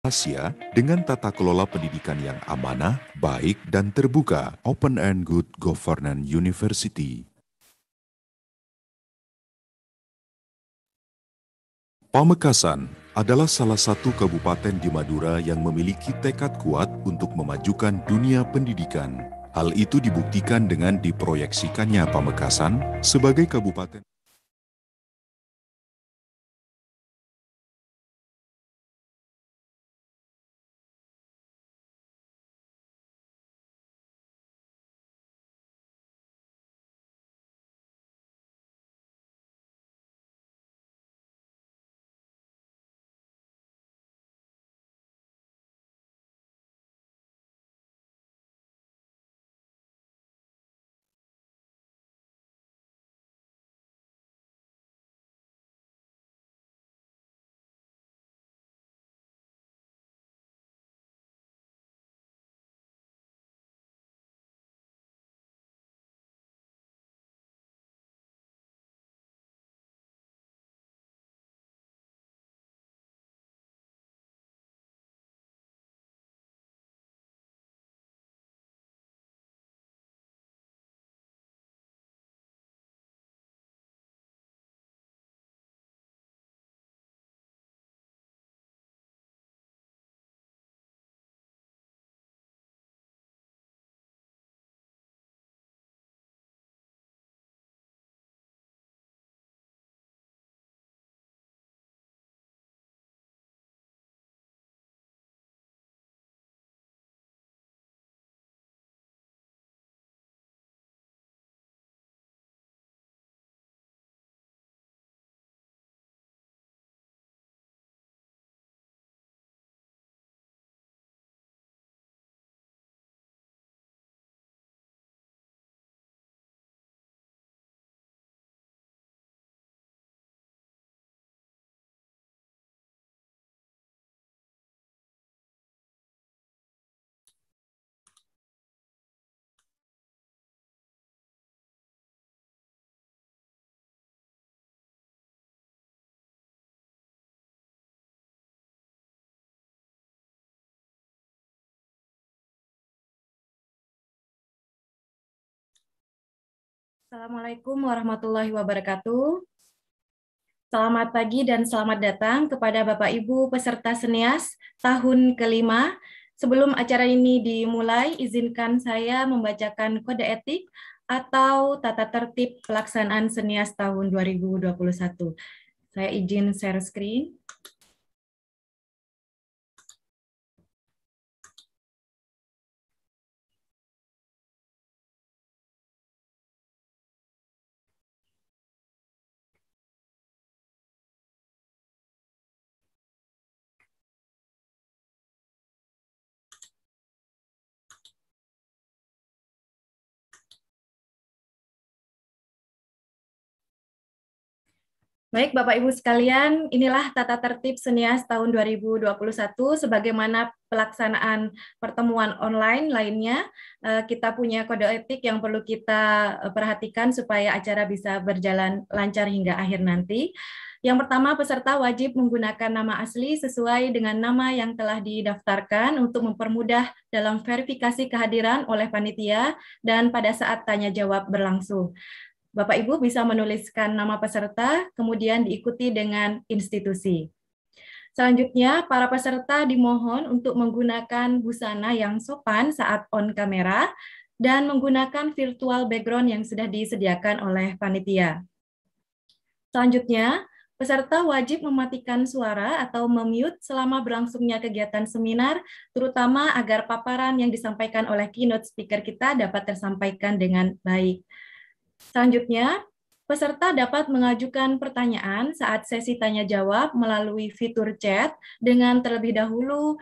Asia dengan tata kelola pendidikan yang amanah, baik, dan terbuka. Open and Good Governance University. Pamekasan adalah salah satu kabupaten di Madura yang memiliki tekad kuat untuk memajukan dunia pendidikan. Hal itu dibuktikan dengan diproyeksikannya Pamekasan sebagai kabupaten Assalamualaikum warahmatullahi wabarakatuh. Selamat pagi dan selamat datang kepada Bapak Ibu peserta Senias tahun kelima. Sebelum acara ini dimulai, izinkan saya membacakan kode etik atau tata tertib pelaksanaan Senias tahun 2021. Saya izin share screen. Baik, Bapak Ibu sekalian, inilah tata tertib Senias tahun 2021 sebagaimana pelaksanaan pertemuan online lainnya. Eh, kita punya kode etik yang perlu kita eh, perhatikan supaya acara bisa berjalan lancar hingga akhir nanti. Yang pertama, peserta wajib menggunakan nama asli sesuai dengan nama yang telah didaftarkan untuk mempermudah dalam verifikasi kehadiran oleh panitia dan pada saat tanya jawab berlangsung. Bapak Ibu bisa menuliskan nama peserta, kemudian diikuti dengan institusi. Selanjutnya, para peserta dimohon untuk menggunakan busana yang sopan saat on kamera dan menggunakan virtual background yang sudah disediakan oleh panitia. Selanjutnya, peserta wajib mematikan suara atau memute selama berlangsungnya kegiatan seminar, terutama agar paparan yang disampaikan oleh keynote speaker kita dapat tersampaikan dengan baik. Selanjutnya, peserta dapat mengajukan pertanyaan saat sesi tanya jawab melalui fitur chat dengan terlebih dahulu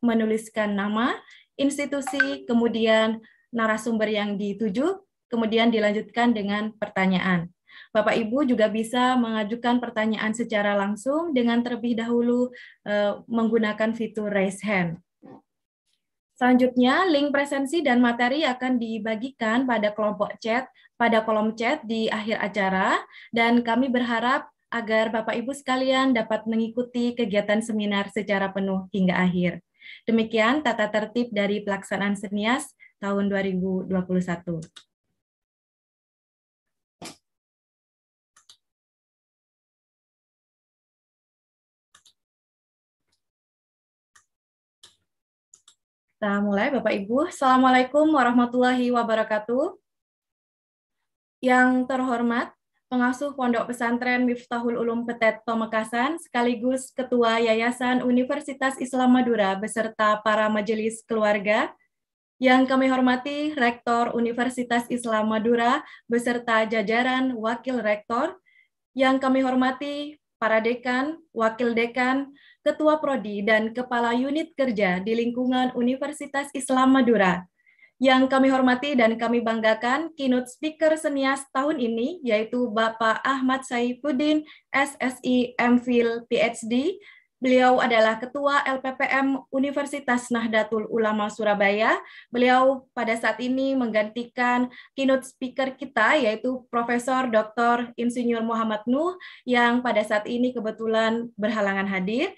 menuliskan nama, institusi, kemudian narasumber yang dituju, kemudian dilanjutkan dengan pertanyaan. Bapak Ibu juga bisa mengajukan pertanyaan secara langsung dengan terlebih dahulu uh, menggunakan fitur raise hand. Selanjutnya, link presensi dan materi akan dibagikan pada kelompok chat pada kolom chat di akhir acara dan kami berharap agar Bapak Ibu sekalian dapat mengikuti kegiatan seminar secara penuh hingga akhir. Demikian tata tertib dari pelaksanaan Senias tahun 2021. Kita mulai Bapak Ibu. Assalamualaikum warahmatullahi wabarakatuh. Yang terhormat pengasuh Pondok Pesantren Miftahul Ulum Petet Pamekasan sekaligus Ketua Yayasan Universitas Islam Madura beserta para majelis keluarga. Yang kami hormati Rektor Universitas Islam Madura beserta jajaran Wakil Rektor. Yang kami hormati para dekan, wakil dekan, ketua prodi, dan kepala unit kerja di lingkungan Universitas Islam Madura. Yang kami hormati dan kami banggakan, keynote speaker senias tahun ini, yaitu Bapak Ahmad Saifuddin, SSI MPhil PhD, Beliau adalah Ketua LPPM Universitas Nahdlatul Ulama Surabaya. Beliau pada saat ini menggantikan keynote speaker kita yaitu Profesor Dr. Insinyur Muhammad Nuh yang pada saat ini kebetulan berhalangan hadir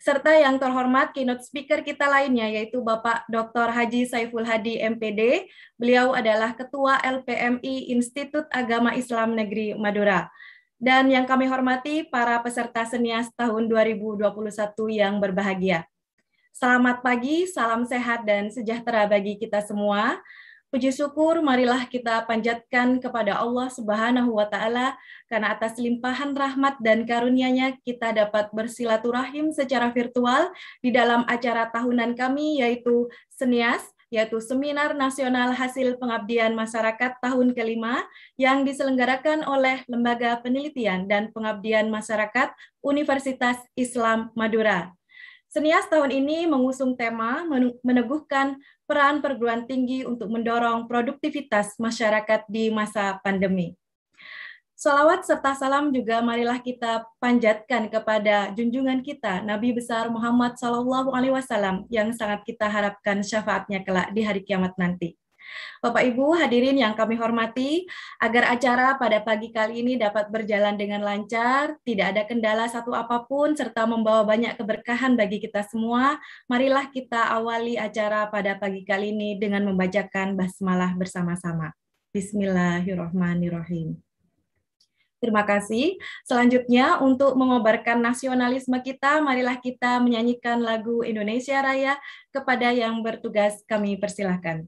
serta yang terhormat keynote speaker kita lainnya yaitu Bapak Dr. Haji Saiful Hadi MPD. Beliau adalah Ketua LPMI Institut Agama Islam Negeri Madura dan yang kami hormati para peserta senias tahun 2021 yang berbahagia. Selamat pagi, salam sehat dan sejahtera bagi kita semua. Puji syukur marilah kita panjatkan kepada Allah Subhanahu wa taala karena atas limpahan rahmat dan karunia-Nya kita dapat bersilaturahim secara virtual di dalam acara tahunan kami yaitu Senias yaitu Seminar Nasional Hasil Pengabdian Masyarakat tahun kelima yang diselenggarakan oleh Lembaga Penelitian dan Pengabdian Masyarakat Universitas Islam Madura. Senias tahun ini mengusung tema meneguhkan peran perguruan tinggi untuk mendorong produktivitas masyarakat di masa pandemi. Salawat serta salam juga marilah kita panjatkan kepada junjungan kita Nabi besar Muhammad Sallallahu Alaihi Wasallam yang sangat kita harapkan syafaatnya kelak di hari kiamat nanti. Bapak Ibu hadirin yang kami hormati, agar acara pada pagi kali ini dapat berjalan dengan lancar, tidak ada kendala satu apa pun, serta membawa banyak keberkahan bagi kita semua, marilah kita awali acara pada pagi kali ini dengan membacakan basmalah bersama-sama. Bismillahirrahmanirrahim. Terima kasih. Selanjutnya untuk mengobarkan nasionalisme kita, marilah kita menyanyikan lagu Indonesia Raya kepada yang bertugas kami persilahkan.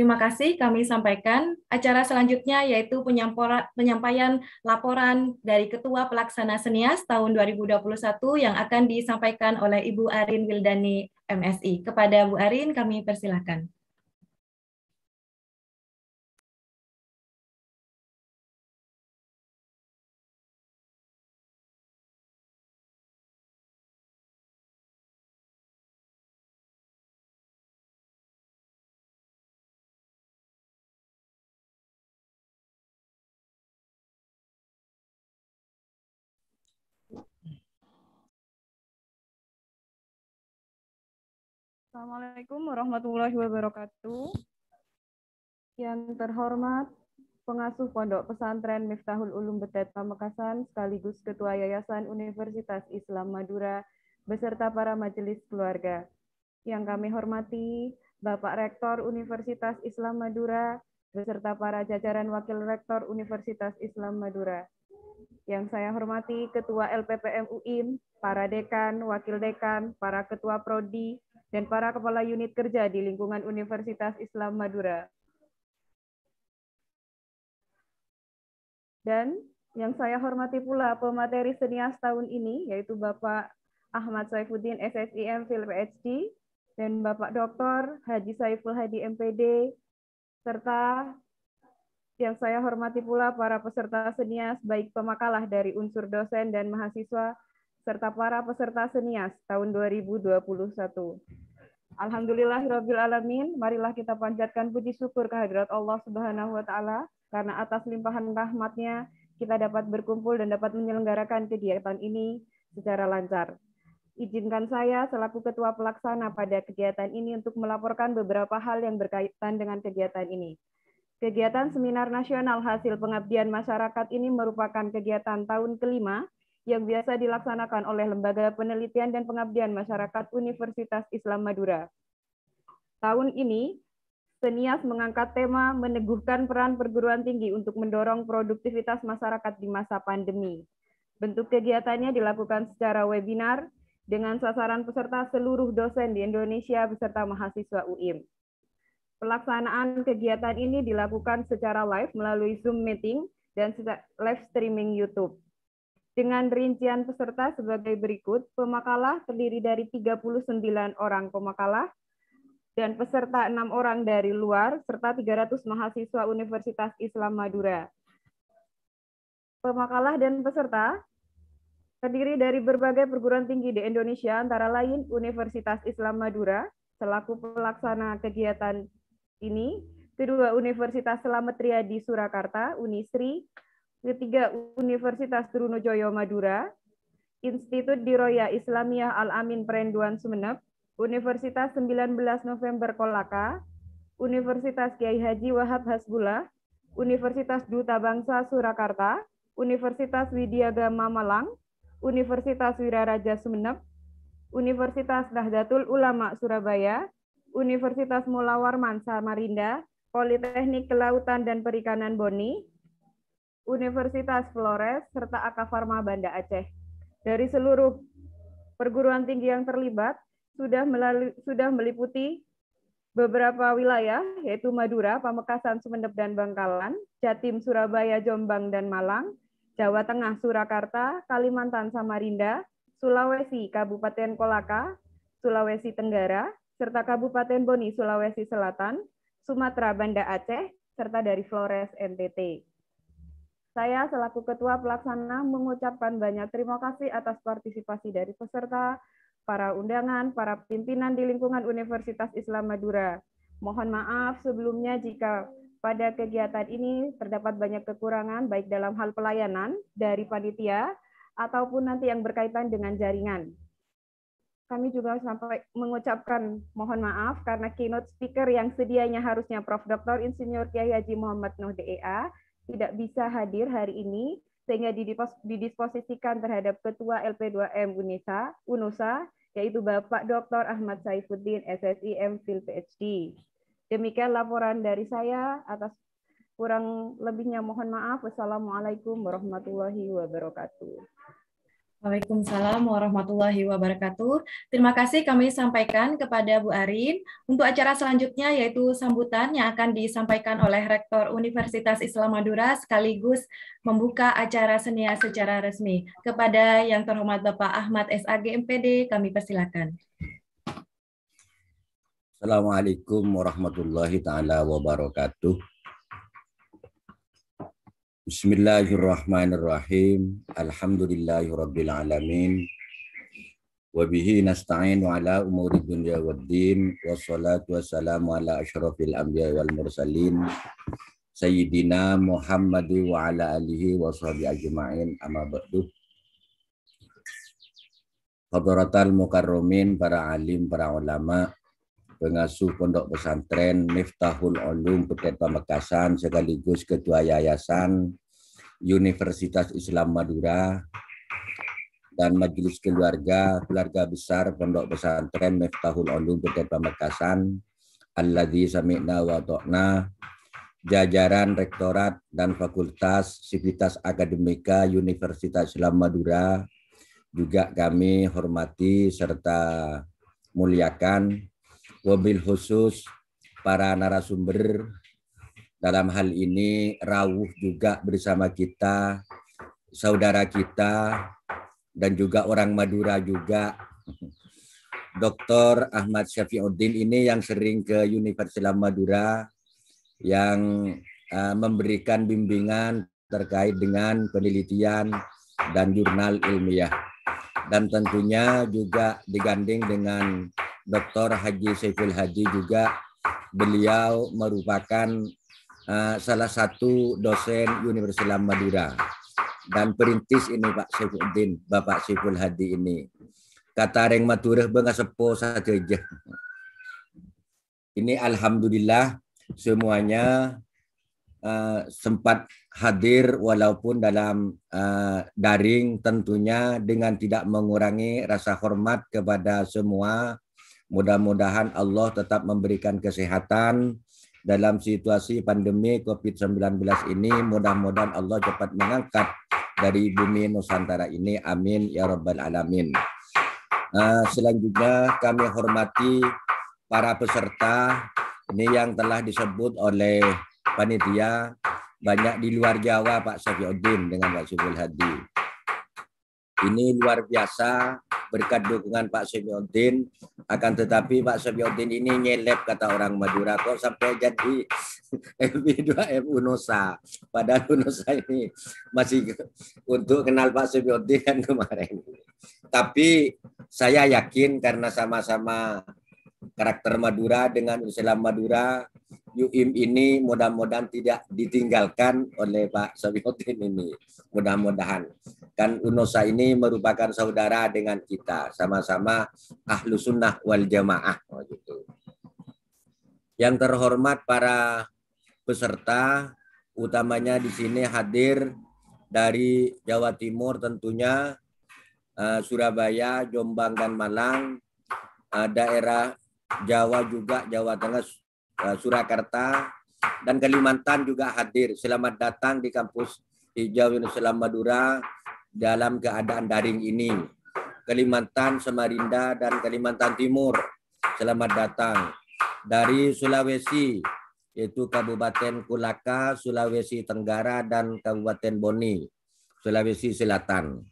Terima kasih kami sampaikan. Acara selanjutnya yaitu penyampaian laporan dari Ketua Pelaksana Senias tahun 2021 yang akan disampaikan oleh Ibu Arin Wildani MSI. Kepada Bu Arin kami persilahkan. Assalamualaikum warahmatullahi wabarakatuh. Yang terhormat pengasuh Pondok Pesantren Miftahul Ulum Betet Pamekasan sekaligus Ketua Yayasan Universitas Islam Madura beserta para majelis keluarga. Yang kami hormati Bapak Rektor Universitas Islam Madura beserta para jajaran Wakil Rektor Universitas Islam Madura. Yang saya hormati Ketua LPPM UIN, para dekan, wakil dekan, para ketua prodi, dan para kepala unit kerja di lingkungan Universitas Islam Madura. Dan yang saya hormati pula pemateri senias tahun ini, yaitu Bapak Ahmad Saifuddin SSIM Phil PhD, dan Bapak Dr. Haji Saiful Hadi MPD, serta yang saya hormati pula para peserta senias, baik pemakalah dari unsur dosen dan mahasiswa, serta para peserta senias tahun 2021. Alhamdulillahirrabbilalamin, marilah kita panjatkan puji syukur kehadirat Allah Subhanahu wa Ta'ala, karena atas limpahan rahmatnya kita dapat berkumpul dan dapat menyelenggarakan kegiatan ini secara lancar. Izinkan saya selaku Ketua Pelaksana pada kegiatan ini untuk melaporkan beberapa hal yang berkaitan dengan kegiatan ini. Kegiatan Seminar Nasional Hasil Pengabdian Masyarakat ini merupakan kegiatan tahun kelima yang biasa dilaksanakan oleh Lembaga Penelitian dan Pengabdian Masyarakat Universitas Islam Madura. Tahun ini, Senias mengangkat tema meneguhkan peran perguruan tinggi untuk mendorong produktivitas masyarakat di masa pandemi. Bentuk kegiatannya dilakukan secara webinar dengan sasaran peserta seluruh dosen di Indonesia beserta mahasiswa UIM. Pelaksanaan kegiatan ini dilakukan secara live melalui Zoom meeting dan live streaming YouTube dengan rincian peserta sebagai berikut. Pemakalah terdiri dari 39 orang pemakalah dan peserta enam orang dari luar serta 300 mahasiswa Universitas Islam Madura. Pemakalah dan peserta terdiri dari berbagai perguruan tinggi di Indonesia antara lain Universitas Islam Madura selaku pelaksana kegiatan ini, kedua Universitas Selamat Riyadi Surakarta, Unisri, ketiga Universitas Trunojoyo Madura, Institut Diroya Islamiyah Al-Amin Perenduan Sumeneb, Universitas 19 November Kolaka, Universitas Kiai Haji Wahab Hasbullah, Universitas Duta Bangsa Surakarta, Universitas Widyagama Malang, Universitas Wiraraja Sumeneb, Universitas Nahdlatul Ulama Surabaya, Universitas Mulawarman Samarinda, Politeknik Kelautan dan Perikanan Boni, Universitas Flores, serta Akafarma Banda Aceh. Dari seluruh perguruan tinggi yang terlibat, sudah, melalui, sudah meliputi beberapa wilayah, yaitu Madura, Pamekasan, Sumeneb, dan Bangkalan, Jatim, Surabaya, Jombang, dan Malang, Jawa Tengah, Surakarta, Kalimantan, Samarinda, Sulawesi, Kabupaten Kolaka, Sulawesi Tenggara, serta Kabupaten Boni, Sulawesi Selatan, Sumatera, Banda Aceh, serta dari Flores, NTT. Saya selaku Ketua Pelaksana mengucapkan banyak terima kasih atas partisipasi dari peserta, para undangan, para pimpinan di lingkungan Universitas Islam Madura. Mohon maaf sebelumnya jika pada kegiatan ini terdapat banyak kekurangan baik dalam hal pelayanan dari panitia ataupun nanti yang berkaitan dengan jaringan. Kami juga sampai mengucapkan mohon maaf karena keynote speaker yang sedianya harusnya Prof. Dr. Insinyur Kiai Haji Muhammad Nuh DEA tidak bisa hadir hari ini sehingga didisposisikan terhadap Ketua LP2M UNISA, UNUSA, yaitu Bapak Dr. Ahmad Saifuddin, SSI MPhil PhD. Demikian laporan dari saya atas kurang lebihnya mohon maaf. Wassalamualaikum warahmatullahi wabarakatuh. Waalaikumsalam warahmatullahi wabarakatuh. Terima kasih kami sampaikan kepada Bu Arin. Untuk acara selanjutnya yaitu sambutan yang akan disampaikan oleh Rektor Universitas Islam Madura sekaligus membuka acara senia secara resmi. Kepada yang terhormat Bapak Ahmad SAG MPD, kami persilakan. Assalamualaikum warahmatullahi taala wabarakatuh. Bismillahirrahmanirrahim. Alhamdulillahirabbil alamin. Wa bihi nasta'inu ala umuri dunya waddin. Wassalatu wassalamu ala asyrafil anbiya wal mursalin. Sayyidina Muhammad wa ala alihi wa sahbihi ajma'in. Amma ba'du. Hadratal mukarramin, para alim, para ulama, pengasuh pondok pesantren Miftahul Ulum Petet Pamekasan sekaligus ketua yayasan Universitas Islam Madura dan majelis keluarga keluarga besar pondok pesantren Miftahul Ulum Petet Pamekasan alladzi sami'na wa ta'na jajaran rektorat dan fakultas sivitas akademika Universitas Islam Madura. Juga kami hormati serta muliakan wabil khusus para narasumber dalam hal ini Rawuh juga bersama kita, saudara kita, dan juga orang Madura juga. Dr. Ahmad Syafiuddin ini yang sering ke Universitas Madura yang uh, memberikan bimbingan terkait dengan penelitian dan jurnal ilmiah. Dan tentunya juga digandeng dengan Dr. Haji Saiful Haji juga beliau merupakan uh, salah satu dosen Universitas Madura dan perintis ini Pak Saifuddin, Bapak Saiful Hadi ini. Kata reng maturah benga sepo saja. Ini alhamdulillah semuanya uh, sempat hadir walaupun dalam uh, daring tentunya dengan tidak mengurangi rasa hormat kepada semua Mudah-mudahan Allah tetap memberikan kesehatan dalam situasi pandemi COVID-19 ini. Mudah-mudahan Allah cepat mengangkat dari bumi Nusantara ini. Amin ya Rabbal Alamin. Nah, selanjutnya kami hormati para peserta ini yang telah disebut oleh panitia banyak di luar Jawa Pak Syafiuddin dengan Pak Syukul Hadi. Ini luar biasa berkat dukungan Pak Semyodin akan tetapi Pak Semyodin ini nyelep kata orang Madura. Kok sampai jadi MB2 MU Nusa? Padahal Nusa ini masih untuk kenal Pak Semyodin kan kemarin. Tapi saya yakin karena sama-sama karakter Madura dengan Islam Madura UIM ini mudah-mudahan tidak ditinggalkan oleh Pak Sabiotin ini. Mudah-mudahan. Kan UNOSA ini merupakan saudara dengan kita. Sama-sama ahlu sunnah wal jamaah. Oh, gitu. Yang terhormat para peserta, utamanya di sini hadir dari Jawa Timur tentunya, uh, Surabaya, Jombang, dan Malang, uh, daerah Jawa juga, Jawa Tengah, Eh, Surakarta, dan Kalimantan juga hadir. Selamat datang di kampus Hijau Universitas Madura dalam keadaan daring ini. Kalimantan, Samarinda, dan Kalimantan Timur. Selamat datang. Dari Sulawesi, yaitu Kabupaten Kulaka, Sulawesi Tenggara, dan Kabupaten Boni, Sulawesi Selatan.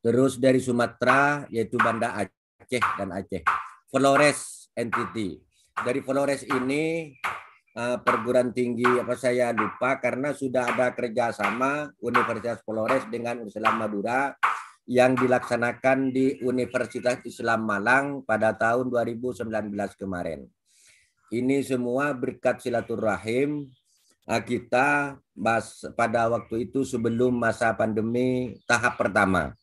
Terus dari Sumatera, yaitu Banda Aceh dan Aceh. Flores Entity dari Flores ini uh, perguruan tinggi apa saya lupa karena sudah ada kerjasama Universitas Flores dengan Islam Madura yang dilaksanakan di Universitas Islam Malang pada tahun 2019 kemarin. Ini semua berkat silaturahim uh, kita pada waktu itu sebelum masa pandemi tahap pertama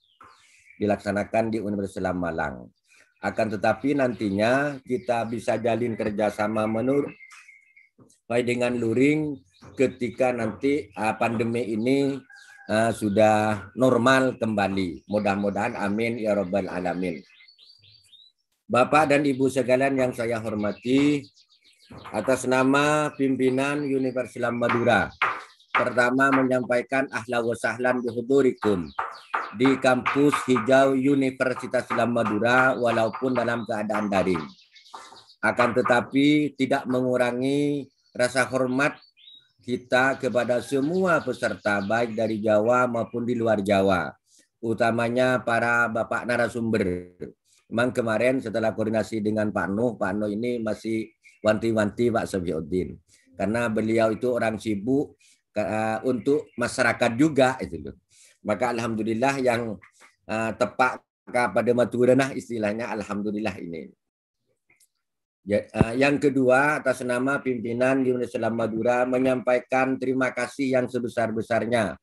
dilaksanakan di Universitas Islam Malang. Akan tetapi nantinya kita bisa jalin kerjasama menurut dengan luring ketika nanti uh, pandemi ini uh, sudah normal kembali. Mudah-mudahan amin ya robbal alamin. Bapak dan Ibu sekalian yang saya hormati, atas nama pimpinan Universitas Madura Pertama menyampaikan ahla wa sahlan bihudurikum di kampus hijau Universitas Islam Madura walaupun dalam keadaan daring. Akan tetapi tidak mengurangi rasa hormat kita kepada semua peserta baik dari Jawa maupun di luar Jawa. Utamanya para bapak narasumber. Memang kemarin setelah koordinasi dengan Pak Nuh, Pak Nuh ini masih wanti-wanti Pak Sofiuddin. Karena beliau itu orang sibuk uh, untuk masyarakat juga itu loh. Maka alhamdulillah yang uh, tepat pada Maturana istilahnya alhamdulillah ini. Ya, uh, yang kedua atas nama pimpinan Universitas Madura menyampaikan terima kasih yang sebesar-besarnya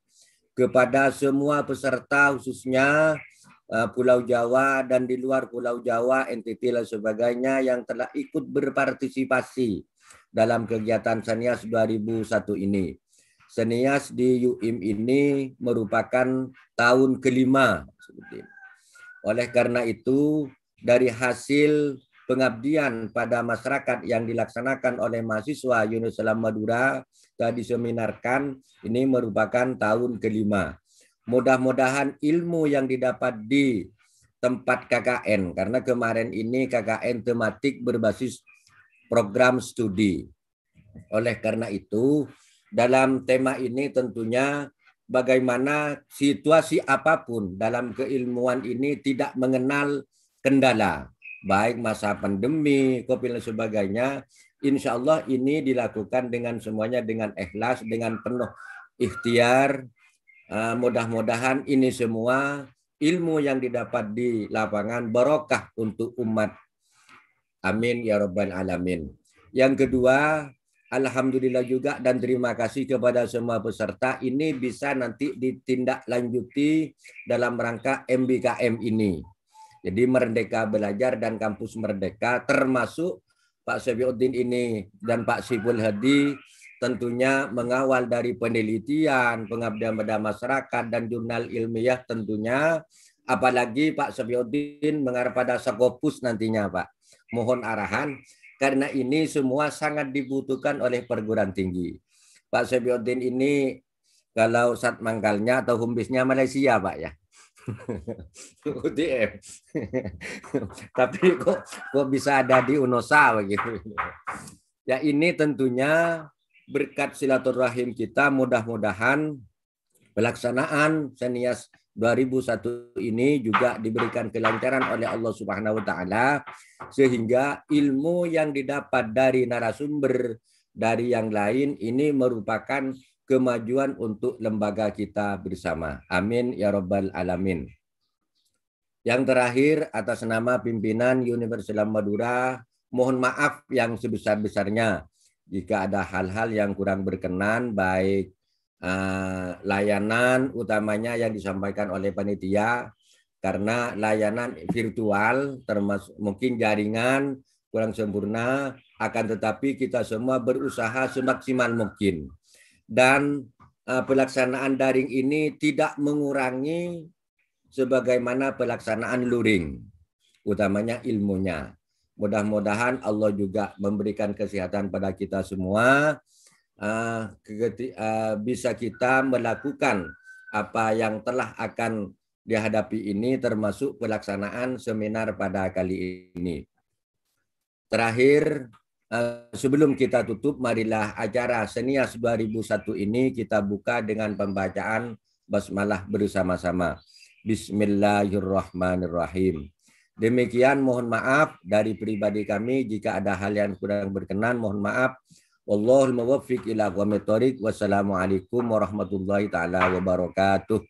kepada semua peserta khususnya uh, Pulau Jawa dan di luar Pulau Jawa, NTT dan sebagainya yang telah ikut berpartisipasi dalam kegiatan Sanias 2001 ini. Senias di UIM ini merupakan tahun kelima. Oleh karena itu, dari hasil pengabdian pada masyarakat yang dilaksanakan oleh mahasiswa Yunus Salam Madura tadi seminarkan ini merupakan tahun kelima. Mudah-mudahan ilmu yang didapat di tempat KKN karena kemarin ini KKN tematik berbasis program studi. Oleh karena itu, dalam tema ini tentunya bagaimana situasi apa pun dalam keilmuan ini tidak mengenal kendala, baik masa pandemi, COVID dan sebagainya. Insya Allah ini dilakukan dengan semuanya dengan ikhlas, dengan penuh ikhtiar. Ah, mudah-mudahan ini semua ilmu yang didapat di lapangan barokah untuk umat. Amin ya rabbal alamin. Yang kedua, Alhamdulillah juga dan terima kasih kepada semua peserta. Ini bisa nanti ditindaklanjuti dalam rangka MBKM ini. Jadi Merdeka Belajar dan Kampus Merdeka termasuk Pak Sebiuddin ini dan Pak Sipul Hadi tentunya mengawal dari penelitian, pengabdian pada masyarakat dan jurnal ilmiah tentunya apalagi Pak Sebiuddin mengarah pada Sakopus nantinya Pak. Mohon arahan karena ini semua sangat dibutuhkan oleh perguruan tinggi. Pak Sebiuddin ini kalau saat mangkalnya atau humbisnya Malaysia, Pak ya. UTM. Tapi kok kok bisa ada di UNOSA begitu. Ya ini tentunya berkat silaturahim kita mudah-mudahan pelaksanaan Senias 2001 ini juga diberikan kelancaran oleh Allah Subhanahu wa taala sehingga ilmu yang didapat dari narasumber dari yang lain ini merupakan kemajuan untuk lembaga kita bersama. Amin ya rabbal alamin. Yang terakhir atas nama pimpinan Universitas Madura mohon maaf yang sebesar-besarnya jika ada hal-hal yang kurang berkenan baik uh, layanan utamanya yang disampaikan oleh panitia karena layanan virtual termasuk mungkin jaringan kurang sempurna akan tetapi kita semua berusaha semaksimal mungkin. Dan uh, pelaksanaan daring ini tidak mengurangi sebagaimana pelaksanaan luring utamanya ilmunya. Mudah-mudahan Allah juga memberikan kesehatan pada kita semua uh, bisa kita melakukan apa yang telah akan dihadapi ini termasuk pelaksanaan seminar pada kali ini. Terakhir, uh, sebelum kita tutup, marilah acara Senias 2001 ini kita buka dengan pembacaan basmalah bersama-sama. Bismillahirrahmanirrahim. Demikian mohon maaf dari pribadi kami jika ada hal yang kurang berkenan mohon maaf. Wallahul muwaffiq ila aqwamit thoriq. Wassalamualaikum warahmatullahi taala wabarakatuh.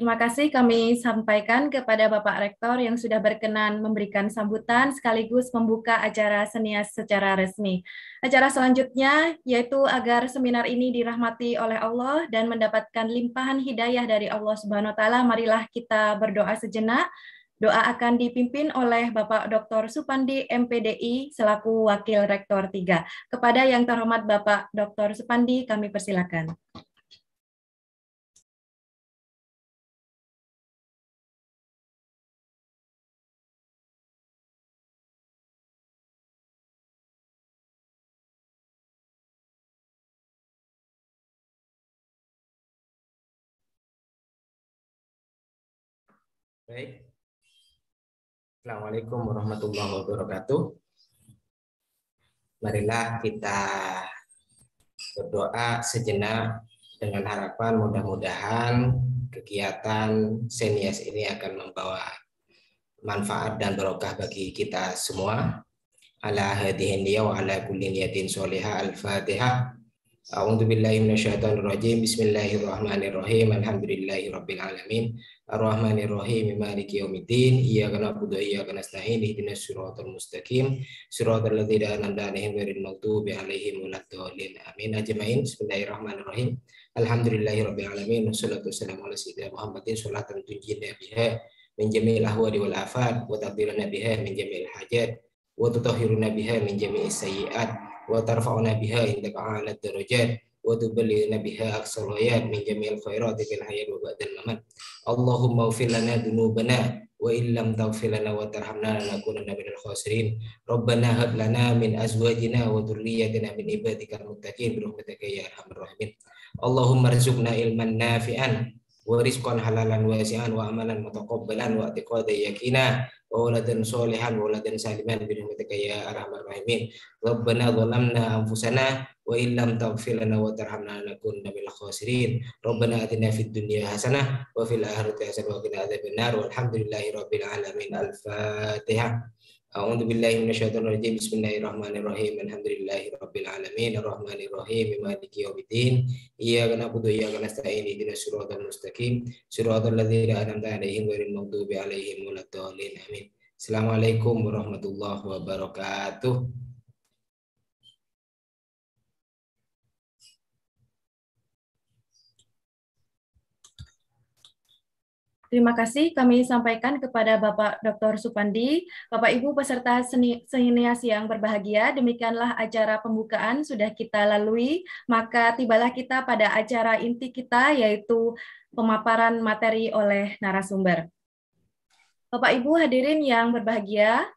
Terima kasih kami sampaikan kepada Bapak Rektor yang sudah berkenan memberikan sambutan sekaligus membuka acara senias secara resmi. Acara selanjutnya yaitu agar seminar ini dirahmati oleh Allah dan mendapatkan limpahan hidayah dari Allah Subhanahu wa taala. Marilah kita berdoa sejenak Doa akan dipimpin oleh Bapak Dr. Supandi MPDI selaku Wakil Rektor 3. Kepada yang terhormat Bapak Dr. Supandi kami persilakan. Baik, Assalamualaikum warahmatullahi wabarakatuh. Marilah kita berdoa sejenak dengan harapan mudah-mudahan kegiatan Senias ini akan membawa manfaat dan barokah bagi kita semua. Ala hadihin wa ala kulli niyatin al-fatihah. A'udzu billahi minasyaitonir rajim. Bismillahirrahmanirrahim. Alhamdulillahi rabbil alamin. Ar-Rahmanir Rahim Maliki Yaumiddin. Iyyaka na'budu wa iyyaka nasta'in. Ihdinas siratal mustaqim. Siratal ladzina an'amta 'alaihim ghairil maghdubi 'alaihim waladdallin amin. Ajmain. Bismillahirrahmanirrahim. Alhamdulillahi rabbil alamin. Wassalatu wassalamu ala sayyidina Muhammadin. Sholatan tunjina biha min jami'il ahwali wal afat wa tadhiruna biha min jami'il hajat wa tutahhiruna biha min jami'is sayyi'at wa tarfa'una biha indaka 'ala darajat wa tuballighuna biha aqsal hayat min jami'il khairati fil hayat wa ba'dal mamat Allahumma ufir lana dunubana wa illam taghfir lana wa tarhamna lanakunanna minal khasirin. Rabbana hab lana min azwajina wa dhurriyyatina min ibadikal muttaqin bi rahmatika ya arhamar rahimin. Allahumma rzuqna ilman nafi'an wa rizqan halalan wasi'an wa amalan mutaqabbalan wa i'tiqadan yakina wa waladan solihan wa waladan saliman bi rahmatika ya arhamar rahimin Rabbana zalamna anfusana wa illam taghfir lana wa tarhamna lanakunanna minal khasirin. Rabbana atina fid dunya hasanah wa fil akhirati hasanah wa A'udzu billahi minasyaitonir rajim. Bismillahirrahmanirrahim. Alhamdulillahi rabbil alamin. Arrahmanir rahim. Maliki yaumiddin. Iyyaka na'budu wa iyyaka nasta'in. Ihdinas siratal mustaqim. Siratal ladzina an'amta 'alaihim ghairil maghdubi 'alaihim. Amin. Assalamualaikum warahmatullahi wabarakatuh. Terima kasih kami sampaikan kepada Bapak Dr. Supandi, Bapak Ibu peserta seni, yang berbahagia, demikianlah acara pembukaan sudah kita lalui, maka tibalah kita pada acara inti kita yaitu pemaparan materi oleh narasumber. Bapak Ibu hadirin yang berbahagia,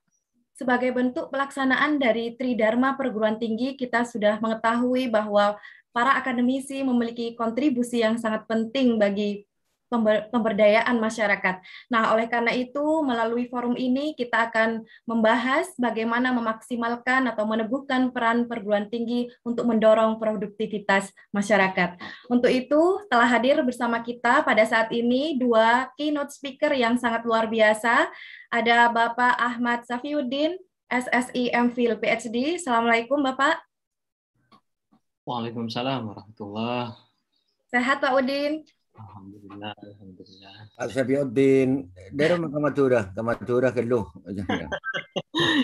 sebagai bentuk pelaksanaan dari Tridharma Perguruan Tinggi, kita sudah mengetahui bahwa para akademisi memiliki kontribusi yang sangat penting bagi pemberdayaan masyarakat. Nah, oleh karena itu, melalui forum ini kita akan membahas bagaimana memaksimalkan atau meneguhkan peran perguruan tinggi untuk mendorong produktivitas masyarakat. Untuk itu, telah hadir bersama kita pada saat ini dua keynote speaker yang sangat luar biasa. Ada Bapak Ahmad Safiuddin, SSI MPhil PhD. Assalamualaikum, Bapak. Waalaikumsalam warahmatullahi Sehat, Pak Udin? Alhamdulillah, alhamdulillah. Pak Syafiuddin, dari mana Kamatura? Kamatura Keluh.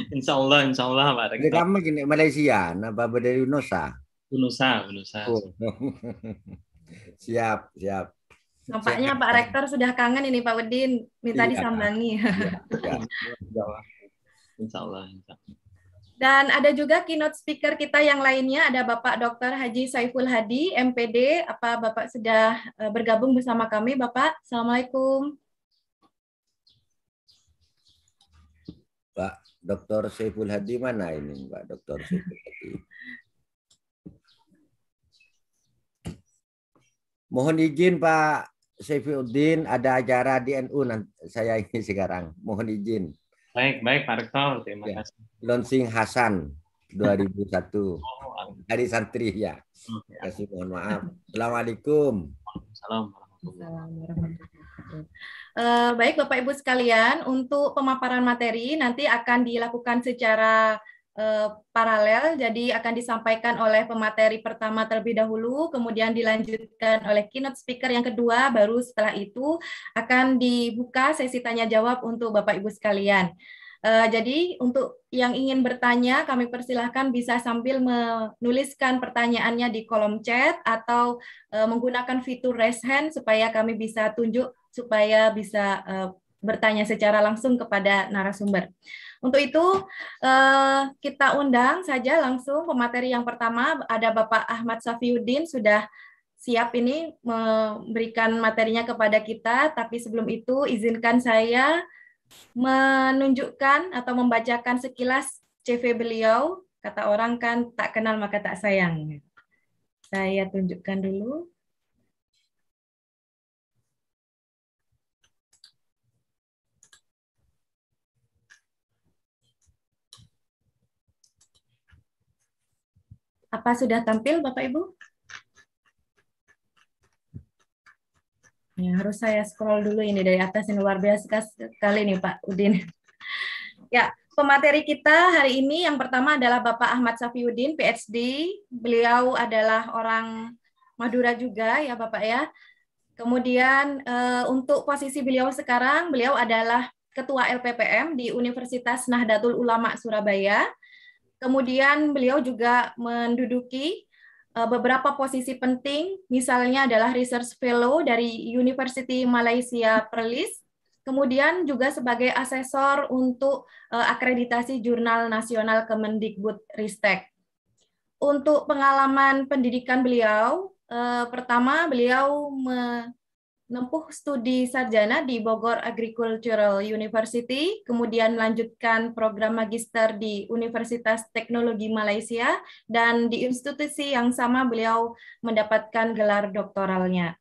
insya Allah, insya Allah Pak Rektor. Kamu kini Malaysia, apa dari Nusa? Nusa, Nusa. Oh. siap, siap. Nampaknya Pak Rektor sudah kangen ini Pak Udin, minta iya. disambangi. Iya, iya. Insya Allah, insya Allah. Dan ada juga keynote speaker kita yang lainnya, ada Bapak Dr. Haji Saiful Hadi, MPD. Apa Bapak sudah eh, bergabung bersama kami, Bapak? Assalamualaikum. Pak Dr. Saiful Hadi mana ini, Pak Dr. Saiful Hadi? Mohon izin Pak Saifuddin, ada acara di NU nanti saya ini sekarang. Mohon izin. Baik, baik Pak Rektor. Terima ya. kasih. Launching Hasan 2001. Oh, Hari santri ya. Terima kasih mohon maaf. Assalamualaikum. Assalamualaikum. Uh, baik Bapak Ibu sekalian, untuk pemaparan materi nanti akan dilakukan secara uh, paralel, jadi akan disampaikan oleh pemateri pertama terlebih dahulu, kemudian dilanjutkan oleh keynote speaker yang kedua, baru setelah itu akan dibuka sesi tanya jawab untuk Bapak Ibu sekalian. Uh, jadi untuk yang ingin bertanya, kami persilahkan bisa sambil menuliskan pertanyaannya di kolom chat atau uh, menggunakan fitur raise hand supaya kami bisa tunjuk supaya bisa uh, bertanya secara langsung kepada narasumber. Untuk itu kita undang saja langsung pemateri yang pertama ada Bapak Ahmad Safiuddin sudah siap ini memberikan materinya kepada kita, tapi sebelum itu izinkan saya menunjukkan atau membacakan sekilas CV beliau. Kata orang kan tak kenal maka tak sayang. Saya tunjukkan dulu. Apa sudah tampil Bapak Ibu? Ya, harus saya scroll dulu ini dari atas ini luar biasa sekali nih Pak Udin. Ya, pemateri kita hari ini yang pertama adalah Bapak Ahmad Safiuddin, PhD. Beliau adalah orang Madura juga ya Bapak ya. Kemudian uh, untuk posisi beliau sekarang, beliau adalah Ketua LPPM di Universitas Nahdlatul Ulama Surabaya. Kemudian beliau juga menduduki uh, beberapa posisi penting, misalnya adalah Research Fellow dari University Malaysia Perlis, kemudian juga sebagai asesor untuk uh, akreditasi Jurnal Nasional Kemendikbud Ristek. Untuk pengalaman pendidikan beliau, Eh, pertama beliau menempuh studi sarjana di Bogor Agricultural University, kemudian melanjutkan program magister di Universitas Teknologi Malaysia, dan di institusi yang sama beliau mendapatkan gelar doktoralnya.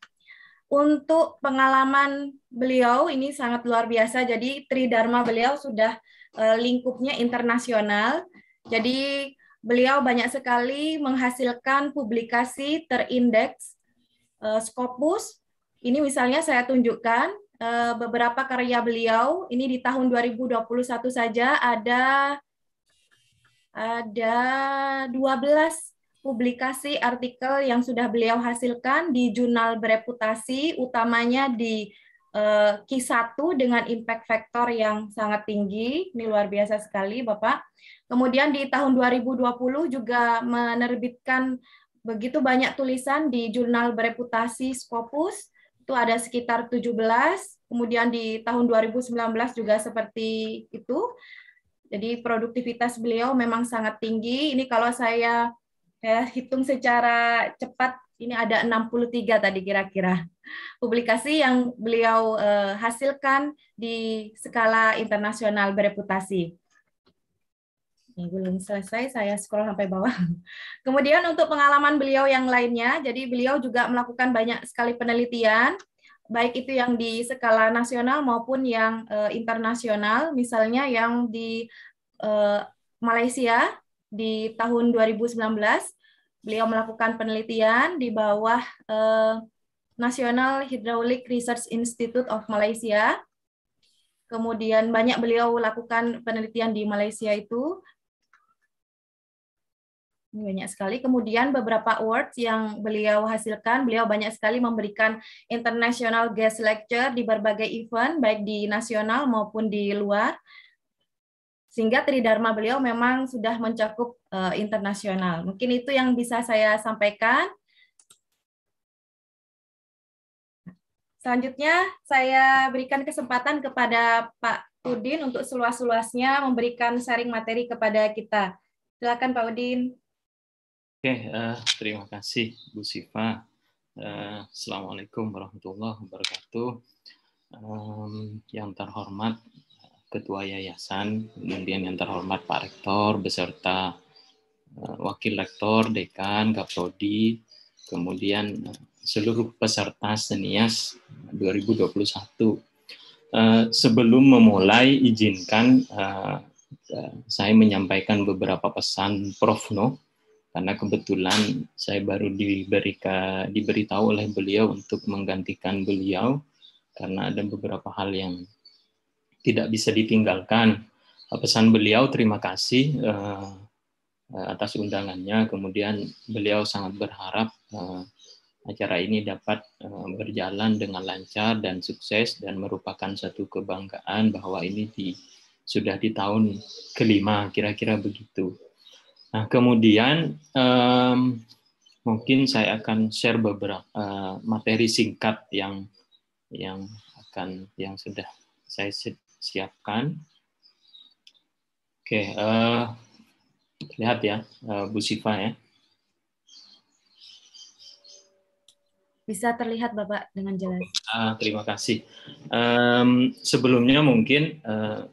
Untuk pengalaman beliau ini sangat luar biasa, jadi Tridharma beliau sudah eh, lingkupnya internasional, jadi beliau banyak sekali menghasilkan publikasi terindeks uh, Scopus. Ini misalnya saya tunjukkan uh, beberapa karya beliau. Ini di tahun 2021 saja ada ada 12 publikasi artikel yang sudah beliau hasilkan di jurnal bereputasi, utamanya di uh, Q1 dengan impact factor yang sangat tinggi. Ini luar biasa sekali, Bapak. Kemudian di tahun 2020 juga menerbitkan begitu banyak tulisan di jurnal bereputasi Scopus, itu ada sekitar 17. Kemudian di tahun 2019 juga seperti itu. Jadi produktivitas beliau memang sangat tinggi. Ini kalau saya, saya hitung secara cepat, ini ada 63 tadi kira-kira publikasi yang beliau uh, hasilkan di skala internasional bereputasi. Ini belum selesai, saya scroll sampai bawah. Kemudian untuk pengalaman beliau yang lainnya, jadi beliau juga melakukan banyak sekali penelitian, baik itu yang di skala nasional maupun yang uh, internasional, misalnya yang di uh, Malaysia di tahun 2019, beliau melakukan penelitian di bawah uh, National Hydraulic Research Institute of Malaysia. Kemudian banyak beliau lakukan penelitian di Malaysia itu banyak sekali. Kemudian beberapa awards yang beliau hasilkan, beliau banyak sekali memberikan international guest lecture di berbagai event, baik di nasional maupun di luar. Sehingga tridharma beliau memang sudah mencakup uh, internasional. Mungkin itu yang bisa saya sampaikan. Selanjutnya saya berikan kesempatan kepada Pak Udin untuk seluas-luasnya memberikan sharing materi kepada kita. Silakan Pak Udin. Oke, uh, terima kasih Bu Siva. Uh, Assalamualaikum warahmatullahi wabarakatuh. Um, yang terhormat Ketua Yayasan, kemudian yang terhormat Pak Rektor beserta uh, Wakil Rektor, Dekan, Kaprodi, kemudian uh, seluruh peserta Senias 2021. Uh, sebelum memulai, izinkan uh, saya menyampaikan beberapa pesan Prof. No karena kebetulan saya baru diberikan diberitahu oleh beliau untuk menggantikan beliau karena ada beberapa hal yang tidak bisa ditinggalkan. Pesan beliau terima kasih uh, atas undangannya. Kemudian beliau sangat berharap uh, acara ini dapat uh, berjalan dengan lancar dan sukses dan merupakan satu kebanggaan bahwa ini di, sudah di tahun kelima kira-kira begitu. Nah, kemudian um, mungkin saya akan share beberapa uh, materi singkat yang yang akan yang sudah saya siapkan. Oke, uh, lihat ya, uh, Bu Siva ya. Bisa terlihat Bapak dengan jelas. Ah, terima kasih. Um, sebelumnya mungkin uh,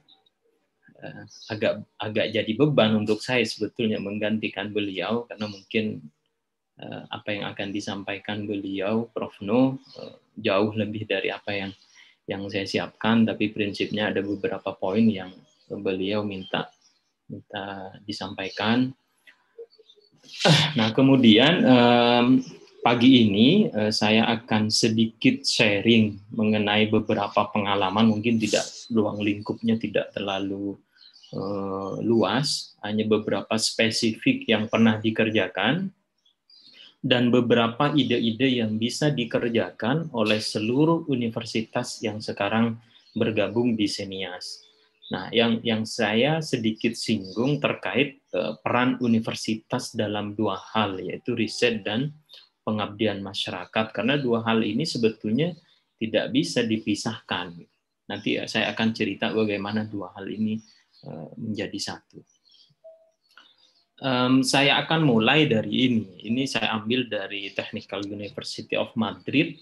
agak agak jadi beban untuk saya sebetulnya menggantikan beliau karena mungkin uh, apa yang akan disampaikan beliau Prof. No uh, jauh lebih dari apa yang yang saya siapkan. Tapi prinsipnya ada beberapa poin yang beliau minta minta disampaikan. Nah, kemudian um, pagi ini uh, saya akan sedikit sharing mengenai beberapa pengalaman, mungkin tidak ruang lingkupnya tidak terlalu uh, luas, hanya beberapa spesifik yang pernah dikerjakan dan beberapa ide-ide yang bisa dikerjakan oleh seluruh universitas yang sekarang bergabung di Senias. Nah, yang yang saya sedikit singgung terkait uh, peran universitas dalam dua hal yaitu riset dan pengabdian masyarakat karena dua hal ini sebetulnya tidak bisa dipisahkan. Nanti saya akan cerita bagaimana dua hal ini uh, menjadi satu. Um, saya akan mulai dari ini. Ini saya ambil dari Technical University of Madrid.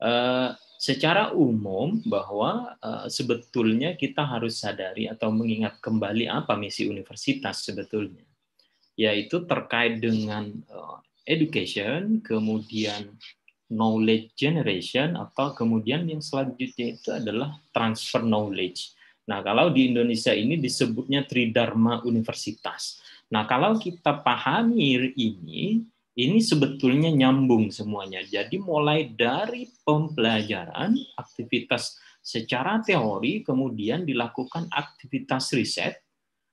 Uh, secara umum bahwa uh, sebetulnya kita harus sadari atau mengingat kembali apa misi universitas sebetulnya yaitu terkait dengan uh, education kemudian knowledge generation atau kemudian yang selanjutnya itu adalah transfer knowledge. Nah, kalau di Indonesia ini disebutnya Tridharma Universitas. Nah, kalau kita pahami ini, ini sebetulnya nyambung semuanya. Jadi mulai dari pembelajaran, aktivitas secara teori, kemudian dilakukan aktivitas riset.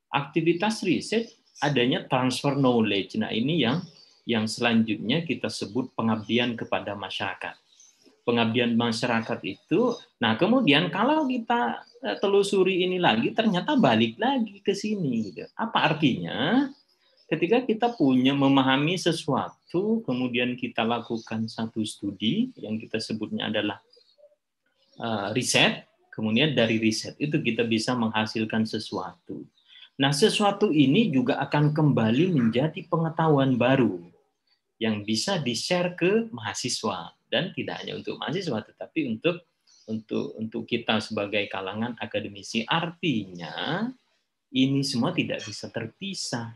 Aktivitas riset adanya transfer knowledge. Nah ini yang yang selanjutnya kita sebut pengabdian kepada masyarakat. Pengabdian masyarakat itu, nah kemudian kalau kita eh, telusuri ini lagi, ternyata balik lagi ke sini. Gitu. Apa artinya? ketika kita punya memahami sesuatu, kemudian kita lakukan satu studi yang kita sebutnya adalah uh, riset, kemudian dari riset itu kita bisa menghasilkan sesuatu. Nah, sesuatu ini juga akan kembali menjadi pengetahuan baru yang bisa di-share ke mahasiswa. Dan tidak hanya untuk mahasiswa tetapi untuk untuk untuk kita sebagai kalangan akademisi. Artinya ini semua tidak bisa terpisah.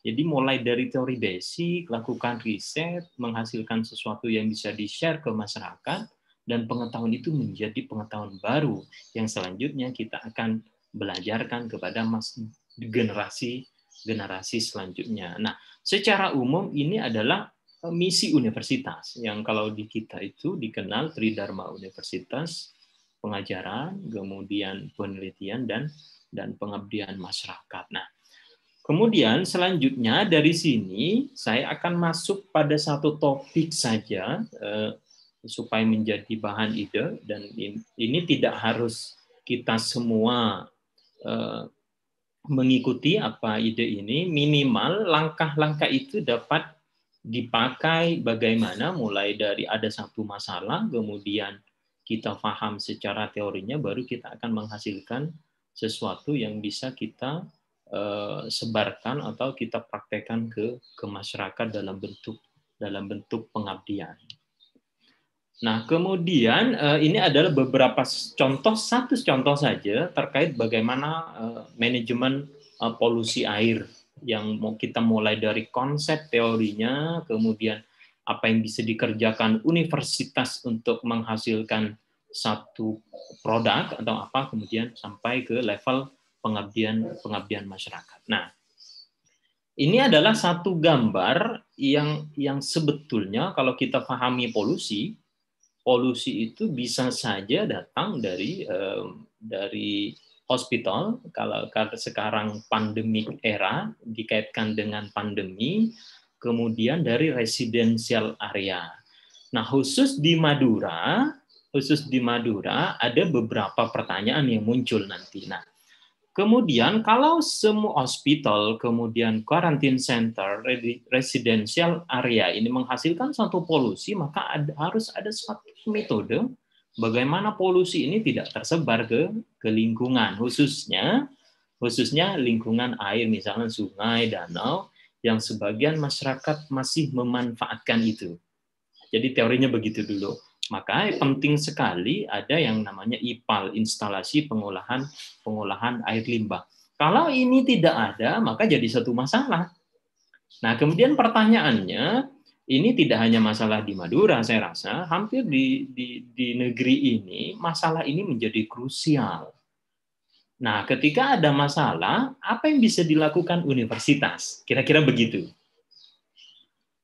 Jadi mulai dari teori basic, lakukan riset, menghasilkan sesuatu yang bisa di-share ke masyarakat, dan pengetahuan itu menjadi pengetahuan baru. Yang selanjutnya kita akan belajarkan kepada mas generasi generasi selanjutnya. Nah, secara umum ini adalah e, misi universitas yang kalau di kita itu dikenal Tridharma Universitas, pengajaran, kemudian penelitian dan dan pengabdian masyarakat. Nah, Kemudian selanjutnya dari sini saya akan masuk pada satu topik saja eh, supaya menjadi bahan ide dan ini, tidak harus kita semua eh, mengikuti apa ide ini minimal langkah-langkah itu dapat dipakai bagaimana mulai dari ada satu masalah kemudian kita paham secara teorinya baru kita akan menghasilkan sesuatu yang bisa kita Eh, sebarkan atau kita praktekkan ke ke masyarakat dalam bentuk dalam bentuk pengabdian. Nah, kemudian eh, ini adalah beberapa contoh satu contoh saja terkait bagaimana eh, manajemen polusi air yang mau kita mulai dari konsep teorinya, kemudian apa yang bisa dikerjakan universitas untuk menghasilkan satu produk atau apa, kemudian sampai ke level pengabdian pengabdian masyarakat. Nah, ini adalah satu gambar yang yang sebetulnya kalau kita pahami polusi, polusi itu bisa saja datang dari eh, dari hospital kalau sekarang pandemik era dikaitkan dengan pandemi, kemudian dari residensial area. Nah, khusus di Madura, khusus di Madura ada beberapa pertanyaan yang muncul nanti. Nah, Kemudian kalau semua hospital, kemudian quarantine center, residential area ini menghasilkan satu polusi, maka ada, harus ada suatu metode bagaimana polusi ini tidak tersebar ke, ke lingkungan, khususnya khususnya lingkungan air, misalnya sungai, danau, yang sebagian masyarakat masih memanfaatkan itu. Jadi teorinya begitu dulu. Maka penting sekali ada yang namanya IPAL, instalasi pengolahan pengolahan air limbah. Kalau ini tidak ada, maka jadi satu masalah. Nah, kemudian pertanyaannya, ini tidak hanya masalah di Madura, saya rasa hampir di, di, di negeri ini masalah ini menjadi krusial. Nah, ketika ada masalah, apa yang bisa dilakukan universitas? Kira-kira begitu.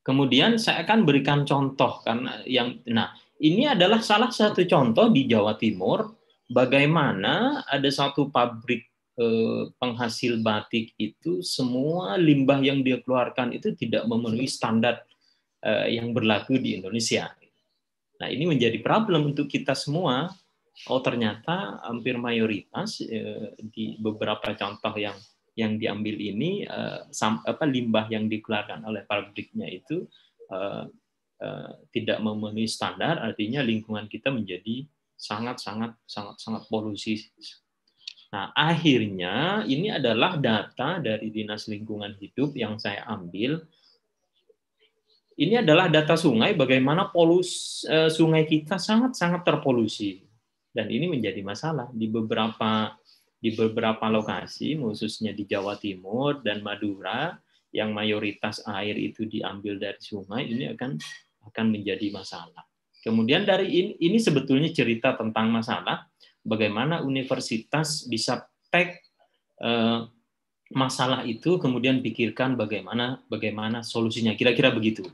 Kemudian saya akan berikan contoh karena yang nah ini adalah salah satu contoh di Jawa Timur bagaimana ada satu pabrik eh, penghasil batik itu semua limbah yang dia keluarkan itu tidak memenuhi standar eh, yang berlaku di Indonesia. Nah ini menjadi problem untuk kita semua. Oh ternyata hampir mayoritas eh, di beberapa contoh yang yang diambil ini apa limbah yang dikeluarkan oleh pabriknya itu tidak memenuhi standar artinya lingkungan kita menjadi sangat sangat sangat sangat polusi. Nah, akhirnya ini adalah data dari Dinas Lingkungan Hidup yang saya ambil. Ini adalah data sungai bagaimana polus sungai kita sangat sangat terpolusi dan ini menjadi masalah di beberapa di beberapa lokasi, khususnya di Jawa Timur dan Madura, yang mayoritas air itu diambil dari sungai, ini akan akan menjadi masalah. Kemudian dari ini, ini sebetulnya cerita tentang masalah bagaimana universitas bisa tag eh, masalah itu, kemudian pikirkan bagaimana bagaimana solusinya. Kira-kira begitu.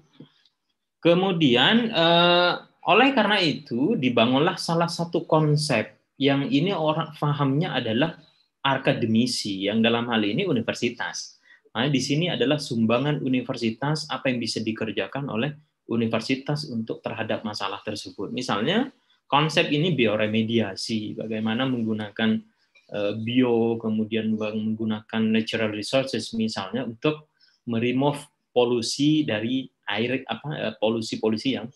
Kemudian eh, oleh karena itu dibangunlah salah satu konsep yang ini orang fahamnya adalah akademisi yang dalam hal ini universitas. Nah, di sini adalah sumbangan universitas apa yang bisa dikerjakan oleh universitas untuk terhadap masalah tersebut. Misalnya konsep ini bioremediasi, bagaimana menggunakan eh, bio, kemudian menggunakan natural resources misalnya untuk meremove polusi dari air apa eh, polusi-polusi yang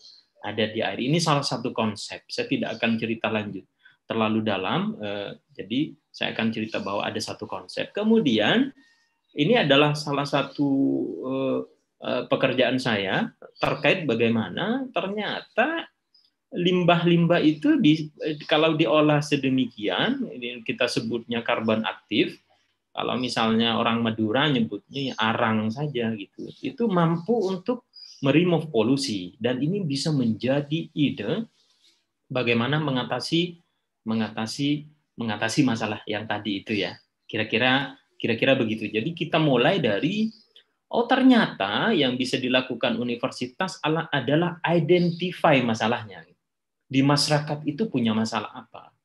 ada di air. Ini salah satu konsep. Saya tidak akan cerita lanjut terlalu dalam. Eh, jadi saya akan cerita bahwa ada satu konsep. Kemudian ini adalah salah satu pekerjaan saya terkait bagaimana ternyata limbah-limbah itu di, kalau diolah sedemikian, kita sebutnya karbon aktif. Kalau misalnya orang Madura nyebutnya arang saja gitu, itu mampu untuk meremove polusi dan ini bisa menjadi ide bagaimana mengatasi mengatasi mengatasi masalah yang tadi itu ya. Kira-kira kira-kira begitu. Jadi kita mulai dari oh ternyata yang bisa dilakukan universitas adalah identify masalahnya. Di masyarakat itu punya masalah apa?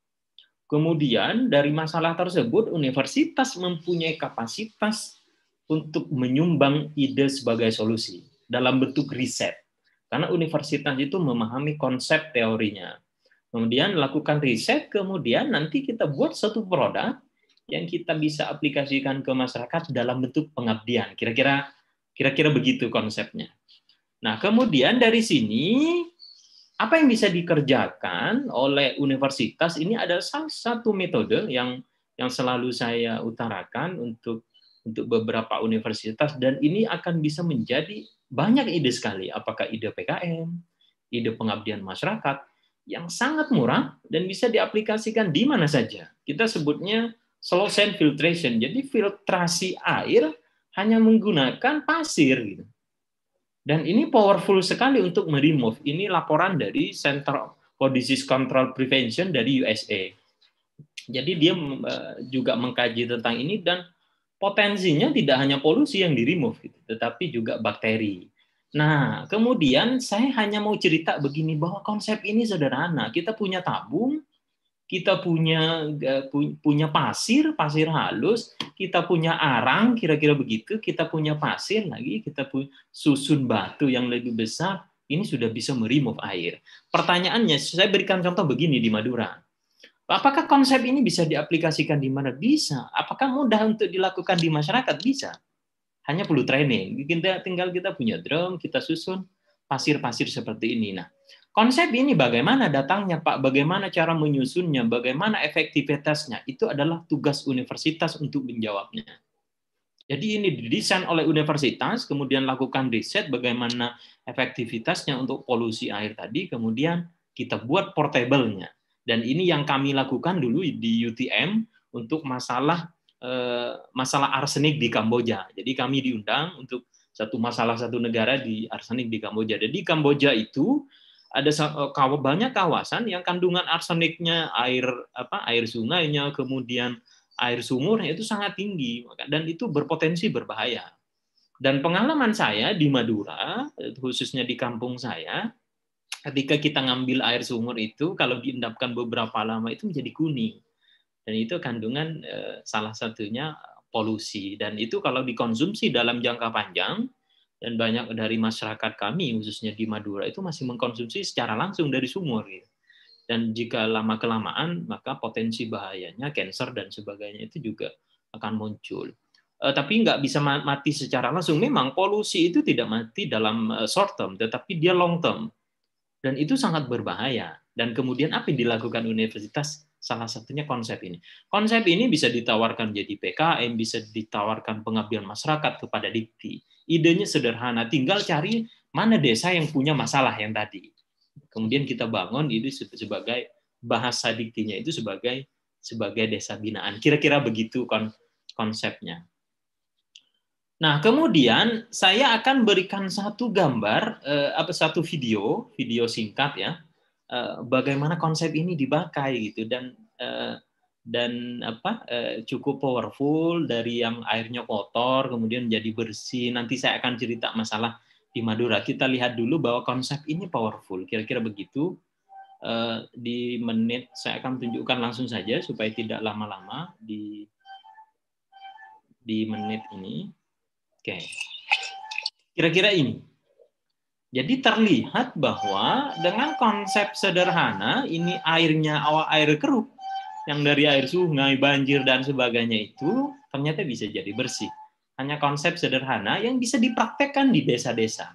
Kemudian dari masalah tersebut universitas mempunyai kapasitas untuk menyumbang ide sebagai solusi dalam bentuk riset. Karena universitas itu memahami konsep teorinya. Kemudian lakukan riset, kemudian nanti kita buat satu produk yang kita bisa aplikasikan ke masyarakat dalam bentuk pengabdian. Kira-kira kira-kira begitu konsepnya. Nah, kemudian dari sini apa yang bisa dikerjakan oleh universitas ini adalah salah satu metode yang yang selalu saya utarakan untuk untuk beberapa universitas dan ini akan bisa menjadi banyak ide sekali apakah ide PKM, ide pengabdian masyarakat yang sangat murah dan bisa diaplikasikan di mana saja. Kita sebutnya slow sand filtration. Jadi filtrasi air hanya menggunakan pasir gitu. Dan ini powerful sekali untuk meremove. Ini laporan dari Center for Disease Control Prevention dari USA. Jadi dia eh, juga mengkaji tentang ini dan potensinya tidak hanya polusi yang di remove, gitu, tetapi juga bakteri. Nah, kemudian saya hanya mau cerita begini bahwa konsep ini sederhana. Kita punya tabung, kita punya punya pasir, pasir halus, kita punya arang, kira-kira begitu, kita punya pasir lagi, kita punya susun batu yang lebih besar, ini sudah bisa meremove air. Pertanyaannya, saya berikan contoh begini di Madura. Apakah konsep ini bisa diaplikasikan di mana? Bisa. Apakah mudah untuk dilakukan di masyarakat? Bisa hanya perlu training. Kita tinggal kita punya drum, kita susun pasir-pasir seperti ini. Nah, konsep ini bagaimana datangnya Pak? Bagaimana cara menyusunnya? Bagaimana efektivitasnya? Itu adalah tugas universitas untuk menjawabnya. Jadi ini didesain oleh universitas, kemudian lakukan riset bagaimana efektivitasnya untuk polusi air tadi, kemudian kita buat portable-nya. Dan ini yang kami lakukan dulu di UTM untuk masalah Eh, masalah arsenik di Kamboja. Jadi kami diundang untuk satu masalah satu negara di arsenik di Kamboja. Jadi di Kamboja itu ada eh, banyak kawasan yang kandungan arseniknya air apa air sungainya kemudian air sumurnya itu sangat tinggi dan itu berpotensi berbahaya. Dan pengalaman saya di Madura, khususnya di kampung saya, ketika kita ngambil air sumur itu, kalau diendapkan beberapa lama itu menjadi kuning. Dan itu kandungan eh, salah satunya polusi. Dan itu kalau dikonsumsi dalam jangka panjang, dan banyak dari masyarakat kami, khususnya di Madura, itu masih mengkonsumsi secara langsung dari sumur. Gitu. Dan jika lama-kelamaan, maka potensi bahayanya, cancer dan sebagainya itu juga akan muncul. Eh, tapi nggak bisa mati secara langsung. Memang polusi itu tidak mati dalam eh, short term, tetapi dia long term. Dan itu sangat berbahaya. Dan kemudian apa yang dilakukan universitas? Salah satunya konsep ini. Konsep ini bisa ditawarkan jadi PKM, bisa ditawarkan pengabdian masyarakat kepada dikti. Idenya sederhana, tinggal cari mana desa yang punya masalah yang tadi. Kemudian kita bangun itu sebagai bahasa diktinya itu sebagai sebagai desa binaan. Kira-kira begitu konsepnya. Nah, kemudian saya akan berikan satu gambar, eh, apa satu video, video singkat ya, eh, bagaimana konsep ini dipakai gitu dan eh, dan apa eh, cukup powerful dari yang airnya kotor kemudian jadi bersih. Nanti saya akan cerita masalah di Madura. Kita lihat dulu bahwa konsep ini powerful. Kira-kira begitu. Eh, di menit saya akan tunjukkan langsung saja supaya tidak lama-lama di di menit ini. Oke. Kira-kira ini. Jadi terlihat bahwa dengan konsep sederhana, ini airnya awal air keruh, yang dari air sungai, banjir, dan sebagainya itu ternyata bisa jadi bersih. Hanya konsep sederhana yang bisa dipraktekkan di desa-desa.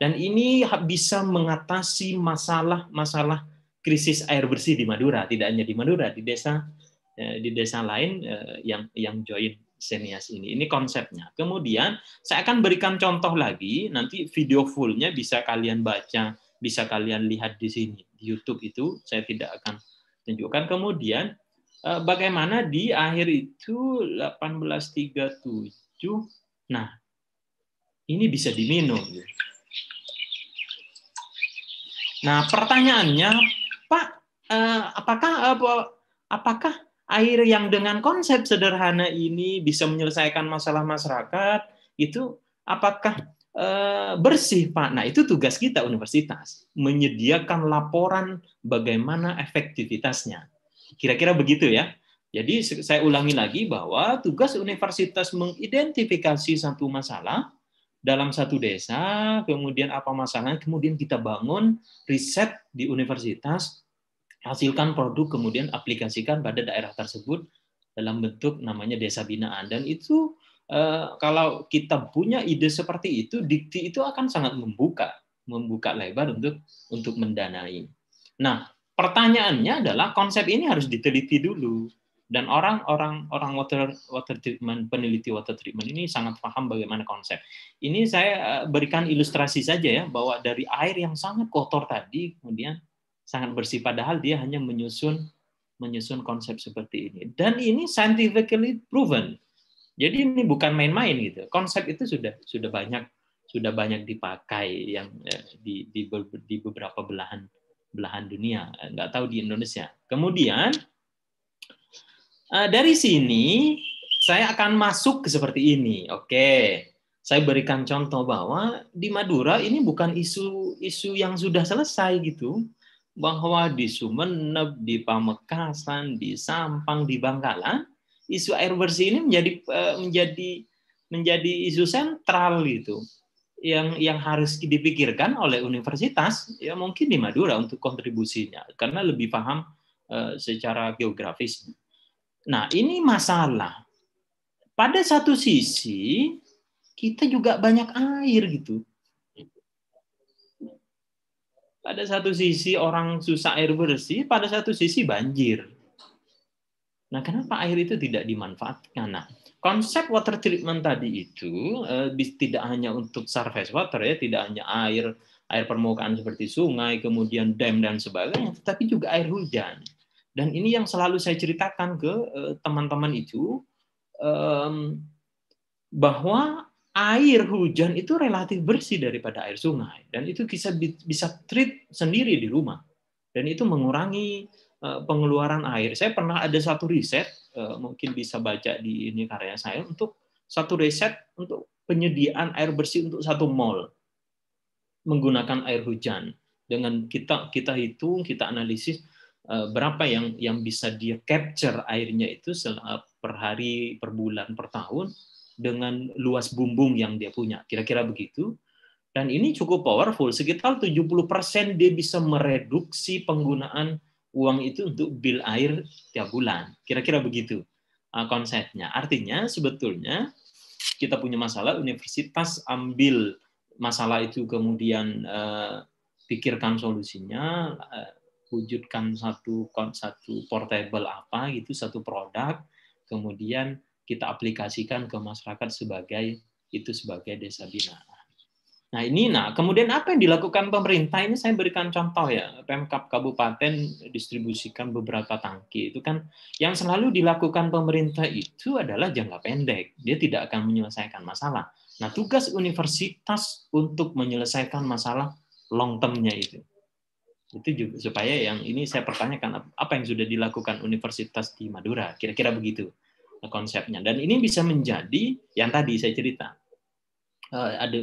Dan ini bisa mengatasi masalah-masalah krisis air bersih di Madura, tidak hanya di Madura, di desa eh, di desa lain eh, yang yang join Senias ini. Ini konsepnya. Kemudian saya akan berikan contoh lagi, nanti video fullnya bisa kalian baca, bisa kalian lihat di sini. Di YouTube itu saya tidak akan tunjukkan. Kemudian eh, bagaimana di akhir itu 1837, nah ini bisa diminum. Nah pertanyaannya, Pak, eh, apakah apakah air yang dengan konsep sederhana ini bisa menyelesaikan masalah masyarakat itu apakah eh, bersih Pak? Nah itu tugas kita universitas menyediakan laporan bagaimana efektivitasnya. Kira-kira begitu ya. Jadi saya ulangi lagi bahwa tugas universitas mengidentifikasi satu masalah dalam satu desa, kemudian apa masalahnya, kemudian kita bangun riset di universitas hasilkan produk kemudian aplikasikan pada daerah tersebut dalam bentuk namanya desa binaan dan itu eh, kalau kita punya ide seperti itu dikti itu akan sangat membuka membuka lebar untuk untuk mendanai. Nah, pertanyaannya adalah konsep ini harus diteliti dulu dan orang-orang orang water water treatment peneliti water treatment ini sangat paham bagaimana konsep. Ini saya eh, berikan ilustrasi saja ya bahwa dari air yang sangat kotor tadi kemudian sangat bersih padahal dia hanya menyusun menyusun konsep seperti ini dan ini scientifically proven jadi ini bukan main-main gitu. Konsep itu sudah sudah banyak sudah banyak dipakai yang eh, di di, di beberapa belahan belahan dunia. Nggak tahu di Indonesia. Kemudian eh, dari sini saya akan masuk ke seperti ini. Oke. Saya berikan contoh bahwa di Madura ini bukan isu isu yang sudah selesai gitu. Bahwa di Sumeneb, di Pamekasan, di Sampang, di Bangkalan, isu air bersih ini menjadi eh, menjadi menjadi isu sentral gitu yang yang harus dipikirkan oleh universitas ya mungkin di Madura untuk kontribusinya karena lebih paham uh, secara geografis. Nah, ini masalah. Pada satu sisi kita juga banyak air gitu. Pada satu sisi orang susah air bersih, pada satu sisi banjir. Nah, kenapa air itu tidak dimanfaatkan? Nah, konsep water treatment tadi itu eh, tidak hanya untuk surface water ya, tidak hanya air air permukaan seperti sungai, kemudian dam dan sebagainya, tetapi juga air hujan. Dan ini yang selalu saya ceritakan ke eh, teman-teman itu bahwa air hujan itu relatif bersih daripada air sungai dan itu bisa bisa treat sendiri di rumah dan itu mengurangi pengeluaran air. Saya pernah ada satu riset eh, mungkin bisa baca di ini karya saya untuk satu riset untuk penyediaan air bersih untuk satu mall menggunakan air hujan. Dengan kita kita hitung, kita analisis eh, berapa yang yang bisa dia capture airnya itu per hari, per bulan, per tahun dengan luas bumbung yang dia punya. Kira-kira begitu. Dan ini cukup powerful, sekitar 70% dia bisa mereduksi penggunaan uang itu untuk bill air tiap bulan. Kira-kira begitu uh, konsepnya. Artinya sebetulnya kita punya masalah, universitas ambil masalah itu kemudian uh, pikirkan solusinya, uh, wujudkan satu satu portable apa gitu, satu produk, kemudian kita aplikasikan ke masyarakat sebagai itu sebagai desa binaan. Nah ini, nah kemudian apa yang dilakukan pemerintah? Ini saya berikan contoh ya, Pemkap Kabupaten distribusikan beberapa tangki. Itu kan yang selalu dilakukan pemerintah itu adalah jangka pendek, dia tidak akan menyelesaikan masalah. Nah tugas universitas untuk menyelesaikan masalah long termnya itu, itu juga supaya yang ini saya pertanyakan apa yang sudah dilakukan universitas di Madura, kira-kira begitu konsepnya. Dan ini bisa menjadi yang tadi saya cerita. Eh, ada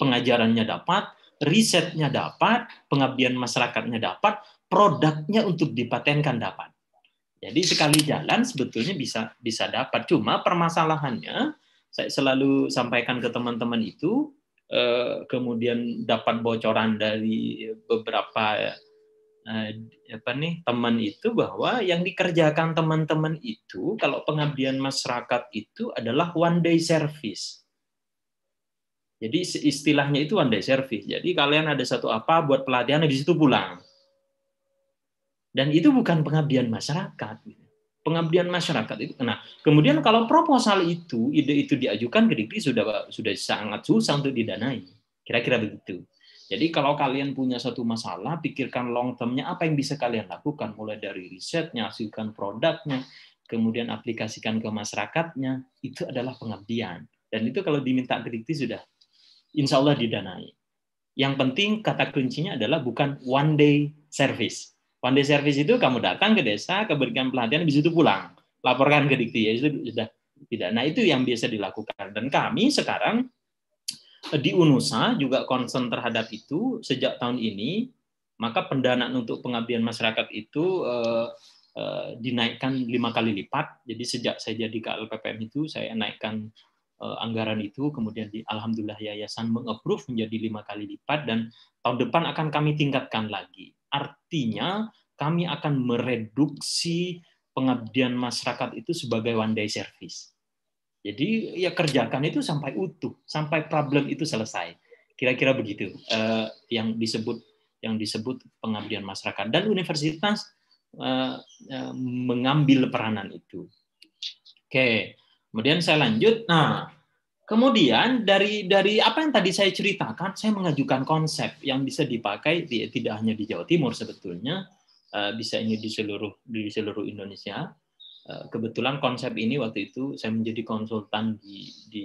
pengajarannya dapat, risetnya dapat, pengabdian masyarakatnya dapat, produknya untuk dipatenkan dapat. Jadi sekali jalan sebetulnya bisa bisa dapat. Cuma permasalahannya saya selalu sampaikan ke teman-teman itu eh, kemudian dapat bocoran dari beberapa eh, apa nih teman itu bahwa yang dikerjakan teman-teman itu kalau pengabdian masyarakat itu adalah one day service. Jadi istilahnya itu one day service. Jadi kalian ada satu apa buat pelatihan di situ pulang. Dan itu bukan pengabdian masyarakat. Pengabdian masyarakat itu. Nah, kemudian kalau proposal itu, ide itu diajukan ke Dikti sudah sudah sangat susah untuk didanai. Kira-kira begitu. Jadi kalau kalian punya satu masalah, pikirkan long term-nya apa yang bisa kalian lakukan. Mulai dari risetnya, hasilkan produknya, kemudian aplikasikan ke masyarakatnya. Itu adalah pengabdian. Dan itu kalau diminta ke Dikti sudah insya Allah didanai. Yang penting kata kuncinya adalah bukan one day service. One day service itu kamu datang ke desa, keberikan pelatihan, habis itu pulang. Laporkan ke Dikti, ya itu sudah tidak. Nah itu yang biasa dilakukan. Dan kami sekarang eh, di UNUSA juga concern terhadap itu sejak tahun ini, maka pendanaan untuk pengabdian masyarakat itu eh, eh, dinaikkan lima kali lipat. Jadi sejak saya jadi KLPPM itu saya naikkan anggaran itu kemudian di alhamdulillah yayasan mengapprove menjadi lima kali lipat dan tahun depan akan kami tingkatkan lagi. Artinya kami akan mereduksi pengabdian masyarakat itu sebagai one day service. Jadi ya kerjakan itu sampai utuh, sampai problem itu selesai. Kira-kira begitu eh, yang disebut yang disebut pengabdian masyarakat dan universitas eh, mengambil peranan itu. Oke, Kemudian saya lanjut. Nah, kemudian dari dari apa yang tadi saya ceritakan, saya mengajukan konsep yang bisa dipakai tidak hanya di Jawa Timur sebetulnya, eh, bisa ini di seluruh di seluruh Indonesia. Eh, kebetulan konsep ini waktu itu saya menjadi konsultan di di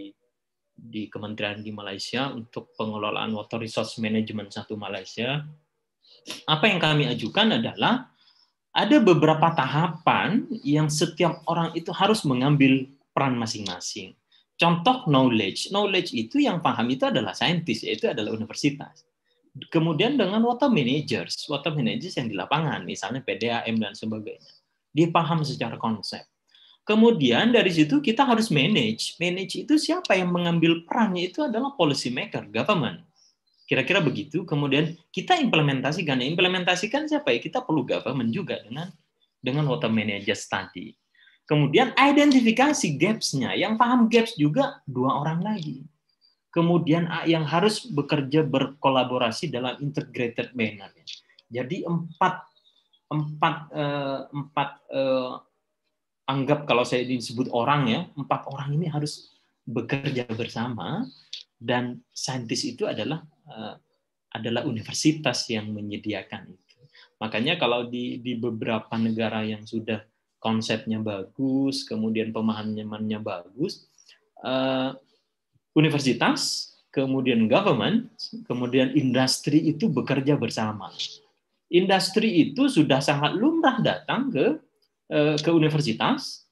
di kementerian di Malaysia untuk pengelolaan water resource management satu Malaysia. Apa yang kami ajukan adalah ada beberapa tahapan yang setiap orang itu harus mengambil peran masing-masing. Contoh knowledge. Knowledge itu yang paham itu adalah saintis, yaitu adalah universitas. Kemudian dengan water managers, water managers yang di lapangan, misalnya PDAM dan sebagainya. Dia paham secara konsep. Kemudian dari situ kita harus manage. Manage itu siapa yang mengambil perannya itu adalah policy maker, government. Kira-kira begitu. Kemudian kita implementasikan. Implementasikan siapa ya? Kita perlu government juga dengan dengan water managers tadi. Kemudian identifikasi gaps-nya. Yang paham gaps juga dua orang lagi. Kemudian yang harus bekerja berkolaborasi dalam integrated manner. Jadi empat empat eh, empat eh, anggap kalau saya disebut orang ya empat orang ini harus bekerja bersama dan saintis itu adalah eh, adalah universitas yang menyediakan itu. Makanya kalau di di beberapa negara yang sudah konsepnya bagus, kemudian pemahamannya bagus, uh, universitas, kemudian government, kemudian industri itu bekerja bersama. Industri itu sudah sangat lumrah datang ke uh, ke universitas,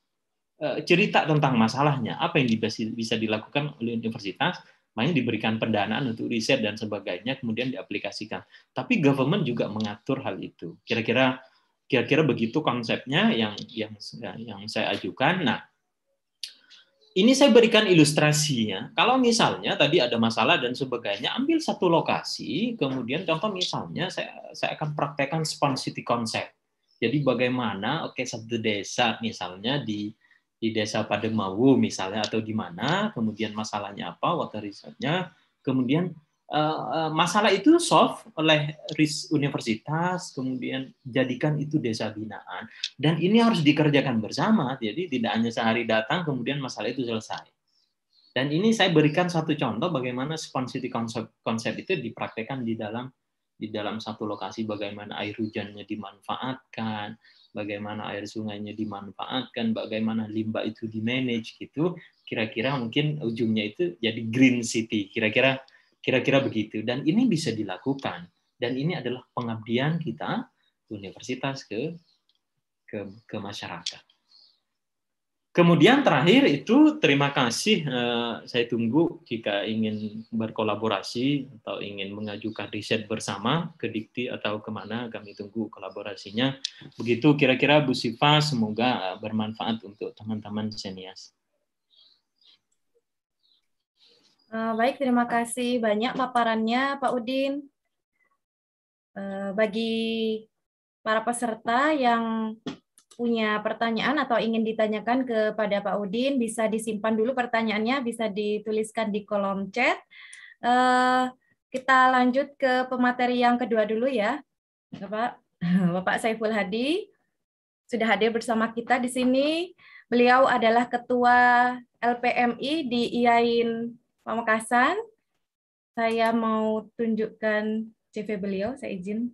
cerita tentang masalahnya, apa yang bisa dilakukan oleh universitas, makanya diberikan pendanaan untuk riset dan sebagainya, kemudian diaplikasikan. Tapi government juga mengatur hal itu. Kira-kira kira-kira begitu konsepnya yang yang yang saya ajukan. Nah, ini saya berikan ilustrasinya. Kalau misalnya tadi ada masalah dan sebagainya, ambil satu lokasi, kemudian contoh misalnya saya saya akan praktekkan spawn city concept. Jadi bagaimana oke okay, satu desa misalnya di di desa Pademawu misalnya atau di mana, kemudian masalahnya apa, water research-nya, kemudian masalah itu solve oleh universitas, kemudian jadikan itu desa binaan, dan ini harus dikerjakan bersama, jadi tidak hanya sehari datang kemudian masalah itu selesai. Dan ini saya berikan satu contoh bagaimana Spawn City konsep, konsep itu dipraktekkan di dalam di dalam satu lokasi, bagaimana air hujannya dimanfaatkan, bagaimana air sungainya dimanfaatkan, bagaimana limbah itu di manage gitu, kira-kira mungkin ujungnya itu jadi green city, kira-kira kira-kira begitu. Dan ini bisa dilakukan. Dan ini adalah pengabdian kita universitas ke ke, ke masyarakat. Kemudian terakhir itu terima kasih eh, saya tunggu jika ingin berkolaborasi atau ingin mengajukan riset bersama ke Dikti atau ke mana kami tunggu kolaborasinya. Begitu kira-kira Bu Siva semoga eh, bermanfaat untuk teman-teman senias. Eh, baik, terima kasih banyak paparannya Pak Udin. Bagi para peserta yang punya pertanyaan atau ingin ditanyakan kepada Pak Udin, bisa disimpan dulu pertanyaannya, bisa dituliskan di kolom chat. Uh, kita lanjut ke pemateri yang kedua dulu ya, Bapak. Bapak Saiful Hadi sudah hadir bersama kita di sini. Beliau adalah Ketua LPMI di IAIN Pamekasan. Saya mau tunjukkan CV beliau, saya izin.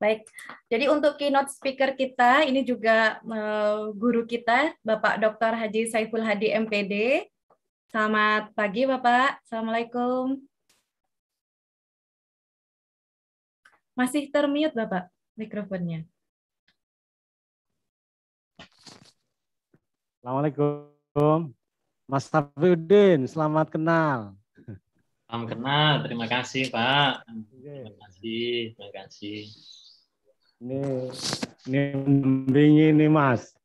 Baik, jadi untuk keynote speaker kita, ini juga uh, guru kita, Bapak Dr. Haji Saiful Hadi MPD. Selamat pagi Bapak, Assalamualaikum. Masih termute Bapak mikrofonnya. Assalamualaikum. Mas Tafiuddin, selamat kenal. Salam kenal, terima kasih Pak. Terima kasih, terima kasih. Ini ini mendampingi ini Mas.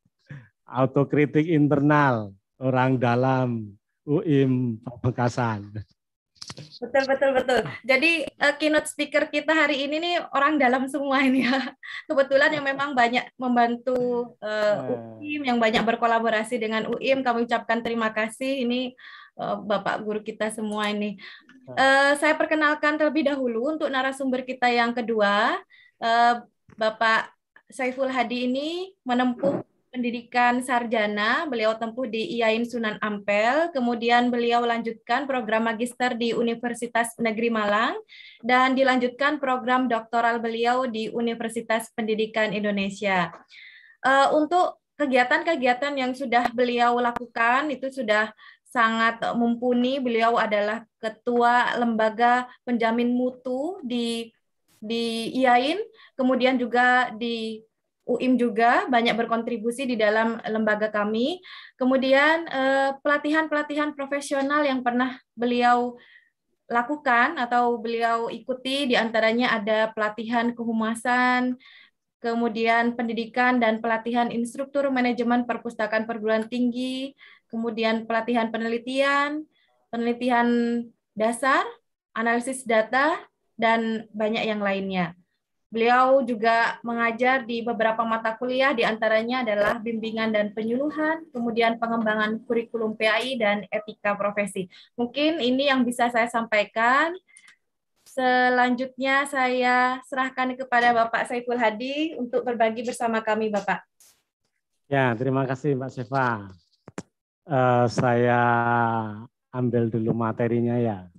Autokritik internal orang dalam UIM Pamekasan. Betul betul betul. Jadi uh, keynote speaker kita hari ini nih orang dalam semua ini ya. Kebetulan yang memang banyak membantu uh, UIM yang banyak berkolaborasi dengan UIM. Kami ucapkan terima kasih ini uh, Bapak guru kita semua ini. Uh, saya perkenalkan terlebih dahulu untuk narasumber kita yang kedua. Uh, Bapak Saiful Hadi ini menempuh pendidikan sarjana, beliau tempuh di IAIN Sunan Ampel, kemudian beliau lanjutkan program magister di Universitas Negeri Malang, dan dilanjutkan program doktoral beliau di Universitas Pendidikan Indonesia. Uh, untuk kegiatan-kegiatan yang sudah beliau lakukan itu sudah sangat mumpuni. Beliau adalah ketua lembaga penjamin mutu di di IAIN, kemudian juga di UIM juga banyak berkontribusi di dalam lembaga kami. Kemudian eh, pelatihan-pelatihan profesional yang pernah beliau lakukan atau beliau ikuti di antaranya ada pelatihan kehumasan, kemudian pendidikan dan pelatihan instruktur manajemen perpustakaan perguruan tinggi, kemudian pelatihan penelitian, penelitian dasar, analisis data, dan banyak yang lainnya. Beliau juga mengajar di beberapa mata kuliah, di antaranya adalah bimbingan dan penyuluhan, kemudian pengembangan kurikulum PAI, dan etika profesi. Mungkin ini yang bisa saya sampaikan. Selanjutnya saya serahkan kepada Bapak Saiful Hadi untuk berbagi bersama kami, Bapak. Ya, terima kasih Mbak Seva. Uh, saya ambil dulu materinya ya.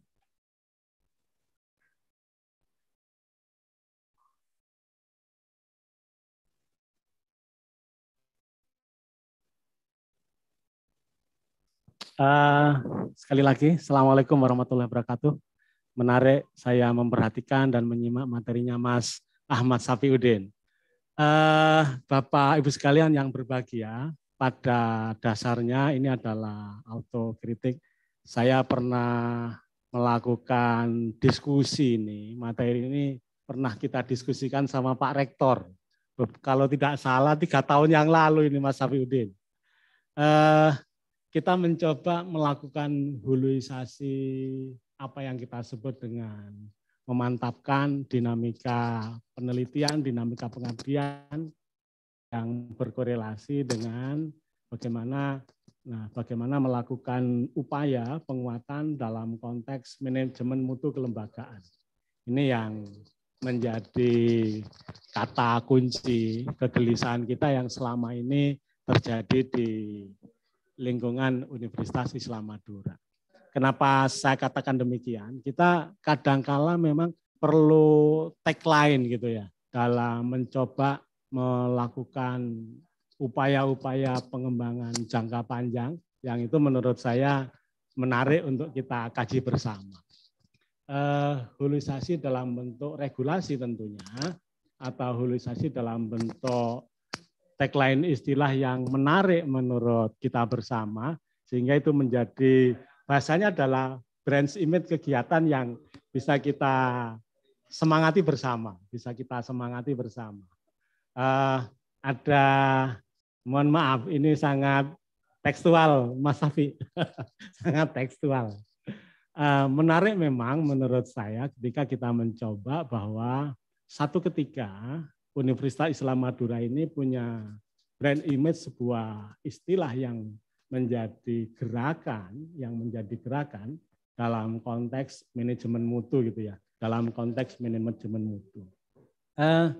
Uh, sekali lagi, Assalamualaikum warahmatullahi wabarakatuh. Menarik saya memperhatikan dan menyimak materinya Mas Ahmad Safiuddin. Uh, Bapak Ibu sekalian yang berbahagia, pada dasarnya ini adalah autokritik. Saya pernah melakukan diskusi ini, materi ini pernah kita diskusikan sama Pak Rektor. Kalau tidak salah tiga tahun yang lalu ini Mas Safiuddin. Uh, kita mencoba melakukan huluisasi apa yang kita sebut dengan memantapkan dinamika penelitian, dinamika pengabdian yang berkorelasi dengan bagaimana nah bagaimana melakukan upaya penguatan dalam konteks manajemen mutu kelembagaan. Ini yang menjadi kata kunci kegelisahan kita yang selama ini terjadi di lingkungan Universitas Islam Madura. Kenapa saya katakan demikian? Kita kadangkala memang perlu tagline gitu ya dalam mencoba melakukan upaya-upaya pengembangan jangka panjang yang itu menurut saya menarik untuk kita kaji bersama. Uh, holisasi dalam bentuk regulasi tentunya atau holisasi dalam bentuk tagline istilah yang menarik menurut kita bersama sehingga itu menjadi bahasanya adalah brand image kegiatan yang bisa kita semangati bersama, bisa kita semangati bersama. Uh, ada, mohon maaf, ini sangat tekstual, Mas Safi, sangat tekstual. Uh, menarik memang menurut saya ketika kita mencoba bahwa satu ketika Universitas Islam Madura ini punya brand image sebuah istilah yang menjadi gerakan, yang menjadi gerakan dalam konteks manajemen mutu gitu ya, dalam konteks manajemen mutu. Eh,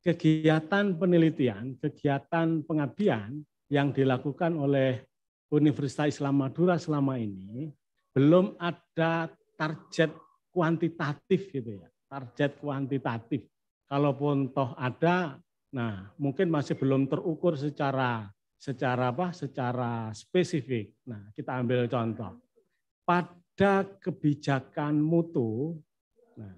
kegiatan penelitian, kegiatan pengabdian yang dilakukan oleh Universitas Islam Madura selama ini belum ada target kuantitatif gitu ya, target kuantitatif kalaupun toh ada, nah mungkin masih belum terukur secara secara apa? Secara spesifik. Nah, kita ambil contoh. Pada kebijakan mutu, nah,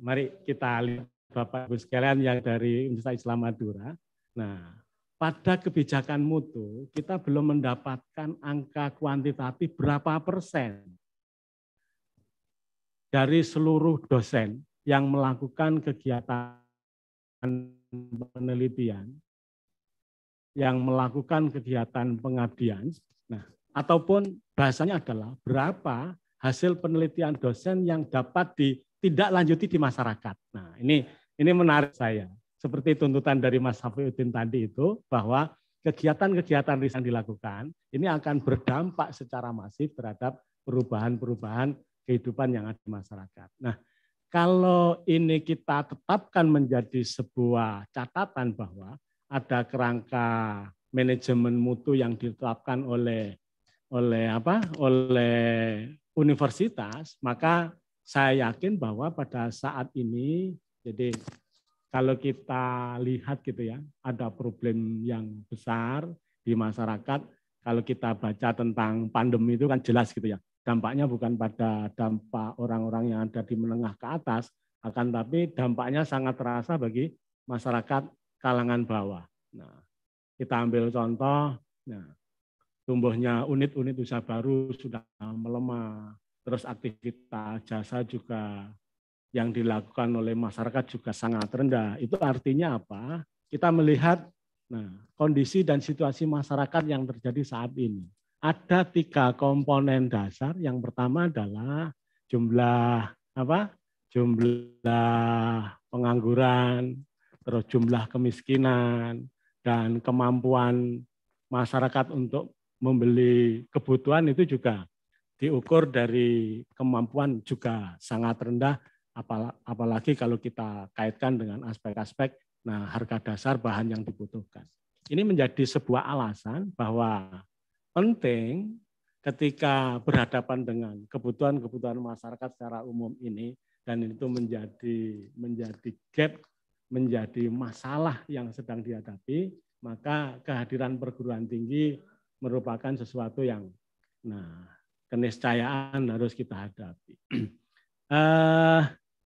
mari kita lihat Bapak Ibu sekalian yang dari Universitas Islam Madura. Nah, pada kebijakan mutu kita belum mendapatkan angka kuantitatif berapa persen dari seluruh dosen yang melakukan kegiatan penelitian yang melakukan kegiatan pengabdian, nah ataupun bahasanya adalah berapa hasil penelitian dosen yang dapat ditindaklanjuti di masyarakat. Nah ini ini menarik saya. Seperti tuntutan dari Mas Hafiuddin tadi itu bahwa kegiatan-kegiatan riset yang dilakukan ini akan berdampak secara masif terhadap perubahan-perubahan kehidupan yang ada di masyarakat. Nah, kalau ini kita tetapkan menjadi sebuah catatan bahwa ada kerangka manajemen mutu yang ditetapkan oleh oleh apa? oleh universitas, maka saya yakin bahwa pada saat ini jadi kalau kita lihat gitu ya, ada problem yang besar di masyarakat. Kalau kita baca tentang pandemi itu kan jelas gitu ya dampaknya bukan pada dampak orang-orang yang ada di menengah ke atas, akan tapi dampaknya sangat terasa bagi masyarakat kalangan bawah. Nah, kita ambil contoh, nah, tumbuhnya unit-unit usaha baru sudah melemah, terus aktivitas jasa juga yang dilakukan oleh masyarakat juga sangat rendah. Itu artinya apa? Kita melihat nah, kondisi dan situasi masyarakat yang terjadi saat ini ada tiga komponen dasar. Yang pertama adalah jumlah apa? Jumlah pengangguran, terus jumlah kemiskinan dan kemampuan masyarakat untuk membeli kebutuhan itu juga diukur dari kemampuan juga sangat rendah apalagi kalau kita kaitkan dengan aspek-aspek nah harga dasar bahan yang dibutuhkan. Ini menjadi sebuah alasan bahwa penting ketika berhadapan dengan kebutuhan-kebutuhan masyarakat secara umum ini dan itu menjadi menjadi gap, menjadi masalah yang sedang dihadapi, maka kehadiran perguruan tinggi merupakan sesuatu yang Nah, keniscayaan harus kita hadapi. eh,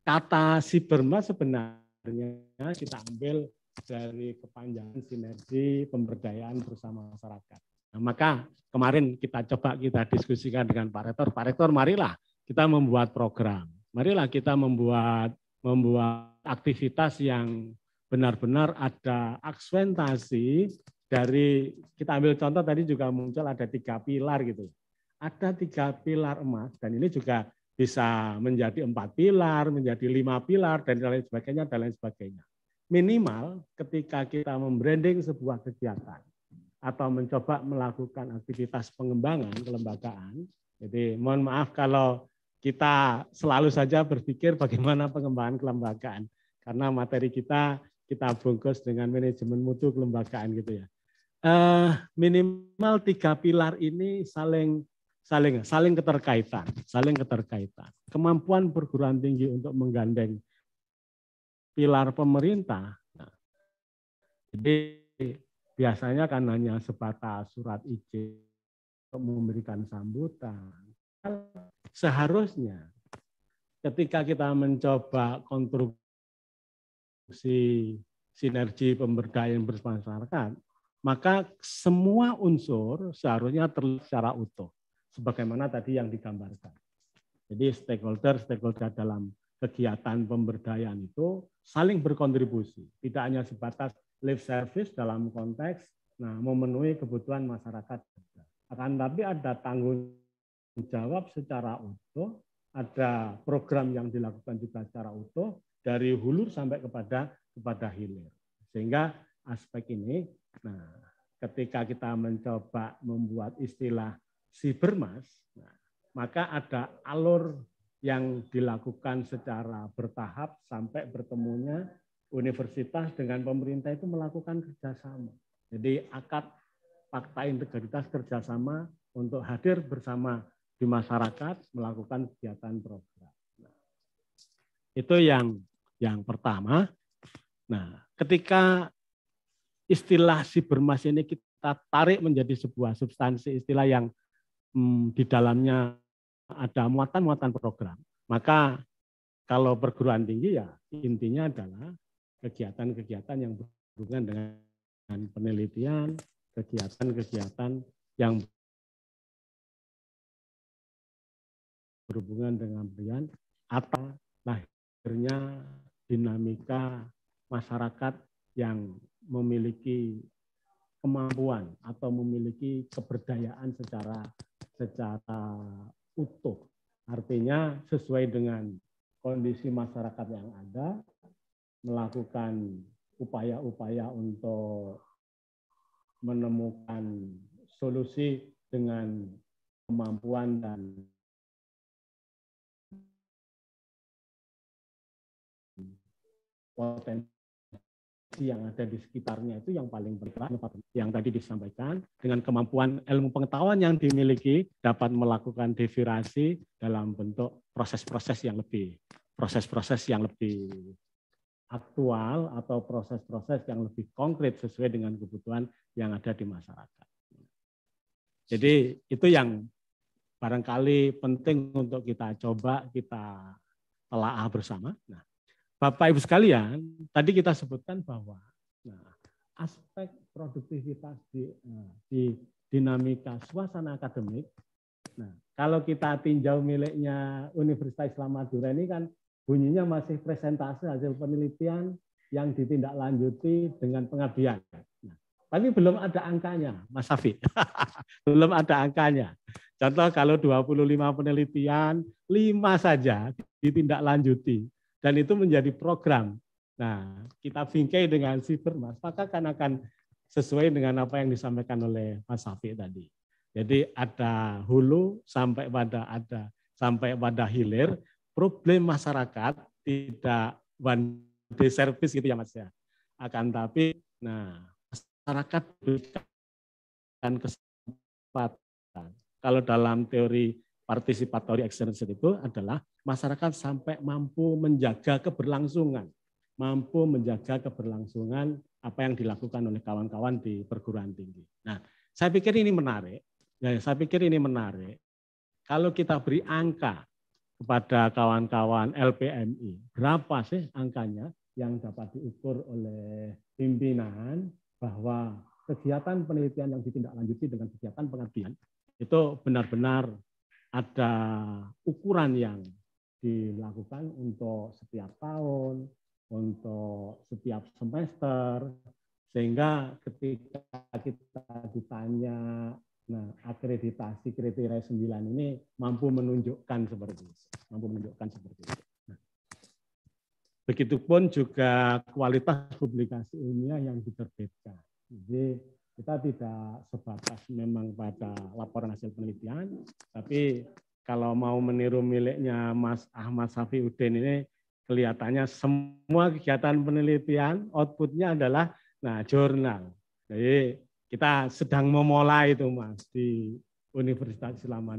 kata siberma sebenarnya kita ambil dari kepanjangan sinergi pemberdayaan bersama masyarakat. Nah, maka kemarin kita coba kita diskusikan dengan Pak Rektor. Pak Rektor, marilah kita membuat program. Marilah kita membuat membuat aktivitas yang benar-benar ada aksentuasi dari kita ambil contoh tadi juga muncul ada tiga pilar gitu. Ada tiga pilar emas dan ini juga bisa menjadi empat pilar, menjadi lima pilar dan lain sebagainya dan lain sebagainya. Minimal ketika kita membranding sebuah kegiatan atau mencoba melakukan aktivitas pengembangan kelembagaan. Jadi mohon maaf kalau kita selalu saja berpikir bagaimana pengembangan kelembagaan karena materi kita kita bungkus dengan manajemen mutu kelembagaan gitu ya uh, minimal tiga pilar ini saling saling saling keterkaitan, saling keterkaitan. Kemampuan perguruan tinggi untuk menggandeng pilar pemerintah. Nah, jadi biasanya kan hanya sebatas surat izin untuk memberikan sambutan. Seharusnya ketika kita mencoba konstruksi sinergi pemberdayaan bermasyarakat, maka semua unsur seharusnya terlihat secara utuh, sebagaimana tadi yang digambarkan. Jadi stakeholder stakeholder dalam kegiatan pemberdayaan itu saling berkontribusi, tidak hanya sebatas live service dalam konteks nah memenuhi kebutuhan masyarakat, akan tapi ada tanggung jawab secara utuh, ada program yang dilakukan juga secara utuh dari hulu sampai kepada kepada hilir, sehingga aspek ini Nah, ketika kita mencoba membuat istilah sibermas, nah, maka ada alur yang dilakukan secara bertahap sampai bertemunya universitas dengan pemerintah itu melakukan kerjasama. Jadi akad fakta integritas kerjasama untuk hadir bersama di masyarakat melakukan kegiatan program. Nah, itu yang yang pertama. Nah, ketika istilah sibermas ini kita tarik menjadi sebuah substansi istilah yang hmm, di dalamnya ada muatan-muatan program. Maka kalau perguruan tinggi ya intinya adalah kegiatan-kegiatan yang berhubungan dengan penelitian, kegiatan-kegiatan yang berhubungan dengan pemberian atau lahirnya dinamika masyarakat yang memiliki kemampuan atau memiliki keberdayaan secara secara utuh. Artinya sesuai dengan kondisi masyarakat yang ada, melakukan upaya-upaya untuk menemukan solusi dengan kemampuan dan potensi yang ada di sekitarnya itu yang paling penting. Yang tadi disampaikan dengan kemampuan ilmu pengetahuan yang dimiliki dapat melakukan devirasi dalam bentuk proses-proses yang lebih proses-proses yang lebih aktual atau proses-proses yang lebih konkret sesuai dengan kebutuhan yang ada di masyarakat. Jadi itu yang barangkali penting untuk kita coba kita telaah bersama. Nah, Bapak Ibu sekalian, tadi kita sebutkan bahwa nah, aspek produktivitas di, nah, di dinamika suasana akademik. Nah, kalau kita tinjau miliknya Universitas Islam Madura ini kan bunyinya masih presentasi hasil penelitian yang ditindaklanjuti dengan pengabdian. Nah, tapi belum ada angkanya, Mas Safi. belum ada angkanya. Contoh kalau 25 penelitian, 5 saja ditindaklanjuti dan itu menjadi program. Nah, kita bingkai dengan Sibermas, maka kan akan sesuai dengan apa yang disampaikan oleh Mas Safi tadi. Jadi ada hulu sampai pada ada sampai pada hilir, problem masyarakat tidak one day service gitu ya Mas ya. Akan tapi nah masyarakat berikan kesempatan. Kalau dalam teori participatory exchange itu adalah masyarakat sampai mampu menjaga keberlangsungan, mampu menjaga keberlangsungan apa yang dilakukan oleh kawan-kawan di perguruan tinggi. Nah, saya pikir ini menarik. Ya, saya pikir ini menarik. Kalau kita beri angka kepada kawan-kawan LPMI, berapa sih angkanya yang dapat diukur oleh pimpinan bahwa kegiatan penelitian yang ditindaklanjuti dengan kegiatan pengabdian itu benar-benar ada ukuran yang dilakukan untuk setiap tahun, untuk setiap semester, sehingga ketika kita ditanya nah akreditasi kriteria 9 ini mampu menunjukkan seperti itu, mampu menunjukkan seperti itu. Nah, begitupun juga kualitas publikasi ilmiah yang diterbitkan. Jadi kita tidak sebatas memang pada laporan hasil penelitian, tapi kalau mau meniru miliknya Mas Ahmad Safiuddin ini kelihatannya semua kegiatan penelitian outputnya adalah nah jurnal. Jadi kita sedang memulai itu Mas di Universitas Islam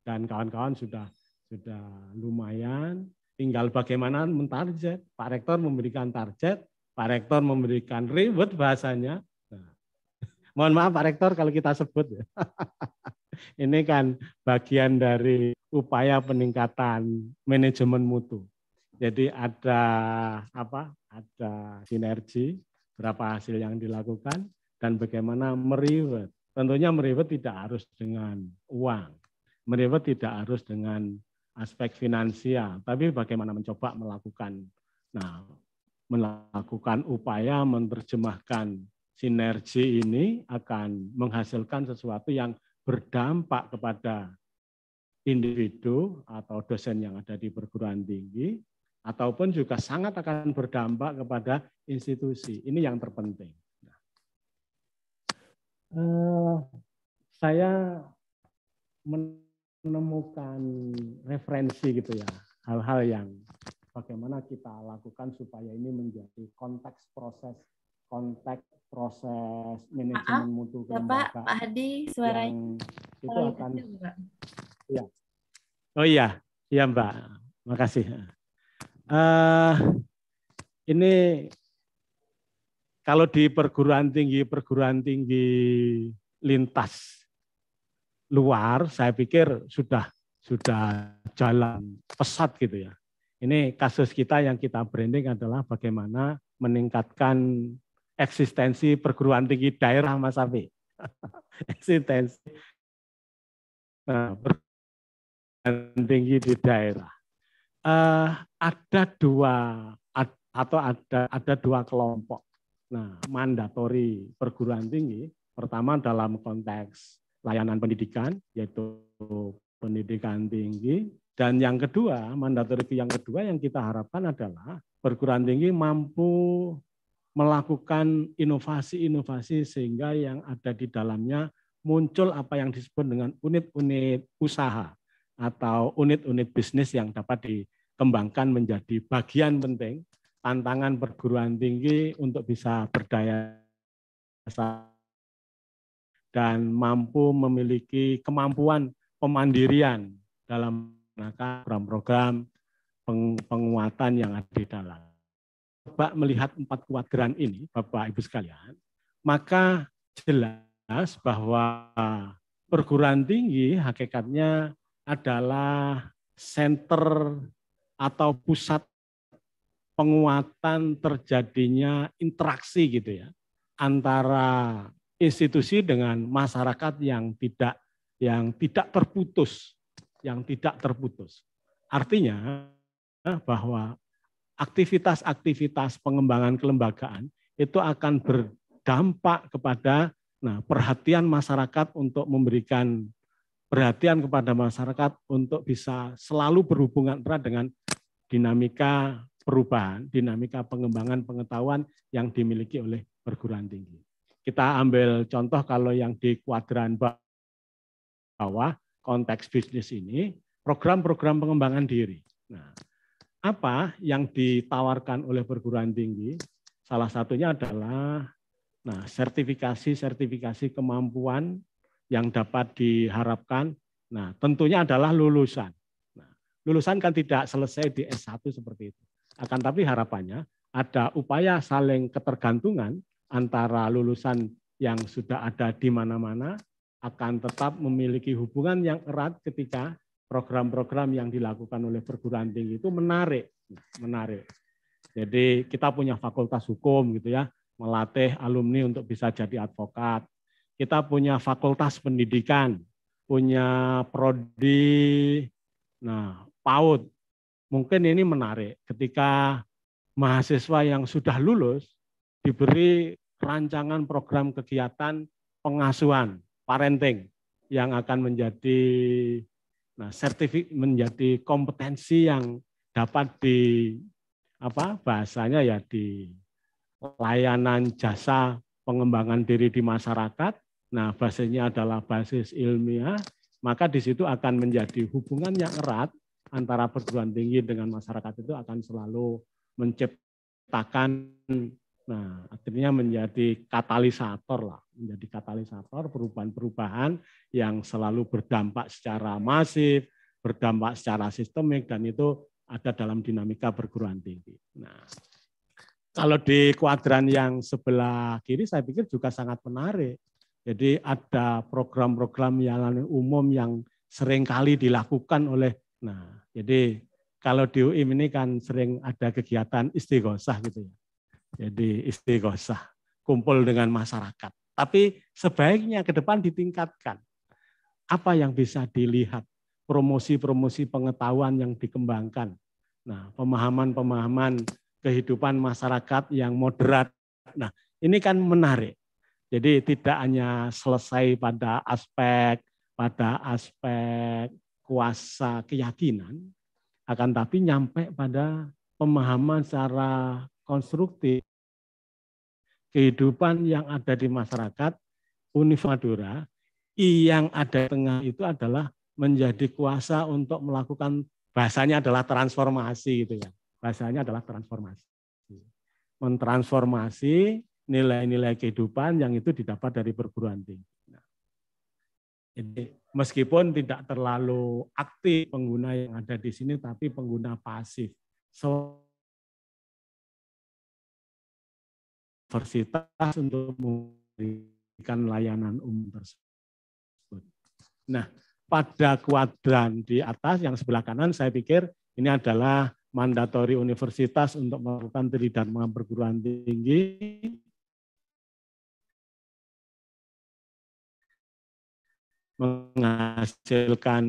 dan kawan-kawan sudah sudah lumayan. Tinggal bagaimana mentarget. Pak Rektor memberikan target, Pak Rektor memberikan reward bahasanya, Mohon maaf Pak Rektor kalau kita sebut ya. Ini kan bagian dari upaya peningkatan manajemen mutu. Jadi ada apa? Ada sinergi berapa hasil yang dilakukan dan bagaimana meriwet. Tentunya meriwet tidak harus dengan uang. Meriwet tidak harus dengan aspek finansial, tapi bagaimana mencoba melakukan nah melakukan upaya menerjemahkan sinergi ini akan menghasilkan sesuatu yang berdampak kepada individu atau dosen yang ada di perguruan tinggi, ataupun juga sangat akan berdampak kepada institusi. Ini yang terpenting. Eh, saya menemukan referensi gitu ya, hal-hal yang bagaimana kita lakukan supaya ini menjadi konteks proses konteks proses manajemen Maaf, mutu Bapak Pak Hadi suaranya itu akan ya oh iya. Iya Mbak. Makasih. Uh, ini kalau di perguruan tinggi perguruan tinggi lintas luar saya pikir sudah sudah jalan pesat gitu ya ini kasus kita yang kita branding adalah bagaimana meningkatkan eksistensi perguruan tinggi daerah Mas Afi. eksistensi nah, perguruan tinggi di daerah. Uh, ada dua atau ada ada dua kelompok. Nah, mandatori perguruan tinggi pertama dalam konteks layanan pendidikan yaitu pendidikan tinggi. Dan yang kedua mandatori yang kedua yang kita harapkan adalah perguruan tinggi mampu melakukan inovasi-inovasi sehingga yang ada di dalamnya muncul apa yang disebut dengan unit-unit usaha atau unit-unit bisnis yang dapat dikembangkan menjadi bagian penting tantangan perguruan tinggi untuk bisa berdaya dan mampu memiliki kemampuan pemandirian dalam program-program penguatan yang ada di dalam. Coba melihat empat kuadran ini, Bapak Ibu sekalian, maka jelas bahwa perguruan tinggi hakikatnya adalah center atau pusat penguatan terjadinya interaksi gitu ya antara institusi dengan masyarakat yang tidak yang tidak terputus, yang tidak terputus. Artinya bahwa aktivitas-aktivitas pengembangan kelembagaan itu akan berdampak kepada nah, perhatian masyarakat untuk memberikan perhatian kepada masyarakat untuk bisa selalu berhubungan erat dengan dinamika perubahan, dinamika pengembangan pengetahuan yang dimiliki oleh perguruan tinggi. Kita ambil contoh kalau yang di kuadran bawah konteks bisnis ini, program-program pengembangan diri. Nah, apa yang ditawarkan oleh perguruan tinggi? Salah satunya adalah nah sertifikasi-sertifikasi kemampuan yang dapat diharapkan. Nah, tentunya adalah lulusan. Nah, lulusan kan tidak selesai di S1 seperti itu. Akan tapi harapannya ada upaya saling ketergantungan antara lulusan yang sudah ada di mana-mana akan tetap memiliki hubungan yang erat ketika program-program yang dilakukan oleh perguruan tinggi itu menarik, menarik. Jadi kita punya fakultas hukum gitu ya, melatih alumni untuk bisa jadi advokat. Kita punya fakultas pendidikan, punya prodi, nah PAUD. Mungkin ini menarik ketika mahasiswa yang sudah lulus diberi rancangan program kegiatan pengasuhan parenting yang akan menjadi nah sertifik menjadi kompetensi yang dapat di apa bahasanya ya di layanan jasa pengembangan diri di masyarakat. Nah, basisnya adalah basis ilmiah, maka di situ akan menjadi hubungan yang erat antara perguruan tinggi dengan masyarakat itu akan selalu menciptakan Nah, akhirnya menjadi katalisator lah, menjadi katalisator perubahan-perubahan yang selalu berdampak secara masif, berdampak secara sistemik dan itu ada dalam dinamika perguruan tinggi. Nah, kalau di kuadran yang sebelah kiri saya pikir juga sangat menarik. Jadi ada program-program yang umum yang sering kali dilakukan oleh nah, jadi kalau di UIM ini kan sering ada kegiatan istighosah gitu ya jadi istighosah, kumpul dengan masyarakat. Tapi sebaiknya ke depan ditingkatkan. Apa yang bisa dilihat? Promosi-promosi pengetahuan yang dikembangkan. Nah, pemahaman-pemahaman kehidupan masyarakat yang moderat. Nah, ini kan menarik. Jadi tidak hanya selesai pada aspek pada aspek kuasa keyakinan, akan tapi nyampe pada pemahaman secara konstruktif kehidupan yang ada di masyarakat Universitas Madura yang ada di tengah itu adalah menjadi kuasa untuk melakukan bahasanya adalah transformasi gitu ya. Bahasanya adalah transformasi. Mentransformasi nilai-nilai kehidupan yang itu didapat dari perguruan tinggi. Nah, jadi meskipun tidak terlalu aktif pengguna yang ada di sini, tapi pengguna pasif. So, universitas untuk memberikan layanan umum tersebut. Nah, pada kuadran di atas yang sebelah kanan saya pikir ini adalah mandatori universitas untuk melakukan dan perguruan tinggi menghasilkan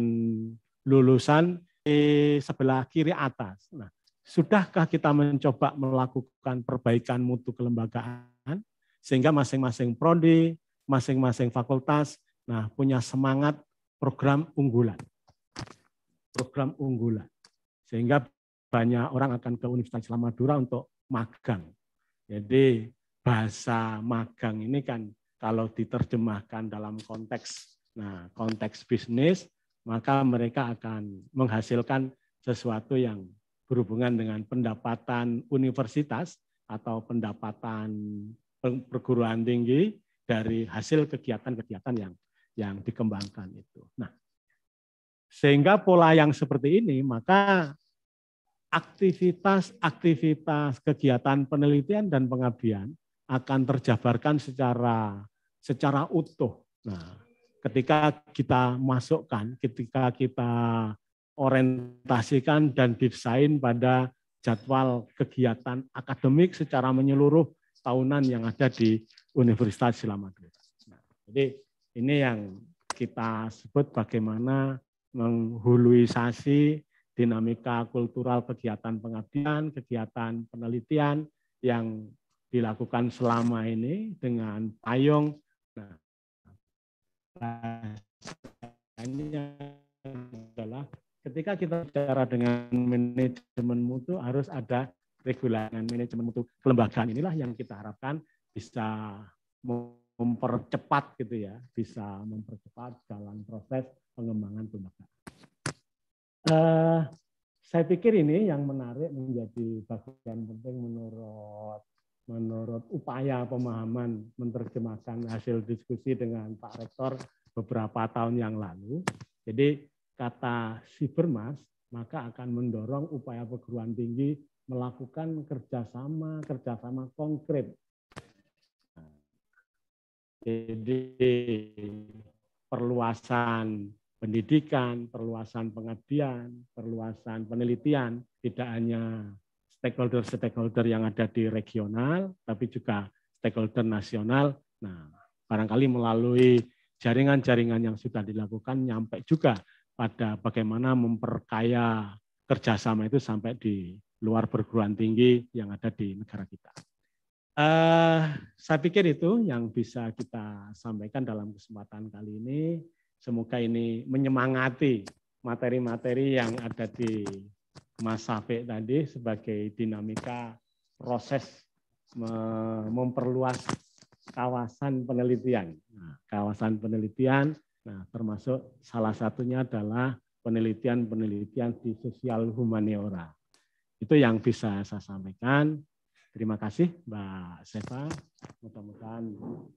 lulusan di sebelah kiri atas. Nah, Sudahkah kita mencoba melakukan perbaikan mutu kelembagaan sehingga masing-masing prodi, masing-masing fakultas nah punya semangat program unggulan. Program unggulan. Sehingga banyak orang akan ke Universitas Islam Madura untuk magang. Jadi bahasa magang ini kan kalau diterjemahkan dalam konteks nah konteks bisnis maka mereka akan menghasilkan sesuatu yang berhubungan dengan pendapatan universitas atau pendapatan perguruan tinggi dari hasil kegiatan-kegiatan yang yang dikembangkan itu. Nah, sehingga pola yang seperti ini maka aktivitas-aktivitas kegiatan penelitian dan pengabdian akan terjabarkan secara secara utuh. Nah, ketika kita masukkan, ketika kita orientasikan dan desain pada jadwal kegiatan akademik secara menyeluruh tahunan yang ada di Universitas Islam Madura. Nah, jadi ini yang kita sebut bagaimana menghuluisasi dinamika kultural kegiatan pengabdian, kegiatan penelitian yang dilakukan selama ini dengan payung. Nah, ini adalah ketika kita bicara dengan manajemen mutu harus ada regulasi manajemen mutu kelembagaan inilah yang kita harapkan bisa mempercepat gitu ya, bisa mempercepat jalan proses pengembangan kelembagaan. Uh, saya pikir ini yang menarik menjadi bagian penting menurut menurut upaya pemahaman menerjemahkan hasil diskusi dengan Pak Rektor beberapa tahun yang lalu. Jadi kata Sibermas, maka akan mendorong upaya perguruan tinggi melakukan kerjasama kerjasama konkret. Jadi perluasan pendidikan, perluasan pengabdian, perluasan penelitian, tidak hanya stakeholder-stakeholder yang ada di regional, tapi juga stakeholder nasional. Nah, barangkali melalui jaringan-jaringan yang sudah dilakukan, nyampe juga pada bagaimana memperkaya kerjasama itu sampai di luar perguruan tinggi yang ada di negara kita. Uh, saya pikir itu yang bisa kita sampaikan dalam kesempatan kali ini. Semoga ini menyemangati materi-materi yang ada di Mas Safik tadi sebagai dinamika proses memperluas kawasan penelitian. Nah, kawasan penelitian, nah termasuk salah satunya adalah penelitian-penelitian di sosial humaniora. Itu yang bisa saya sampaikan. Terima kasih Mbak Seva. Mudah-mudahan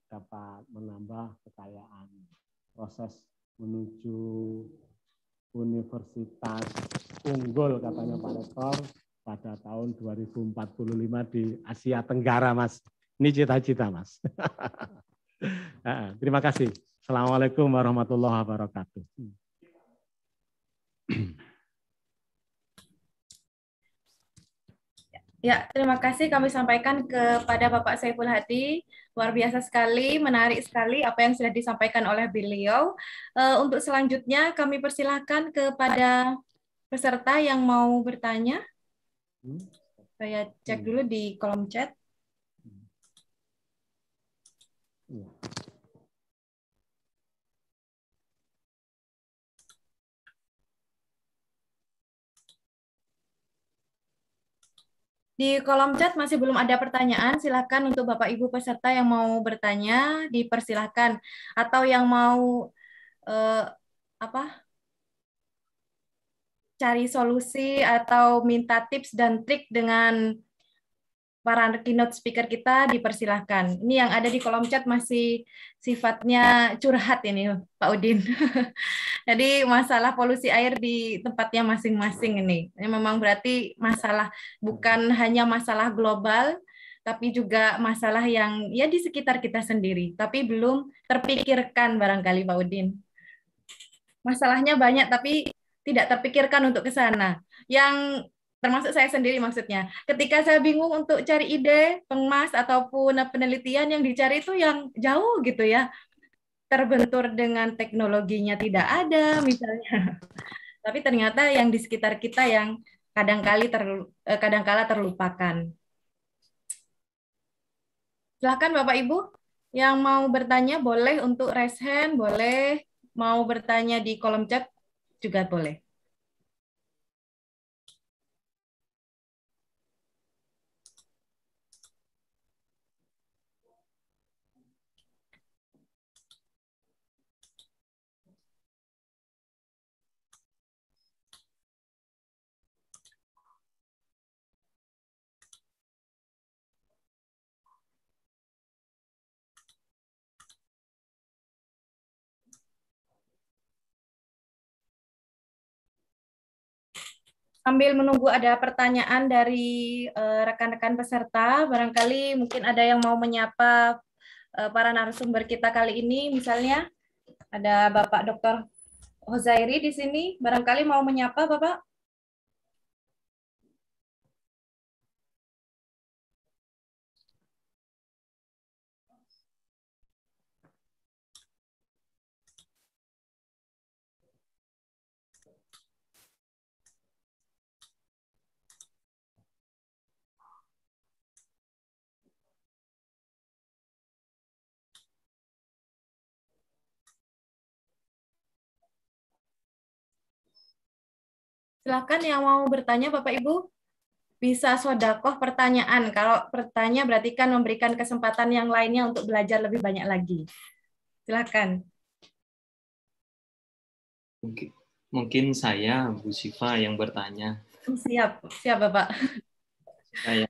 dapat menambah kekayaan proses menuju universitas unggul katanya Pak Rektor pada tahun 2045 di Asia Tenggara, Mas. Ini cita-cita, Mas. Terima kasih. Assalamualaikum warahmatullahi wabarakatuh. Ya, terima kasih kami sampaikan kepada Bapak Saiful Hadi. Luar biasa sekali, menarik sekali apa yang sudah disampaikan oleh beliau. Uh, untuk selanjutnya kami persilahkan kepada peserta yang mau bertanya. Saya cek dulu di kolom chat. Di kolom chat masih belum ada pertanyaan, silakan untuk Bapak Ibu peserta yang mau bertanya dipersilahkan. Atau yang mau eh, apa cari solusi atau minta tips dan trik dengan para keynote speaker kita dipersilahkan. Ini yang ada di kolom chat masih sifatnya curhat ini Pak Udin. Jadi masalah polusi air di tempatnya masing-masing ini. Ini memang berarti masalah bukan hanya masalah global, tapi juga masalah yang ya di sekitar kita sendiri, tapi belum terpikirkan barangkali Pak Udin. Masalahnya banyak tapi tidak terpikirkan untuk ke sana. Yang termasuk saya sendiri maksudnya. Ketika saya bingung untuk cari ide, pengemas ataupun penelitian yang dicari itu yang jauh gitu ya. Terbentur dengan teknologinya tidak ada misalnya. Tapi ternyata yang di sekitar kita yang kadangkali ter, eh, kadangkala terlupakan. Silakan Bapak Ibu yang mau bertanya boleh untuk raise hand, boleh mau bertanya di kolom chat juga boleh. Sambil menunggu ada pertanyaan dari eh, rekan-rekan uh, peserta, barangkali mungkin ada yang mau menyapa uh, para narasumber kita kali ini, misalnya ada Bapak Dr. Hozairi di sini, barangkali mau menyapa Bapak? Silakan yang mau bertanya Bapak Ibu. Bisa sodakoh pertanyaan. Kalau bertanya berarti kan memberikan kesempatan yang lainnya untuk belajar lebih banyak lagi. Silakan. Mungkin, mungkin saya, Bu Siva, yang bertanya. Siap, siap Bapak. Supaya,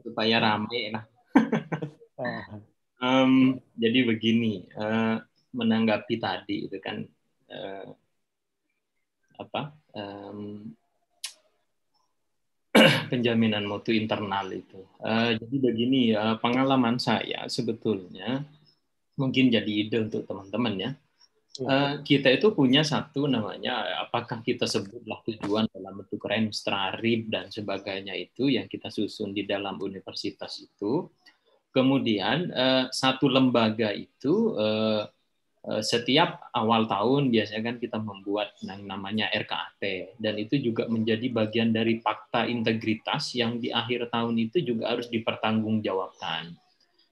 supaya rame lah. um, jadi begini, uh, menanggapi tadi itu kan uh, apa um, penjaminan mutu internal itu. Uh, jadi begini, uh, pengalaman saya sebetulnya mungkin jadi ide untuk teman-teman ya. Uh, kita itu punya satu namanya apakah kita sebutlah tujuan dalam bentuk renstra, RIB dan sebagainya itu yang kita susun di dalam universitas itu. Kemudian uh, satu lembaga itu uh, setiap awal tahun biasanya kan kita membuat yang namanya RKAT dan itu juga menjadi bagian dari fakta integritas yang di akhir tahun itu juga harus dipertanggungjawabkan.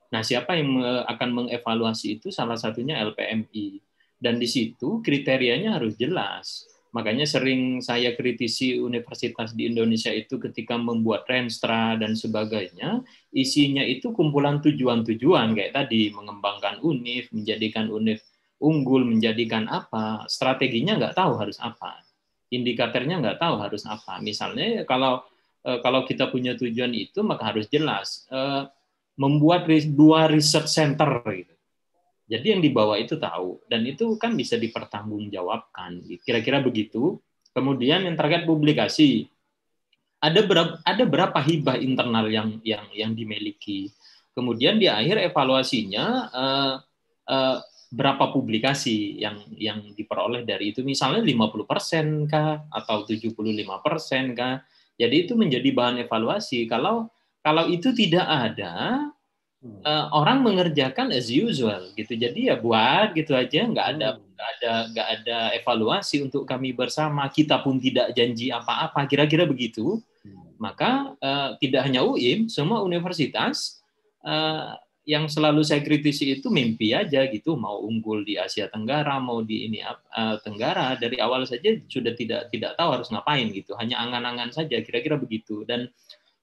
Nah, siapa yang akan mengevaluasi itu salah satunya LPMI dan di situ kriterianya harus jelas. Makanya sering saya kritisi universitas di Indonesia itu ketika membuat renstra dan sebagainya, isinya itu kumpulan tujuan-tujuan kayak tadi mengembangkan UNIF, menjadikan UNIF unggul, menjadikan apa, strateginya nggak tahu harus apa, indikatornya nggak tahu harus apa. Misalnya kalau eh, kalau kita punya tujuan itu maka harus jelas eh, membuat dua research center gitu jadi yang di bawah itu tahu dan itu kan bisa dipertanggungjawabkan. Kira-kira begitu. Kemudian yang terkait publikasi, ada berapa ada berapa hibah internal yang yang yang dimiliki. Kemudian di akhir evaluasinya eh, berapa publikasi yang yang diperoleh dari itu misalnya 50% kah atau 75% kah. Jadi itu menjadi bahan evaluasi. Kalau kalau itu tidak ada, uh, orang mengerjakan as usual gitu jadi ya buat gitu aja nggak ada hmm. nggak ada nggak ada evaluasi untuk kami bersama kita pun tidak janji apa-apa kira-kira begitu hmm. maka uh, tidak hanya UIM semua universitas uh, yang selalu saya kritisi itu mimpi aja gitu mau unggul di Asia Tenggara mau di ini uh, Tenggara dari awal saja sudah tidak tidak tahu harus ngapain gitu hanya angan-angan saja kira-kira begitu dan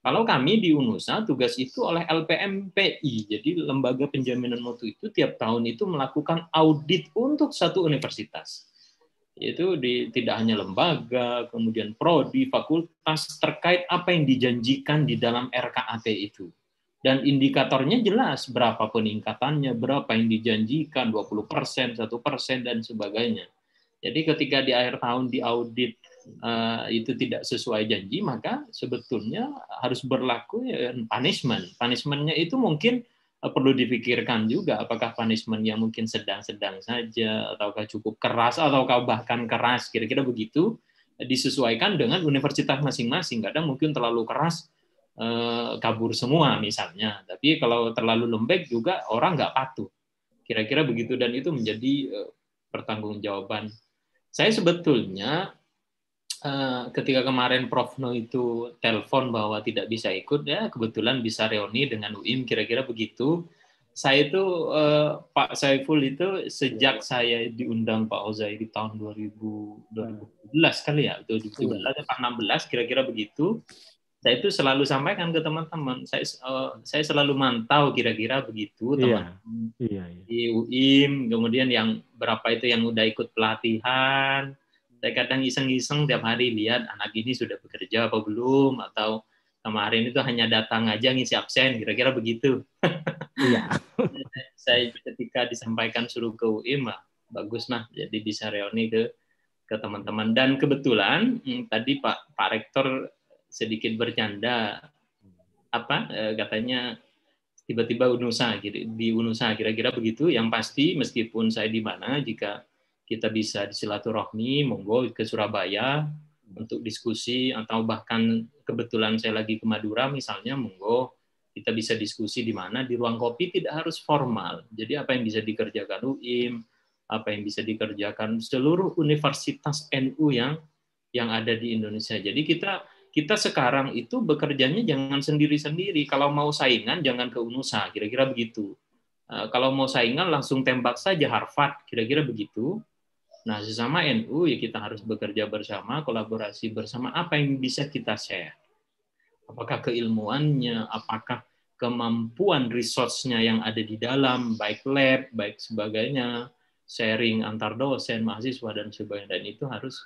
kalau kami di UNUSA tugas itu oleh LPMPI, jadi lembaga penjaminan mutu itu tiap tahun itu melakukan audit untuk satu universitas. Itu di, tidak hanya lembaga, kemudian prodi, fakultas terkait apa yang dijanjikan di dalam RKAT itu. Dan indikatornya jelas berapa peningkatannya, berapa yang dijanjikan, 20 persen, satu persen dan sebagainya. Jadi ketika di akhir tahun diaudit uh, itu tidak sesuai janji, maka sebetulnya harus berlaku ya, punishment. Punishmentnya itu mungkin uh, perlu dipikirkan juga apakah punishment yang mungkin sedang-sedang saja, ataukah cukup keras, ataukah bahkan keras, kira-kira begitu disesuaikan dengan universitas masing-masing. Kadang mungkin terlalu keras kabur semua misalnya, tapi kalau terlalu lembek juga orang nggak patuh. Kira-kira begitu dan itu menjadi pertanggungjawaban. Saya sebetulnya eh, ketika kemarin Prof No itu telepon bahwa tidak bisa ikut ya kebetulan bisa reuni dengan UIM kira-kira begitu. Saya itu eh, Pak Saiful itu sejak saya diundang Pak Ozai di tahun 2000 2012 kali ya, 2017 Pak 16 kira-kira begitu saya itu selalu sampaikan ke teman-teman saya uh, saya selalu mantau kira-kira begitu teman iya, iya, iya. di UIM kemudian yang berapa itu yang udah ikut pelatihan. Saya kadang iseng-iseng tiap hari lihat anak ini sudah bekerja apa belum? Atau kemarin itu hanya datang aja ngisi absen kira-kira begitu. Iya. Saya ketika disampaikan suruh ke UIM ah, bagus nah jadi bisa reuni ke ke teman-teman. Dan kebetulan hmm, tadi Pak Pak Rektor sedikit bercanda apa eh, katanya tiba-tiba Unusa gitu di Unusa kira-kira begitu. Yang pasti meskipun saya di mana jika kita bisa disilaturahmi monggo ke Surabaya untuk diskusi atau bahkan kebetulan saya lagi ke Madura misalnya monggo kita bisa diskusi di mana. Di ruang kopi tidak harus formal. Jadi apa yang bisa dikerjakan UIM apa yang bisa dikerjakan seluruh universitas NU yang yang ada di Indonesia. Jadi kita kita sekarang itu bekerjanya jangan sendiri-sendiri. Kalau mau saingan jangan ke UNUSA, kira-kira begitu. Eh, kalau mau saingan langsung tembak saja Harvard, kira-kira begitu. Nah, sesama NU ya kita harus bekerja bersama, kolaborasi bersama. Apa yang bisa kita share? Apakah keilmuannya, apakah kemampuan resource-nya yang ada di dalam, baik lab, baik sebagainya, sharing antar dosen, mahasiswa dan sebagainya. Dan itu harus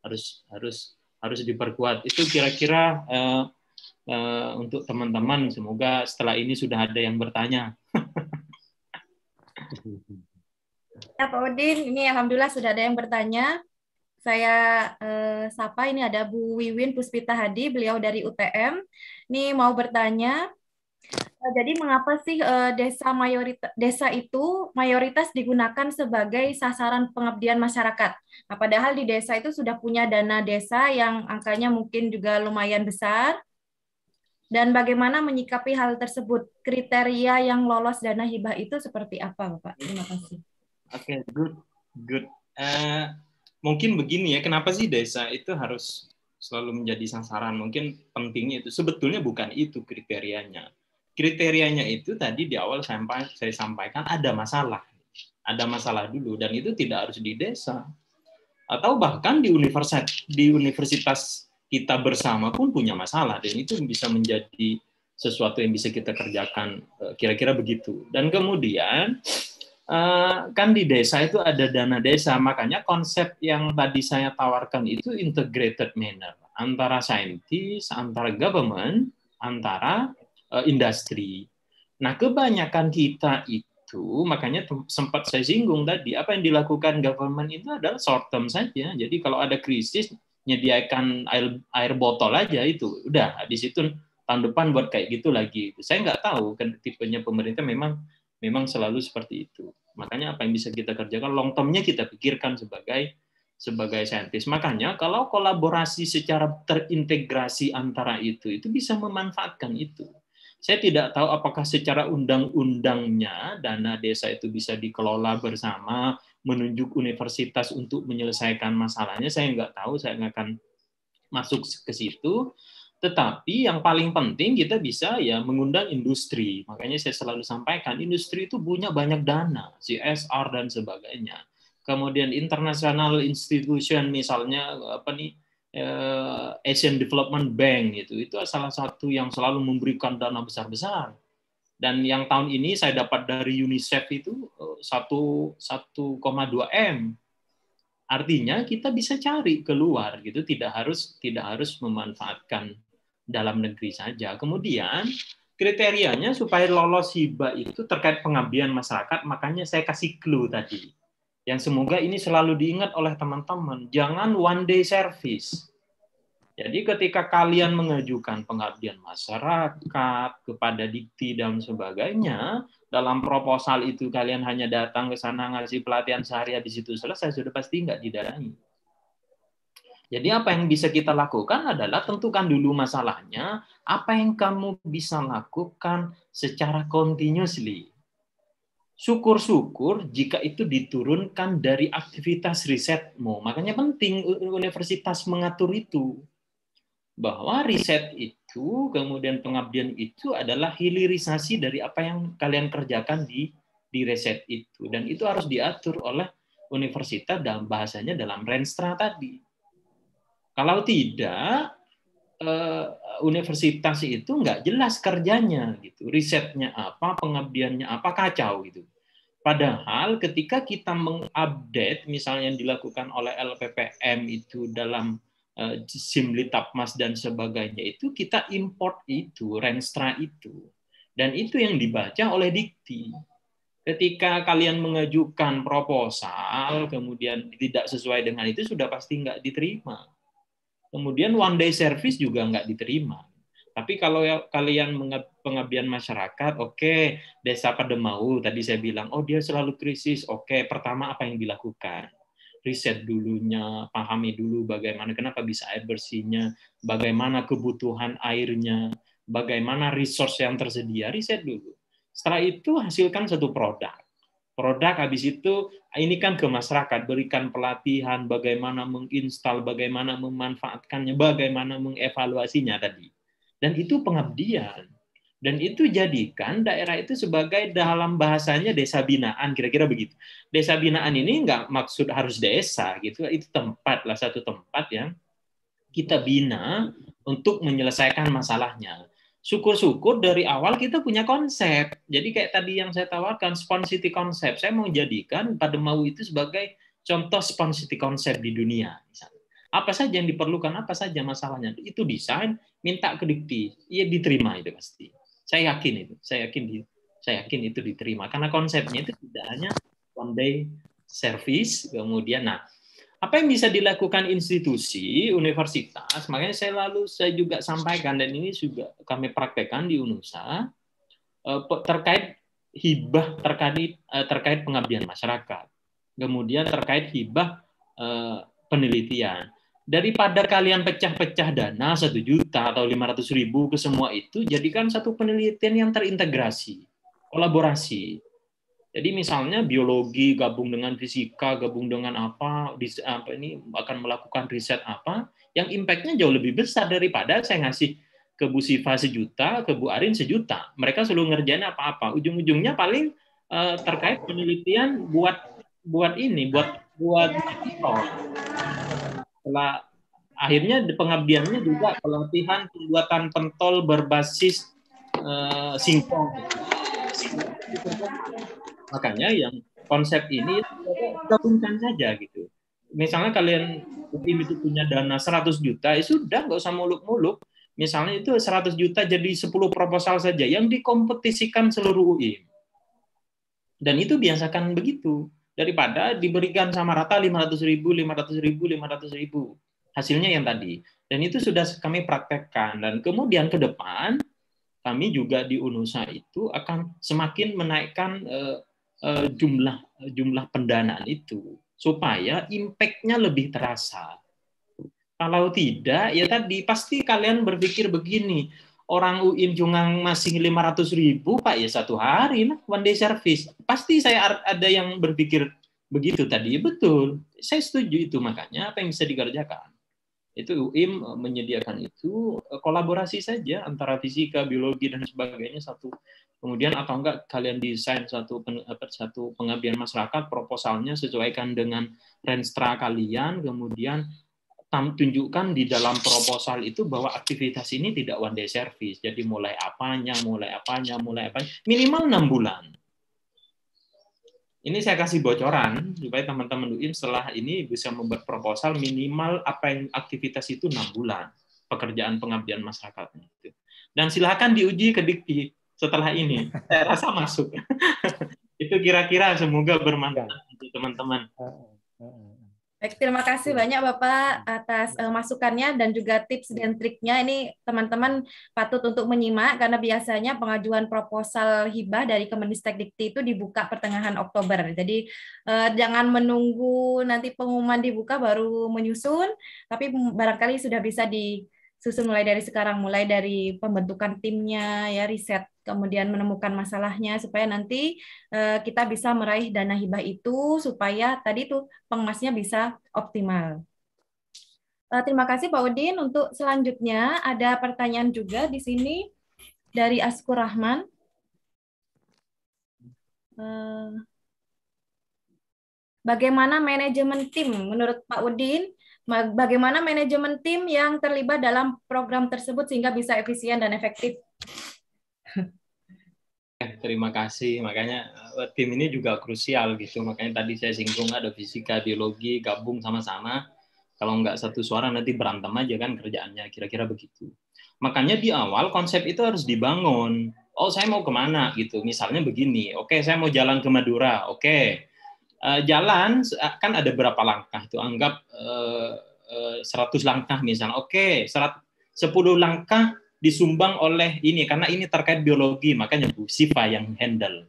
harus harus harus diperkuat. Itu kira-kira uh, uh, untuk teman-teman. Semoga setelah ini sudah ada yang bertanya. ya Pak Udin, ini alhamdulillah sudah ada yang bertanya. Saya uh, sapa ini ada Bu Wiwin Puspita Hadi, beliau dari UTM. Ini mau bertanya, jadi mengapa sih uh, desa mayoritas desa itu mayoritas digunakan sebagai sasaran pengabdian masyarakat? Nah, padahal di desa itu sudah punya dana desa yang angkanya mungkin juga lumayan besar. Dan bagaimana menyikapi hal tersebut? Kriteria yang lolos dana hibah itu seperti apa, Bapak? Terima kasih. Oke, okay, good, good. Uh, mungkin begini ya, kenapa sih desa itu harus selalu menjadi sasaran? Mungkin pentingnya itu sebetulnya bukan itu kriterianya kriterianya itu tadi di awal saya sampaikan ada masalah. Ada masalah dulu dan itu tidak harus di desa. Atau bahkan di universitas di universitas kita bersama pun punya masalah dan itu bisa menjadi sesuatu yang bisa kita kerjakan eh, kira-kira begitu. Dan kemudian eh, kan di desa itu ada dana desa, makanya konsep yang tadi saya tawarkan itu integrated manner antara saintis, antara government, antara industri. Nah, kebanyakan kita itu makanya sempat saya singgung tadi apa yang dilakukan government itu adalah short term saja. Jadi kalau ada krisis menyediakan air air botol aja itu udah habis itu tahun depan buat kayak gitu lagi. Saya nggak tahu kan tipenya pemerintah memang memang selalu seperti itu. Makanya apa yang bisa kita kerjakan long termnya kita pikirkan sebagai sebagai saintis. Makanya kalau kolaborasi secara terintegrasi antara itu itu bisa memanfaatkan itu. Saya tidak tahu apakah secara undang-undangnya dana desa itu bisa dikelola bersama, menunjuk universitas untuk menyelesaikan masalahnya. Saya nggak tahu, saya nggak akan masuk ke situ. Tetapi yang paling penting kita bisa ya mengundang industri. Makanya saya selalu sampaikan industri itu punya banyak dana, CSR dan sebagainya. Kemudian international institution misalnya apa nih Eh, Asian Development Bank itu itu salah satu yang selalu memberikan dana besar-besar. Dan yang tahun ini saya dapat dari UNICEF itu eh, satu 1,2 m. Artinya kita bisa cari keluar gitu. Tidak harus tidak harus memanfaatkan dalam negeri saja. Kemudian kriterianya supaya lolos hibah itu terkait pengabdian masyarakat makanya saya kasih clue tadi yang semoga ini selalu diingat oleh teman-teman. Jangan one day service. Jadi ketika kalian mengajukan pengabdian masyarakat kepada dikti dan sebagainya, dalam proposal itu kalian hanya datang ke sana ngasih pelatihan sehari di situ selesai, sudah pasti nggak didanai. Jadi apa yang bisa kita lakukan adalah tentukan dulu masalahnya, apa yang kamu bisa lakukan secara continuously syukur-syukur jika itu diturunkan dari aktivitas risetmu. Makanya penting universitas mengatur itu. Bahwa riset itu, kemudian pengabdian itu adalah hilirisasi dari apa yang kalian kerjakan di di riset itu. Dan itu harus diatur oleh universitas dalam bahasanya dalam Renstra tadi. Kalau tidak, eh, universitas itu nggak jelas kerjanya gitu. Risetnya apa pengabdiannya apa kacau gitu. Padahal ketika kita mengupdate misalnya yang dilakukan oleh LPPM itu dalam uh, Simli Tapmas dan sebagainya itu kita import itu Renstra itu. Dan itu yang dibaca oleh Dikti. Ketika kalian mengajukan proposal kemudian tidak sesuai dengan itu sudah pasti nggak diterima Kemudian one day service juga nggak diterima. Tapi kalau ya, kalian pengabdian masyarakat, oke, okay, desa Pademau tadi saya bilang, oh dia selalu krisis, oke, okay, pertama apa yang dilakukan? Riset dulunya, pahami dulu bagaimana, kenapa bisa air bersihnya, bagaimana kebutuhan airnya, bagaimana resource yang tersedia, riset dulu. Setelah itu hasilkan satu produk produk habis itu ini kan ke masyarakat berikan pelatihan bagaimana menginstal bagaimana memanfaatkannya bagaimana mengevaluasinya tadi. Dan itu pengabdian. Dan itu jadikan daerah itu sebagai dalam bahasanya desa binaan kira-kira begitu. Desa binaan ini nggak maksud harus desa gitu. Itu tempat lah satu tempat yang kita bina untuk menyelesaikan masalahnya syukur-syukur dari awal kita punya konsep. Jadi kayak tadi yang saya tawarkan, City konsep. Saya mau jadikan pada mau itu sebagai contoh City konsep di dunia. Apa saja yang diperlukan, apa saja masalahnya. Itu desain, minta ke dikti. Iya diterima itu pasti. Saya yakin itu. Saya yakin saya yakin itu diterima. Karena konsepnya itu tidak hanya one day service, kemudian nah apa yang bisa dilakukan institusi universitas makanya saya lalu saya juga sampaikan dan ini juga kami praktekkan di UNUSA uh, terkait hibah terkait uh, terkait pengabdian masyarakat. Kemudian terkait hibah uh, penelitian. Daripada kalian pecah-pecah dana satu juta atau lima ratus ribu ke semua itu, jadikan satu penelitian yang terintegrasi, kolaborasi. Jadi misalnya biologi gabung dengan fisika, gabung dengan apa, apa ini akan melakukan riset apa, yang impact-nya jauh lebih besar daripada saya ngasih ke Bu Siva sejuta, ke Bu Arin sejuta. Mereka selalu ngerjain apa-apa. Ujung-ujungnya paling uh, terkait penelitian buat buat ini, buat buat Setelah akhirnya pengabdiannya juga pelatihan pembuatan pentol berbasis uh, singkong. Makanya yang konsep ini gabungkan saja gitu. Misalnya kalian mungkin itu punya dana 100 juta, ya sudah nggak usah muluk-muluk Misalnya itu 100 juta jadi 10 proposal saja yang dikompetisikan seluruh UI. Dan itu biasakan begitu. Daripada diberikan sama rata 500 ribu, 500 ribu, 500 ribu. Hasilnya yang tadi. Dan itu sudah kami praktekkan. Dan kemudian ke depan, kami juga di UNUSA itu akan semakin menaikkan uh, uh, jumlah jumlah pendanaan itu supaya impact-nya lebih terasa. Kalau tidak, ya tadi pasti kalian berpikir begini, orang UIN Jungang masih 500 ribu, Pak, ya satu hari lah, one day service. Pasti saya ada yang berpikir begitu tadi, betul. Saya setuju itu, makanya apa yang bisa dikerjakan. Itu UIM menyediakan itu kolaborasi saja antara fisika, biologi, dan sebagainya satu. Kemudian atau enggak kalian desain satu satu pengabdian masyarakat, proposalnya sesuaikan dengan renstra kalian, kemudian tunjukkan di dalam proposal itu bahwa aktivitas ini tidak one day service. Jadi mulai apanya, mulai apanya, mulai apanya, minimal enam bulan. Ini saya kasih bocoran supaya teman-teman UIN setelah ini bisa membuat proposal minimal apa yang aktivitas itu enam bulan pekerjaan pengabdian masyarakatnya. Dan silakan diuji ke Dikti setelah ini. Saya rasa masuk. itu kira-kira semoga bermanfaat untuk teman-teman. Baik, terima kasih banyak Bapak atas uh, masukannya dan juga tips dan triknya. Ini teman-teman patut untuk menyimak karena biasanya pengajuan proposal hibah dari Kemenistek Dikti itu dibuka pertengahan Oktober. Jadi uh, jangan menunggu nanti pengumuman dibuka baru menyusun, tapi barangkali sudah bisa di susun mulai dari sekarang, mulai dari pembentukan timnya, ya riset, kemudian menemukan masalahnya supaya nanti uh, kita bisa meraih dana hibah itu supaya tadi tuh pengemasnya bisa optimal. Uh, terima kasih Pak Udin. Untuk selanjutnya ada pertanyaan juga di sini dari Askur Rahman. Uh, bagaimana manajemen tim menurut Pak Udin bagaimana manajemen tim yang terlibat dalam program tersebut sehingga bisa efisien dan efektif. Terima kasih. Makanya eh, tim ini juga krusial gitu. Makanya tadi saya singgung ada fisika, biologi gabung sama-sama. Kalau nggak satu suara nanti berantem aja kan kerjaannya. Kira-kira begitu. Makanya di awal konsep itu harus dibangun. Oh saya mau ke mana gitu. Misalnya begini. Oke saya mau jalan ke Madura. Oke uh, jalan kan ada berapa langkah itu anggap uh, uh, 100 langkah misalnya oke okay, 10 langkah disumbang oleh ini karena ini terkait biologi makanya Bu Siva yang handle.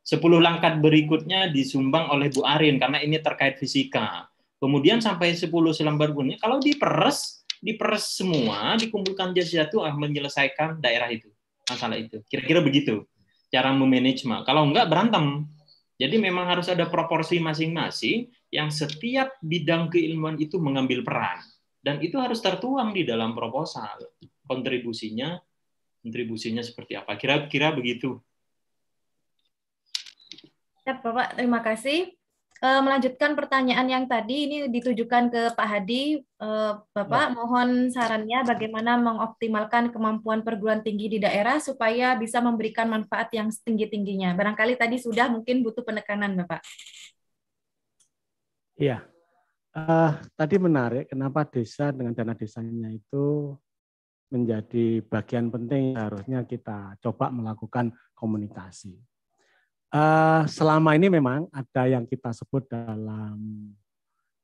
10 langkah berikutnya disumbang oleh Bu Arin karena ini terkait fisika. Kemudian sampai 10 selembar bunyi kalau diperes diperes semua dikumpulkan jadi satu ah, menyelesaikan daerah itu masalah itu. Kira-kira begitu cara memanage kalau enggak berantem. Jadi memang harus ada proporsi masing-masing yang setiap bidang keilmuan itu mengambil peran. Dan itu harus tertuang di dalam proposal. Kontribusinya, kontribusinya seperti apa. Kira-kira begitu. Ya, Bapak, terima kasih. Eh, melanjutkan pertanyaan yang tadi ini ditujukan ke Pak Hadi. Eh, Bapak, ya. mohon sarannya bagaimana mengoptimalkan kemampuan perguruan tinggi di daerah supaya bisa memberikan manfaat yang setinggi-tingginya. Barangkali tadi sudah mungkin butuh penekanan, Bapak. Iya. Uh, tadi menarik kenapa desa dengan dana desanya itu menjadi bagian penting harusnya kita coba melakukan komunikasi Uh, selama ini memang ada yang kita sebut dalam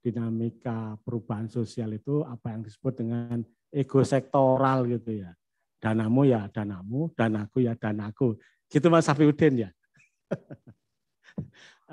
dinamika perubahan sosial itu apa yang disebut dengan ego sektoral gitu ya. Danamu ya danamu, danaku ya danaku. Gitu Mas Safiuddin ya.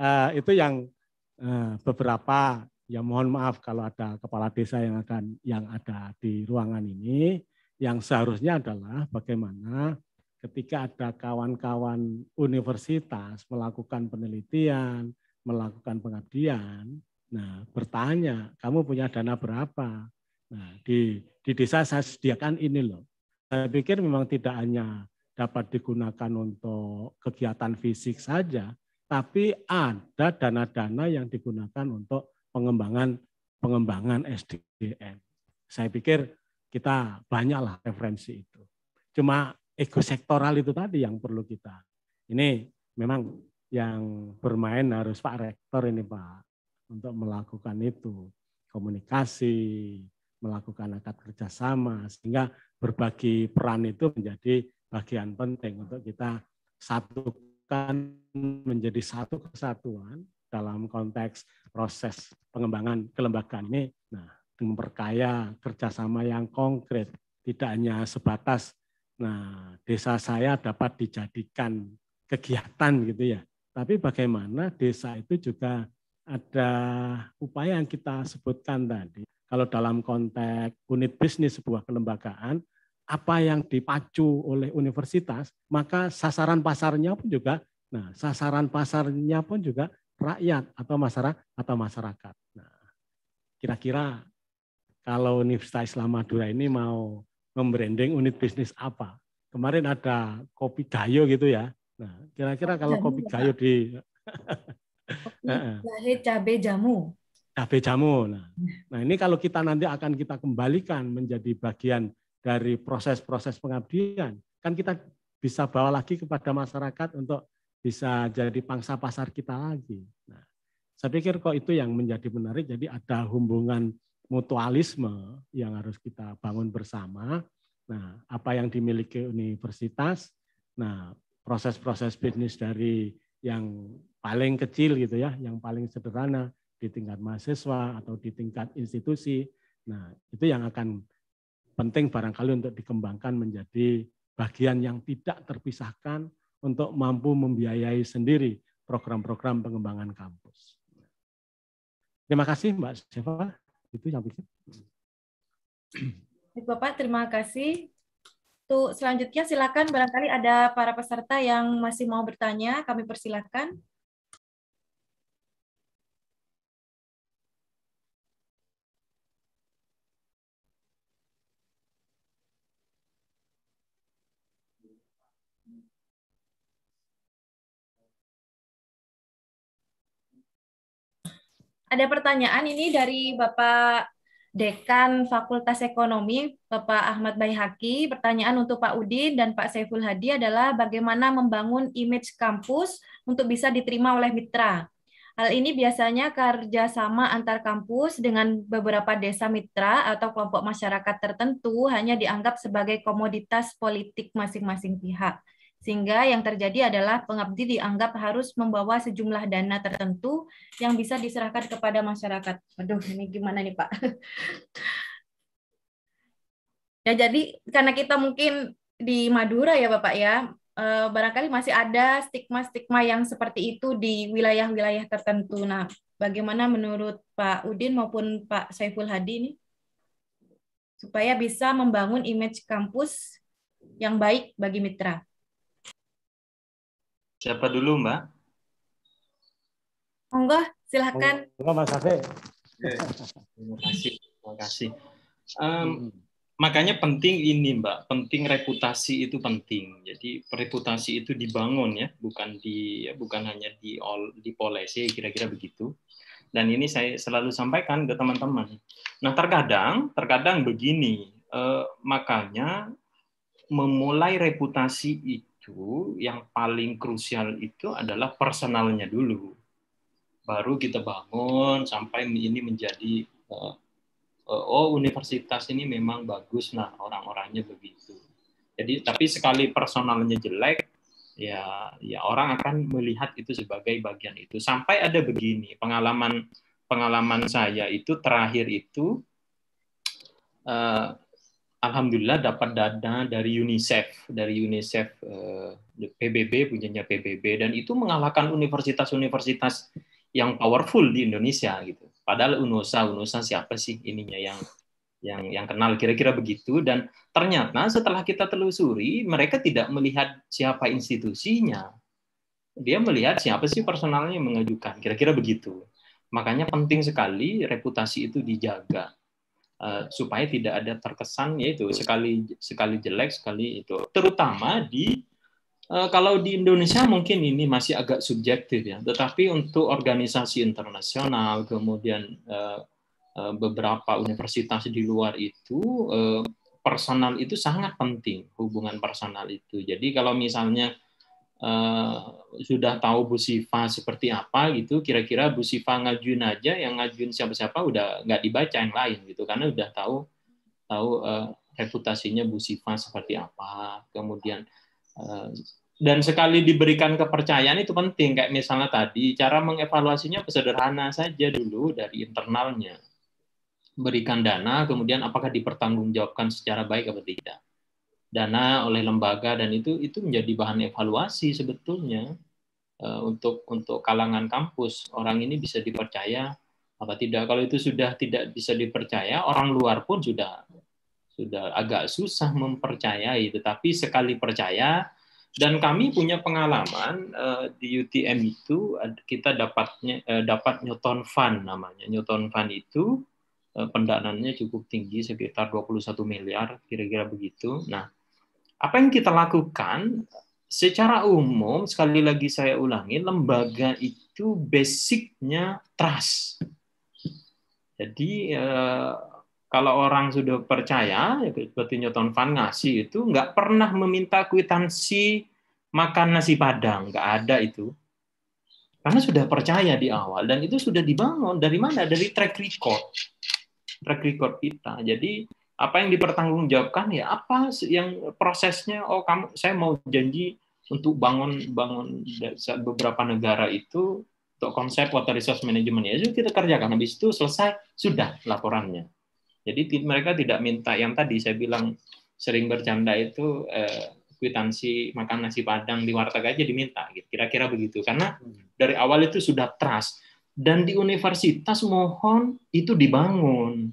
uh, itu yang uh, beberapa ya mohon maaf kalau ada kepala desa yang akan yang ada di ruangan ini yang seharusnya adalah bagaimana ketika ada kawan-kawan universitas melakukan penelitian, melakukan pengabdian, nah bertanya, kamu punya dana berapa? Nah, di di desa saya sediakan ini loh. Saya pikir memang tidak hanya dapat digunakan untuk kegiatan fisik saja, tapi ada dana-dana yang digunakan untuk pengembangan pengembangan SDM. Saya pikir kita banyaklah referensi itu. Cuma ego sektoral itu tadi yang perlu kita. Ini memang yang bermain harus Pak Rektor ini Pak untuk melakukan itu komunikasi, melakukan akad kerjasama sehingga berbagi peran itu menjadi bagian penting untuk kita satukan menjadi satu kesatuan dalam konteks proses pengembangan kelembagaan ini. Nah, memperkaya kerjasama yang konkret, tidak hanya sebatas Nah, desa saya dapat dijadikan kegiatan gitu ya. Tapi bagaimana desa itu juga ada upaya yang kita sebutkan tadi. Kalau dalam konteks unit bisnis sebuah kelembagaan, apa yang dipacu oleh universitas, maka sasaran pasarnya pun juga, nah sasaran pasarnya pun juga rakyat atau masyarakat atau masyarakat. Nah, kira-kira kalau Universitas Islam Madura ini mau membranding unit bisnis apa. Kemarin ada kopi gayo gitu ya. Nah, kira-kira kalau kopi gayo di Jahe cabe jamu. Cabe jamu. Nah, nah ini kalau kita nanti akan kita kembalikan menjadi bagian dari proses-proses pengabdian, kan kita bisa bawa lagi kepada masyarakat untuk bisa jadi pangsa pasar kita lagi. Nah, saya pikir kok itu yang menjadi menarik. Jadi ada hubungan mutualisme yang harus kita bangun bersama. Nah, apa yang dimiliki universitas, nah proses-proses bisnis dari yang paling kecil gitu ya, yang paling sederhana di tingkat mahasiswa atau di tingkat institusi. Nah, itu yang akan penting barangkali untuk dikembangkan menjadi bagian yang tidak terpisahkan untuk mampu membiayai sendiri program-program pengembangan kampus. Terima kasih Mbak Seva. Itu yang pikir. Bapak, terima kasih. Tuh, selanjutnya silakan barangkali ada para peserta yang masih mau bertanya, kami persilakan. Ada pertanyaan ini dari Bapak Dekan Fakultas Ekonomi, Bapak Ahmad Baihaki. Pertanyaan untuk Pak Udin dan Pak Saiful Hadi adalah bagaimana membangun image kampus untuk bisa diterima oleh mitra. Hal ini biasanya kerjasama antar kampus dengan beberapa desa mitra atau kelompok masyarakat tertentu hanya dianggap sebagai komoditas politik masing-masing pihak. Sehingga yang terjadi adalah pengabdi dianggap harus membawa sejumlah dana tertentu yang bisa diserahkan kepada masyarakat. Waduh, ini gimana nih Pak? ya jadi karena kita mungkin di Madura ya Bapak ya, eh, barangkali masih ada stigma-stigma yang seperti itu di wilayah-wilayah tertentu. Nah, bagaimana menurut Pak Udin maupun Pak Saiful Hadi ini supaya bisa membangun image kampus yang baik bagi mitra? Siapa dulu, Mbak? Monggo, silahkan. Monggo, Mas Afe. Terima kasih. Terima kasih. Um, makanya penting ini, Mbak. Penting reputasi itu penting. Jadi reputasi itu dibangun ya, bukan di bukan hanya di all, di polisi kira-kira begitu. Dan ini saya selalu sampaikan ke teman-teman. Nah, terkadang terkadang begini, eh, makanya memulai reputasi itu itu yang paling krusial itu adalah personalnya dulu. Baru kita bangun sampai ini menjadi uh, oh universitas ini memang bagus nah orang-orangnya begitu. Jadi tapi sekali personalnya jelek ya ya orang akan melihat itu sebagai bagian itu. Sampai ada begini pengalaman pengalaman saya itu terakhir itu uh, alhamdulillah dapat dana dari UNICEF, dari UNICEF eh, PBB punyanya PBB dan itu mengalahkan universitas-universitas yang powerful di Indonesia gitu. Padahal UNOSA, UNOSA siapa sih ininya yang yang yang kenal kira-kira begitu dan ternyata setelah kita telusuri mereka tidak melihat siapa institusinya. Dia melihat siapa sih personalnya yang mengajukan, kira-kira begitu. Makanya penting sekali reputasi itu dijaga uh, supaya tidak ada terkesan yaitu sekali sekali jelek sekali itu. Terutama di uh, kalau di Indonesia mungkin ini masih agak subjektif ya. Tetapi untuk organisasi internasional kemudian uh, uh, beberapa universitas di luar itu uh, personal itu sangat penting hubungan personal itu. Jadi kalau misalnya uh, sudah tahu Bu Sifa seperti apa gitu, kira-kira Bu Sifa ngajuin aja, yang ngajuin siapa-siapa udah nggak dibaca yang lain gitu, karena udah tahu tahu uh, reputasinya Bu Sifa seperti apa, kemudian uh, dan sekali diberikan kepercayaan itu penting kayak misalnya tadi cara mengevaluasinya sederhana saja dulu dari internalnya. Berikan dana kemudian apakah dipertanggungjawabkan secara baik atau tidak dana oleh lembaga dan itu itu menjadi bahan evaluasi sebetulnya uh, untuk untuk kalangan kampus. Orang ini bisa dipercaya apa tidak. Kalau itu sudah tidak bisa dipercaya orang luar pun sudah sudah agak susah mempercayai. Tetapi sekali percaya dan kami punya pengalaman uh, di UTM itu kita dapatnya uh, dapat Newton Fund namanya. Newton Fund itu pendanaannya cukup tinggi sekitar 21 miliar kira-kira begitu. Nah apa yang kita lakukan secara umum sekali lagi saya ulangi lembaga itu basicnya trust. Jadi eh, kalau orang sudah percaya, ya seperti Newton Van ngasih itu nggak pernah meminta kwitansi makan nasi padang, nggak ada itu. Karena sudah percaya di awal dan itu sudah dibangun dari mana? Dari track record, track record kita. Jadi apa yang dipertanggungjawabkan? Ya apa yang prosesnya? Oh kamu saya mau janji untuk bangun bangun beberapa negara itu untuk konsep water resource management. Ya itu kita kerjakan. Habis itu selesai sudah laporannya. Jadi mereka tidak minta yang tadi saya bilang sering bercanda itu eh, kwitansi makan nasi padang di warteg aja diminta gitu. kira-kira begitu. Karena dari awal itu sudah trust. Dan di universitas mohon itu dibangun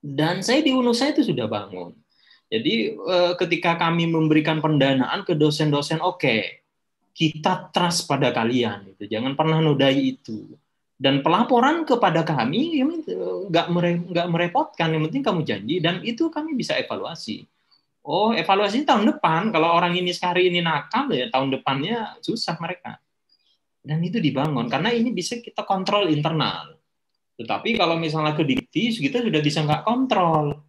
dan saya di UNUSA itu sudah bangun. Jadi eh, ketika kami memberikan pendanaan ke dosen-dosen, oke, okay, kita trust pada kalian, itu jangan pernah nodai itu. Dan pelaporan kepada kami ya, nggak nggak merepotkan, yang penting kamu janji dan itu kami bisa evaluasi. Oh, evaluasi tahun depan. Kalau orang ini sekali ini nakal ya tahun depannya susah mereka. Dan itu dibangun karena ini bisa kita kontrol internal. Tetapi kalau misalnya ke dikti, kita sudah bisa nggak kontrol.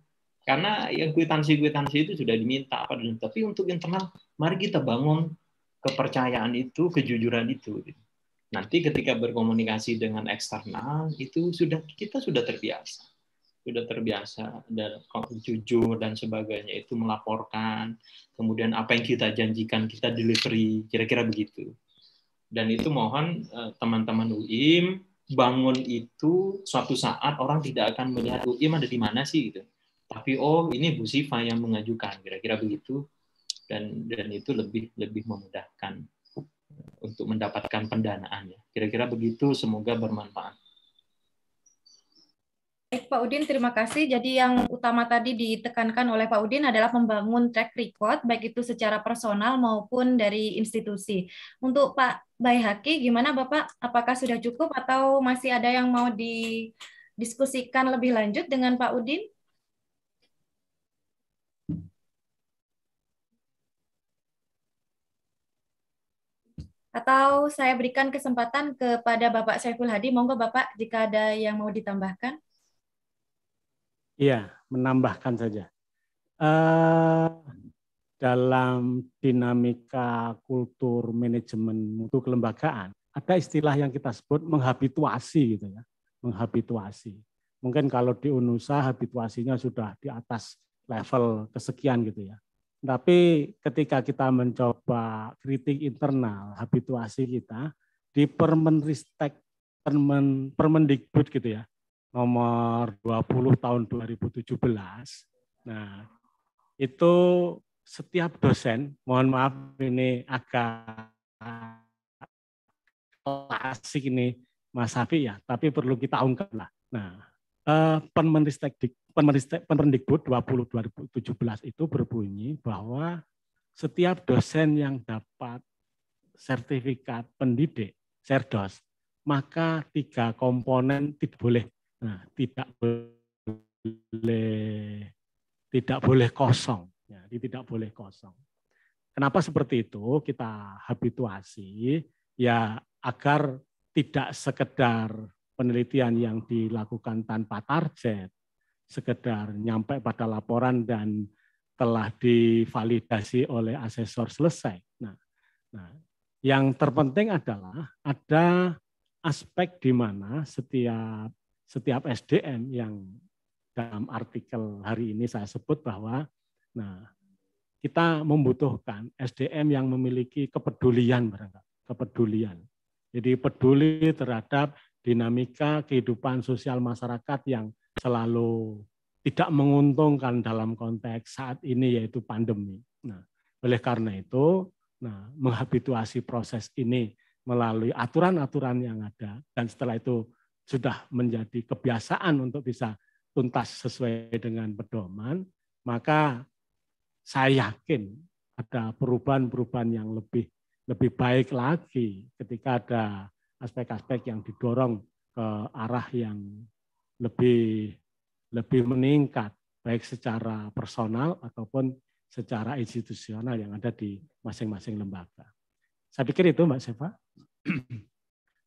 Karena yang kwitansi-kwitansi itu sudah diminta. apa Tapi untuk internal, mari kita bangun kepercayaan itu, kejujuran itu. Nanti ketika berkomunikasi dengan eksternal, itu sudah kita sudah terbiasa. Sudah terbiasa dan jujur dan sebagainya itu melaporkan. Kemudian apa yang kita janjikan, kita delivery. Kira-kira begitu. Dan itu mohon eh, teman-teman UIM, bangun itu suatu saat orang tidak akan melihat oh, ada di mana sih gitu. Tapi oh ini Bu Sifa yang mengajukan kira-kira begitu dan dan itu lebih lebih memudahkan untuk mendapatkan pendanaan ya. Kira-kira begitu semoga bermanfaat. Baik, Pak Udin, terima kasih. Jadi yang utama tadi ditekankan oleh Pak Udin adalah membangun track record, baik itu secara personal maupun dari institusi. Untuk Pak Bayhaki, gimana Bapak? Apakah sudah cukup atau masih ada yang mau didiskusikan lebih lanjut dengan Pak Udin? Atau saya berikan kesempatan kepada Bapak Saiful Hadi, monggo Bapak jika ada yang mau ditambahkan. Iya, menambahkan saja. Uh, dalam dinamika kultur manajemen mutu kelembagaan, ada istilah yang kita sebut menghabituasi gitu ya, menghabituasi. Mungkin kalau di UNUSA habituasinya sudah di atas level kesekian gitu ya. Tapi ketika kita mencoba kritik internal habituasi kita di Permenristek Permendikbud gitu ya, nomor 20 tahun 2017 Nah, itu setiap dosen, mohon maaf ini agak klasik ini Mas Hafi ya, tapi perlu kita ungkap lah. Nah, eh, Permendikbud Permendikbud 20 2017 itu berbunyi bahwa setiap dosen yang dapat sertifikat pendidik Serdos, maka tiga komponen tidak boleh nah, tidak boleh tidak boleh kosong, ya, tidak boleh kosong. Kenapa seperti itu? Kita habituasi ya agar tidak sekedar penelitian yang dilakukan tanpa target, sekedar nyampe pada laporan dan telah divalidasi oleh asesor selesai. Nah, nah yang terpenting adalah ada aspek di mana setiap setiap SDM yang dalam artikel hari ini saya sebut bahwa nah kita membutuhkan SDM yang memiliki kepedulian kepedulian. Jadi peduli terhadap dinamika kehidupan sosial masyarakat yang selalu tidak menguntungkan dalam konteks saat ini yaitu pandemi. Nah, oleh karena itu, nah menghabituasi proses ini melalui aturan-aturan yang ada dan setelah itu sudah menjadi kebiasaan untuk bisa tuntas sesuai dengan pedoman, maka saya yakin ada perubahan-perubahan yang lebih lebih baik lagi ketika ada aspek-aspek yang didorong ke arah yang lebih lebih meningkat baik secara personal ataupun secara institusional yang ada di masing-masing lembaga. Saya pikir itu Mbak Seva.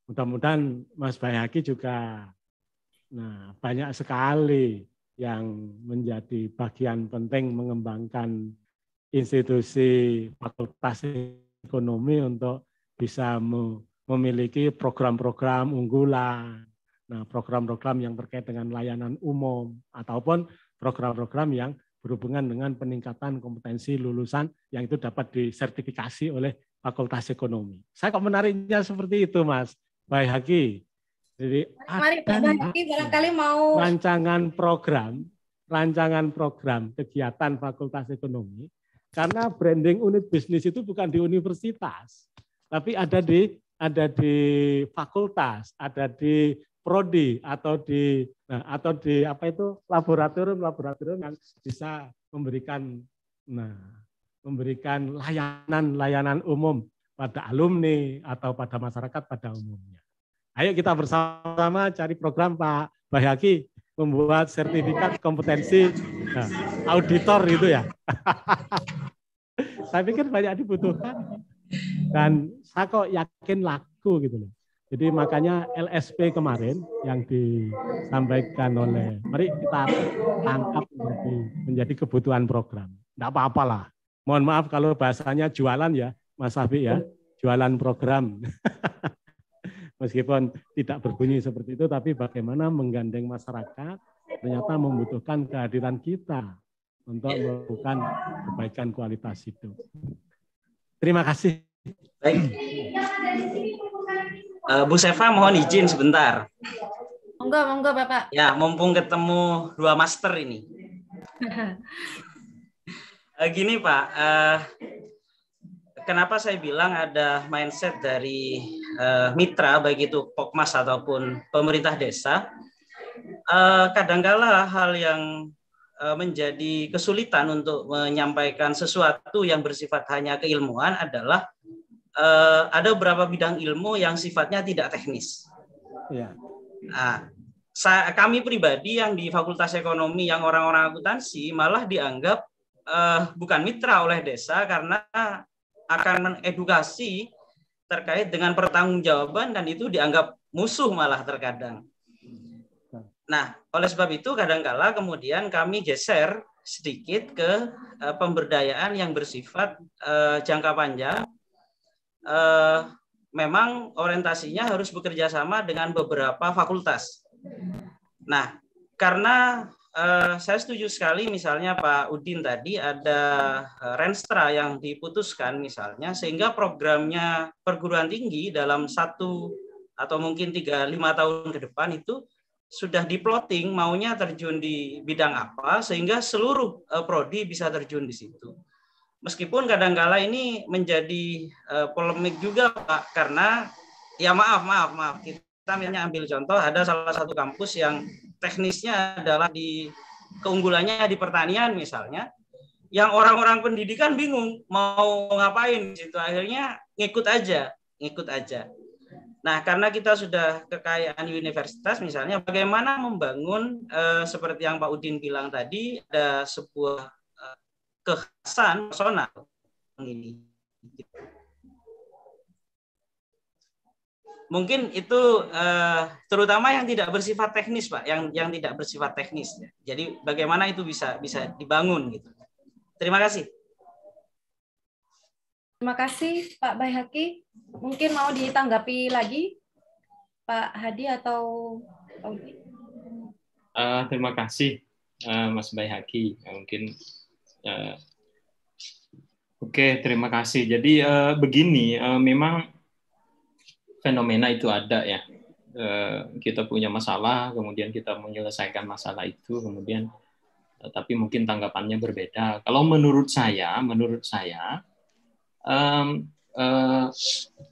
Mudah-mudahan Mas Bayaki juga nah banyak sekali yang menjadi bagian penting mengembangkan institusi fakultas ekonomi untuk bisa memiliki program-program unggulan, nah program-program yang terkait dengan layanan umum ataupun program-program yang berhubungan dengan peningkatan kompetensi lulusan yang itu dapat disertifikasi oleh Fakultas Ekonomi. Saya kok menariknya seperti itu, Mas Baik Haki. Jadi Mari Pak Bahaki barangkali mau rancangan program, rancangan program kegiatan Fakultas Ekonomi karena branding unit bisnis itu bukan di universitas, tapi ada di ada di fakultas, ada di prodi atau di nah, atau di apa itu laboratorium laboratorium yang bisa memberikan nah memberikan layanan layanan umum pada alumni atau pada masyarakat pada umumnya. Ayo kita bersama cari program Pak Bahyaki membuat sertifikat kompetensi nah, auditor itu ya. saya pikir banyak dibutuhkan dan saya kok yakin laku gitu loh. Jadi makanya LSP kemarin yang disampaikan oleh, mari kita tangkap menjadi, menjadi kebutuhan program. Tidak apa-apa lah. Mohon maaf kalau bahasanya jualan ya, Mas Abi ya, jualan program. meskipun tidak berbunyi seperti itu, tapi bagaimana menggandeng masyarakat ternyata membutuhkan kehadiran kita untuk melakukan kebaikan kualitas hidup. Terima kasih. Baik. Uh, Bu Seva mohon izin sebentar. Monggo, monggo Bapak. Ya, mumpung ketemu dua master ini. uh, gini Pak, uh, kenapa saya bilang ada mindset dari uh, mitra baik itu Pokmas ataupun pemerintah desa uh, kadangkala hal yang uh, menjadi kesulitan untuk menyampaikan sesuatu yang bersifat hanya keilmuan adalah uh, ada beberapa bidang ilmu yang sifatnya tidak teknis. Ya. Nah, saya, kami pribadi yang di Fakultas Ekonomi yang orang-orang akuntansi malah dianggap uh, bukan mitra oleh desa karena akan mengedukasi terkait dengan pertanggungjawaban dan itu dianggap musuh malah terkadang. Nah, oleh sebab itu kadangkala kemudian kami geser sedikit ke uh, pemberdayaan yang bersifat uh, jangka panjang. Uh, memang orientasinya harus bekerja sama dengan beberapa fakultas. Nah, karena Uh, saya setuju sekali misalnya Pak Udin tadi ada uh, Renstra yang diputuskan misalnya sehingga programnya perguruan tinggi dalam satu atau mungkin tiga lima tahun ke depan itu sudah diplotting maunya terjun di bidang apa sehingga seluruh uh, prodi bisa terjun di situ. Meskipun kadangkala ini menjadi uh, polemik juga Pak karena ya maaf maaf maaf kita misalnya ambil contoh ada salah satu kampus yang teknisnya adalah di keunggulannya di pertanian misalnya yang orang-orang pendidikan bingung mau ngapain situ akhirnya ngikut aja ngikut aja Nah, karena kita sudah kekayaan universitas, misalnya bagaimana membangun eh, seperti yang Pak Udin bilang tadi, ada sebuah eh, kekhasan personal ini. Mungkin itu eh, terutama yang tidak bersifat teknis, Pak, yang yang tidak bersifat teknis. Jadi bagaimana itu bisa bisa dibangun gitu. Terima kasih. Terima kasih Pak Bayhaki. Mungkin mau ditanggapi lagi Pak Hadi atau uh, terima kasih uh, Mas Bayhaki. Mungkin uh, Oke, okay, terima kasih. Jadi uh, begini, uh, memang fenomena itu ada ya. Uh, kita punya masalah, kemudian kita menyelesaikan masalah itu, kemudian tapi mungkin tanggapannya berbeda. Kalau menurut saya, menurut saya uh,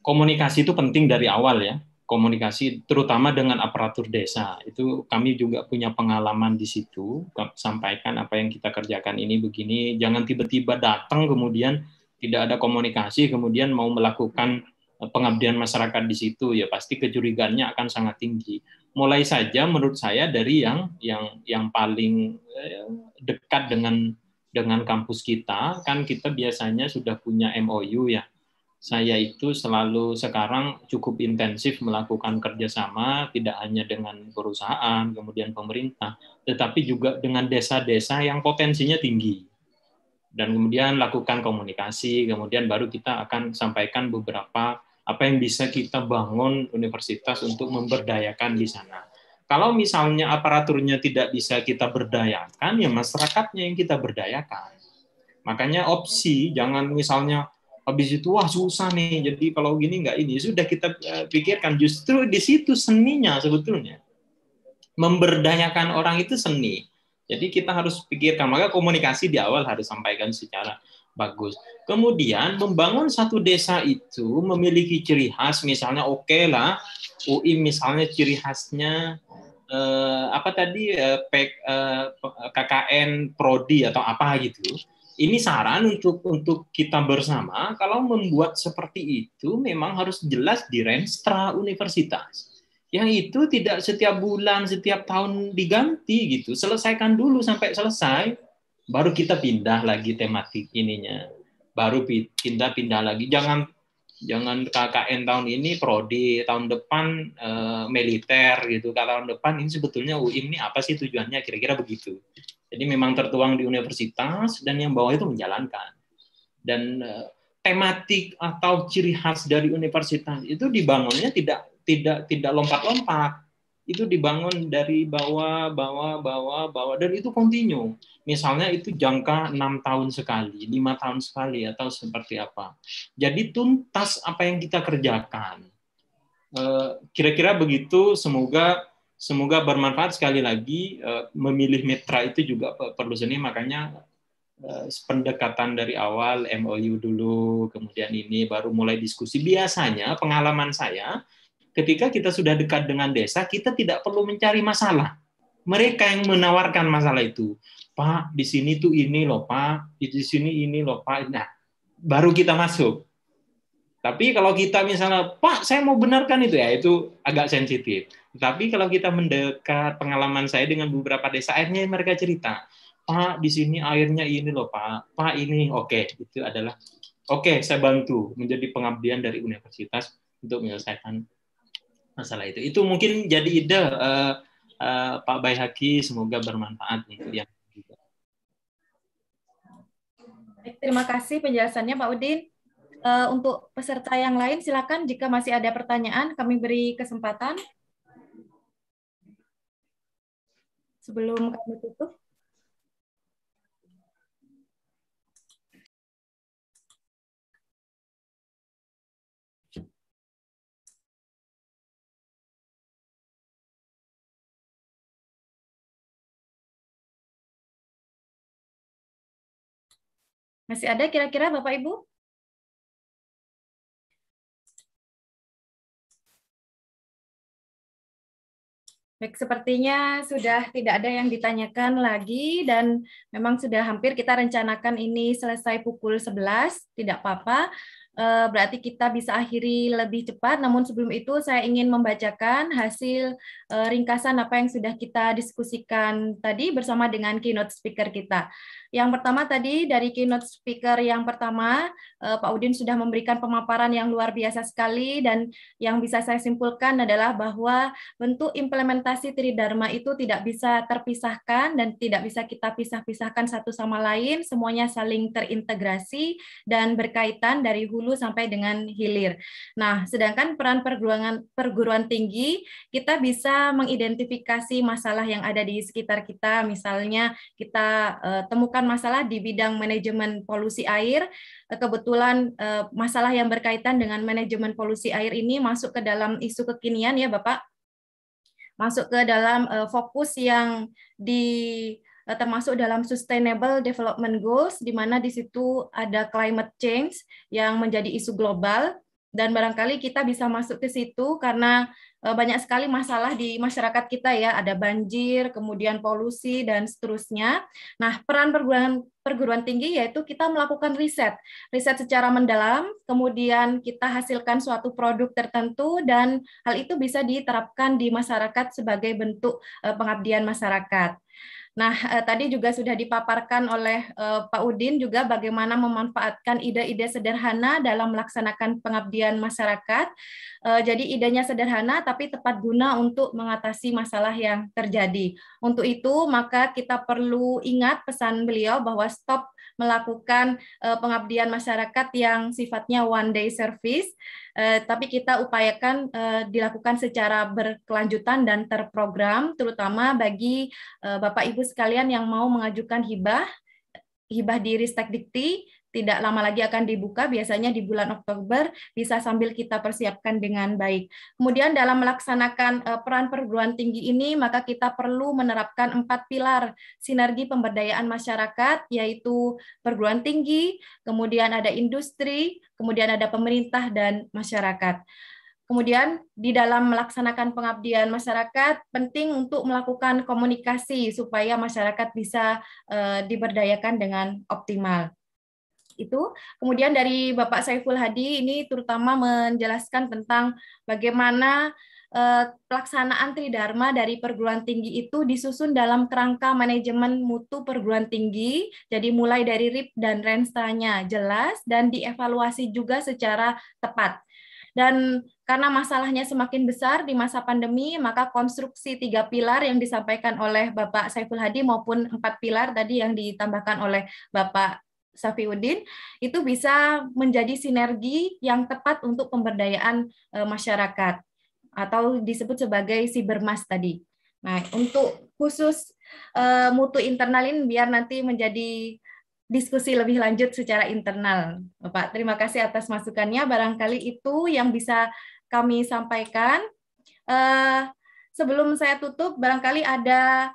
komunikasi itu penting dari awal ya komunikasi terutama dengan aparatur desa itu kami juga punya pengalaman di situ sampaikan apa yang kita kerjakan ini begini jangan tiba-tiba datang kemudian tidak ada komunikasi kemudian mau melakukan eh, pengabdian masyarakat di situ ya pasti kecurigaannya akan sangat tinggi mulai saja menurut saya dari yang yang yang paling eh, dekat dengan dengan kampus kita kan kita biasanya sudah punya MOU ya. Saya itu selalu sekarang cukup intensif melakukan kerjasama tidak hanya dengan perusahaan, kemudian pemerintah, tetapi juga dengan desa-desa yang potensinya tinggi. Dan kemudian lakukan komunikasi, kemudian baru kita akan sampaikan beberapa apa yang bisa kita bangun universitas untuk memberdayakan di sana kalau misalnya aparaturnya tidak bisa kita berdayakan, ya masyarakatnya yang kita berdayakan. Makanya opsi jangan misalnya habis itu wah susah nih, jadi kalau gini nggak ini sudah kita eh, pikirkan justru di situ seninya sebetulnya memberdayakan orang itu seni. Jadi kita harus pikirkan maka komunikasi di awal harus sampaikan secara bagus. Kemudian membangun satu desa itu memiliki ciri khas, misalnya oke okay lah UI misalnya ciri khasnya eh, apa tadi eh, PEK, eh, KKN prodi atau apa gitu. Ini saran untuk untuk kita bersama kalau membuat seperti itu memang harus jelas di renstra universitas. Yang itu tidak setiap bulan, setiap tahun diganti gitu. Selesaikan dulu sampai selesai baru kita pindah lagi tematik ininya. Baru pindah-pindah lagi. Jangan jangan KKN tahun ini prodi. Tahun depan uh, militer gitu. Kalau tahun depan ini sebetulnya UI ini apa sih tujuannya? Kira-kira begitu. Jadi memang tertuang di universitas dan yang bawah itu menjalankan. Dan uh, tematik atau ciri khas dari universitas itu dibangunnya tidak tidak tidak lompat-lompat itu dibangun dari bawah, bawah, bawah, bawah, dan itu kontinu. Misalnya itu jangka enam tahun sekali, lima tahun sekali, atau seperti apa. Jadi tuntas apa yang kita kerjakan. Eh, kira-kira begitu. Semoga semoga bermanfaat sekali lagi. Eh, memilih mitra itu juga perlu seni, makanya eh, pendekatan dari awal MOU dulu, kemudian ini baru mulai diskusi. Biasanya pengalaman saya ketika kita sudah dekat dengan desa, kita tidak perlu mencari masalah. Mereka yang menawarkan masalah itu. Pak, di sini tuh ini loh, Pak. Di sini ini loh, Pak. Nah, baru kita masuk. Tapi kalau kita misalnya, Pak, saya mau benarkan itu ya, itu agak sensitif. Tapi kalau kita mendekat pengalaman saya dengan beberapa desa, akhirnya mereka cerita, Pak, di sini airnya ini loh, Pak. Pak, ini oke. Itu adalah oke, saya bantu menjadi pengabdian dari universitas untuk menyelesaikan masalah itu. Itu mungkin jadi ide uh, uh, Pak Bayhaki semoga bermanfaat yang juga. Terima kasih penjelasannya Pak Udin. Uh, untuk peserta yang lain silakan jika masih ada pertanyaan kami beri kesempatan. Sebelum kami tutup. Masih ada kira-kira Bapak Ibu? Baik, sepertinya sudah tidak ada yang ditanyakan lagi dan memang sudah hampir kita rencanakan ini selesai pukul 11, tidak apa-apa. Eh, berarti kita bisa akhiri lebih cepat. Namun sebelum itu saya ingin membacakan hasil eh, ringkasan apa yang sudah kita diskusikan tadi bersama dengan keynote speaker kita. Yang pertama tadi dari keynote speaker yang pertama, eh, Pak Udin sudah memberikan pemaparan yang luar biasa sekali dan yang bisa saya simpulkan adalah bahwa bentuk implementasi Tridharma itu tidak bisa terpisahkan dan tidak bisa kita pisah-pisahkan satu sama lain, semuanya saling terintegrasi dan berkaitan dari hulu hulu sampai dengan hilir. Nah, sedangkan peran perguruan perguruan tinggi kita bisa mengidentifikasi masalah yang ada di sekitar kita, misalnya kita uh, temukan masalah di bidang manajemen polusi air, uh, kebetulan uh, masalah yang berkaitan dengan manajemen polusi air ini masuk ke dalam isu kekinian ya, Bapak. Masuk ke dalam uh, fokus yang di Eh, termasuk dalam Sustainable Development Goals, di mana di situ ada climate change yang menjadi isu global, dan barangkali kita bisa masuk ke situ karena eh, banyak sekali masalah di masyarakat kita ya, ada banjir, kemudian polusi, dan seterusnya. Nah, peran perguruan, perguruan tinggi yaitu kita melakukan riset, riset secara mendalam, kemudian kita hasilkan suatu produk tertentu, dan hal itu bisa diterapkan di masyarakat sebagai bentuk eh, pengabdian masyarakat. Nah, eh, tadi juga sudah dipaparkan oleh eh, Pak Udin juga bagaimana memanfaatkan ide-ide sederhana dalam melaksanakan pengabdian masyarakat. Eh, jadi idenya sederhana tapi tepat guna untuk mengatasi masalah yang terjadi. Untuk itu, maka kita perlu ingat pesan beliau bahwa stop melakukan uh, pengabdian masyarakat yang sifatnya one day service, uh, tapi kita upayakan uh, dilakukan secara berkelanjutan dan terprogram, terutama bagi uh, Bapak Ibu sekalian yang mau mengajukan hibah, hibah di Ristek Dikti tidak lama lagi akan dibuka, biasanya di bulan Oktober, bisa sambil kita persiapkan dengan baik. Kemudian dalam melaksanakan eh, peran perguruan tinggi ini, maka kita perlu menerapkan empat pilar sinergi pemberdayaan masyarakat, yaitu perguruan tinggi, kemudian ada industri, kemudian ada pemerintah dan masyarakat. Kemudian di dalam melaksanakan pengabdian masyarakat penting untuk melakukan komunikasi supaya masyarakat bisa uh, diberdayakan dengan optimal itu. Kemudian dari Bapak Saiful Hadi ini terutama menjelaskan tentang bagaimana eh, pelaksanaan Tridharma dari perguruan tinggi itu disusun dalam kerangka manajemen mutu perguruan tinggi. Jadi mulai dari RIP dan Renstanya jelas dan dievaluasi juga secara tepat. Dan karena masalahnya semakin besar di masa pandemi, maka konstruksi tiga pilar yang disampaikan oleh Bapak Saiful Hadi maupun empat pilar tadi yang ditambahkan oleh Bapak Safiuddin itu bisa menjadi sinergi yang tepat untuk pemberdayaan e, masyarakat atau disebut sebagai sibermas tadi. Nah, untuk khusus e, mutu internal ini biar nanti menjadi diskusi lebih lanjut secara internal. Bapak, terima kasih atas masukannya. Barangkali itu yang bisa kami sampaikan. E, sebelum saya tutup, barangkali ada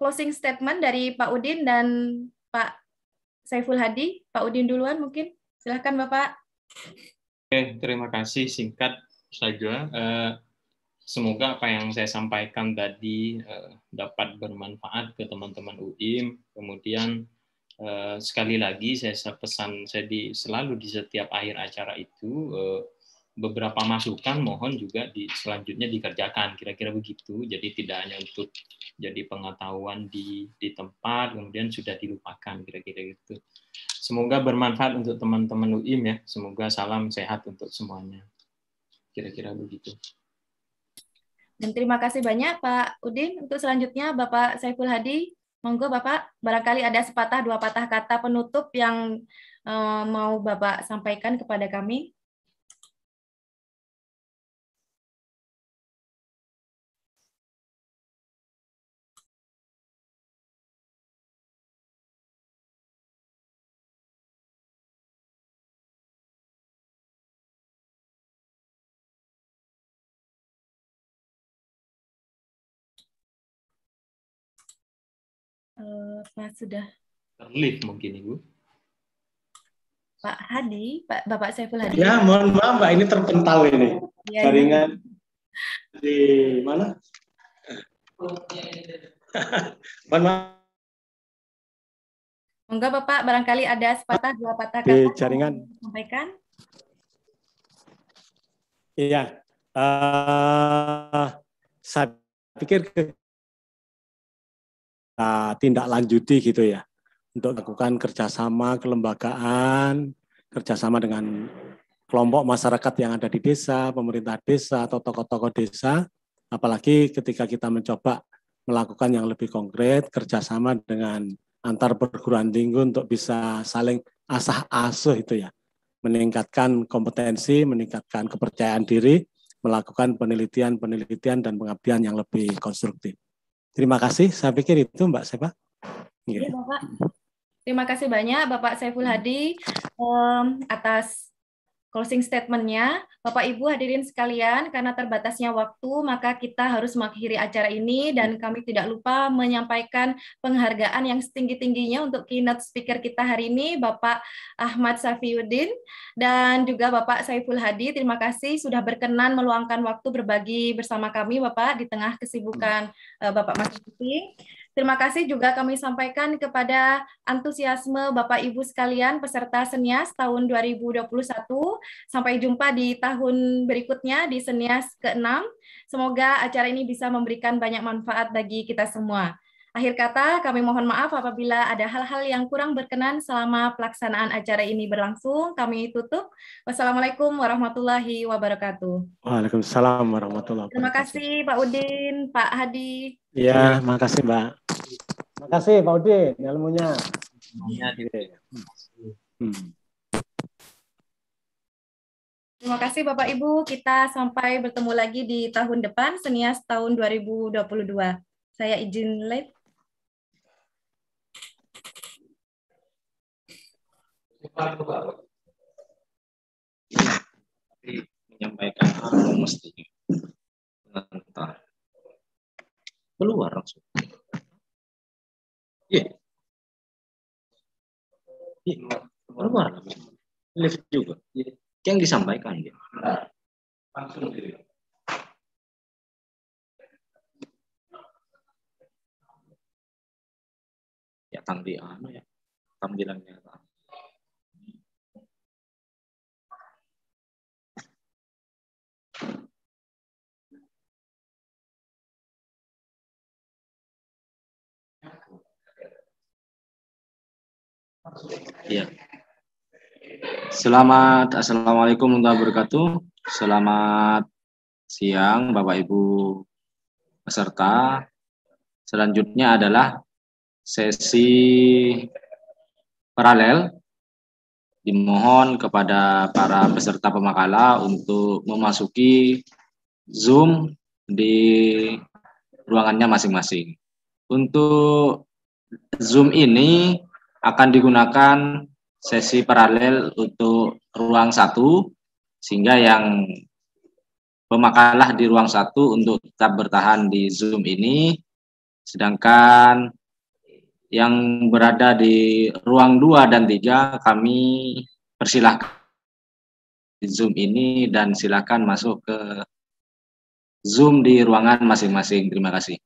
closing statement dari Pak Udin dan Pak Saiful Hadi, Pak Udin duluan mungkin. Silahkan Bapak. Oke, terima kasih. Singkat saja. Eh, semoga apa yang saya sampaikan tadi eh, dapat bermanfaat ke teman-teman UIM. Kemudian eh, sekali lagi saya pesan saya di, selalu di setiap akhir acara itu beberapa masukan mohon juga di selanjutnya dikerjakan kira-kira begitu. Jadi tidak hanya untuk jadi pengetahuan di di tempat kemudian sudah dilupakan kira-kira gitu. Semoga bermanfaat untuk teman-teman UIM ya. Semoga salam sehat untuk semuanya. Kira-kira begitu. Dan terima kasih banyak Pak Udin. Untuk selanjutnya Bapak Saiful Hadi. Monggo Bapak. Barangkali ada sepatah dua patah kata penutup yang eh, mau Bapak sampaikan kepada kami Pak sudah terlift mungkin Ibu. Pak Hadi, Pak Bapak Saiful Hadi. Ya, mohon maaf Mbak, ini terpental ini. Ya, Jaringan ya. di mana? mohon maaf. Enggak Bapak, barangkali ada sepatah dua patah kata. Di jaringan. Sampaikan. Iya. Uh, saya pikir uh, tindak lanjuti gitu ya. Untuk melakukan kerjasama kelembagaan, kerjasama dengan kelompok masyarakat yang ada di desa, pemerintah desa atau tokoh-tokoh desa, apalagi ketika kita mencoba melakukan yang lebih konkret, kerjasama dengan antar perguruan tinggi untuk bisa saling asah asuh itu ya, meningkatkan kompetensi, meningkatkan kepercayaan diri, melakukan penelitian-penelitian dan pengabdian yang lebih konstruktif. Terima kasih, saya pikir itu Mbak Seba. Iya, Bapak. Terima kasih banyak Bapak Saiful Hadi um, atas closing statement-nya. Bapak Ibu hadirin sekalian, karena terbatasnya waktu, maka kita harus mengakhiri acara ini dan kami tidak lupa menyampaikan penghargaan yang setinggi-tingginya untuk keynote speaker kita hari ini, Bapak Ahmad Safiuddin dan juga Bapak Saiful Hadi. Terima kasih sudah berkenan meluangkan waktu berbagi bersama kami, Bapak, di tengah kesibukan uh, Bapak Mas Terima kasih juga kami sampaikan kepada antusiasme Bapak Ibu sekalian peserta Senias tahun 2021. Sampai jumpa di tahun berikutnya di Senias ke-6. Semoga acara ini bisa memberikan banyak manfaat bagi kita semua. Akhir kata, kami mohon maaf apabila ada hal-hal yang kurang berkenan selama pelaksanaan acara ini berlangsung. Kami tutup. Wassalamualaikum warahmatullahi wabarakatuh. Waalaikumsalam warahmatullahi wabarakatuh. Terima kasih Pak Udin, Pak Hadi. Ya, makasih Mbak. Makasih Pak Udin ilmunya. Hmm. Terima kasih Bapak Ibu. Kita sampai bertemu lagi di tahun depan, Senias tahun 2022. Saya izin live. Menyampaikan hal mesti mengantar keluar langsung. Iya. Yeah. keluar lift juga. Yeah. Yang disampaikan dia. Langsung Ya tangdi anu ya. Tampilannya Iya. Selamat Assalamualaikum warahmatullahi wabarakatuh. Selamat siang Bapak Ibu peserta. Selanjutnya adalah sesi paralel. Dimohon kepada para peserta pemakala untuk memasuki Zoom di ruangannya masing-masing. Untuk Zoom ini akan digunakan sesi paralel untuk ruang satu sehingga yang pemakalah di ruang satu untuk tetap bertahan di Zoom ini sedangkan yang berada di ruang dua dan tiga kami persilahkan Zoom ini dan silakan masuk ke Zoom di ruangan masing-masing. Terima kasih.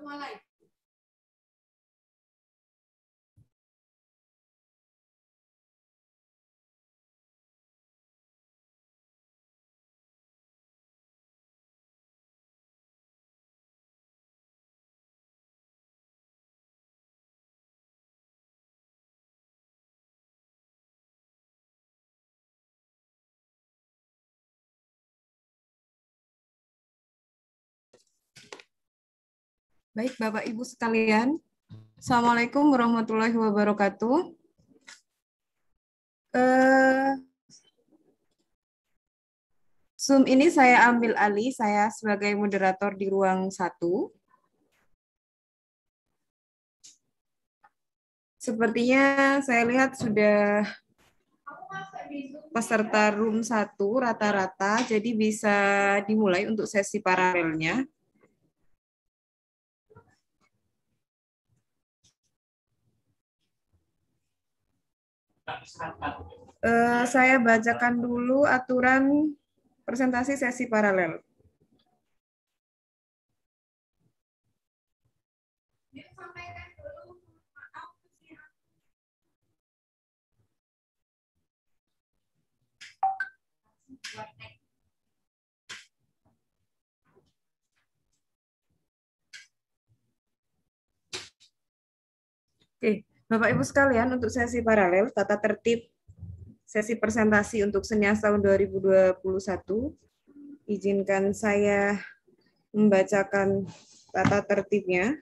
Assalamualaikum. Baik, Bapak Ibu sekalian. Assalamualaikum warahmatullahi wabarakatuh. Uh, Zoom ini saya ambil alih, saya sebagai moderator di ruang satu. Sepertinya saya lihat sudah peserta room satu rata-rata, jadi bisa dimulai untuk sesi paralelnya. Uh, saya bacakan dulu aturan presentasi sesi paralel. Oke, Bapak Ibu sekalian, untuk sesi paralel tata tertib sesi presentasi untuk Senias tahun 2021, izinkan saya membacakan tata tertibnya.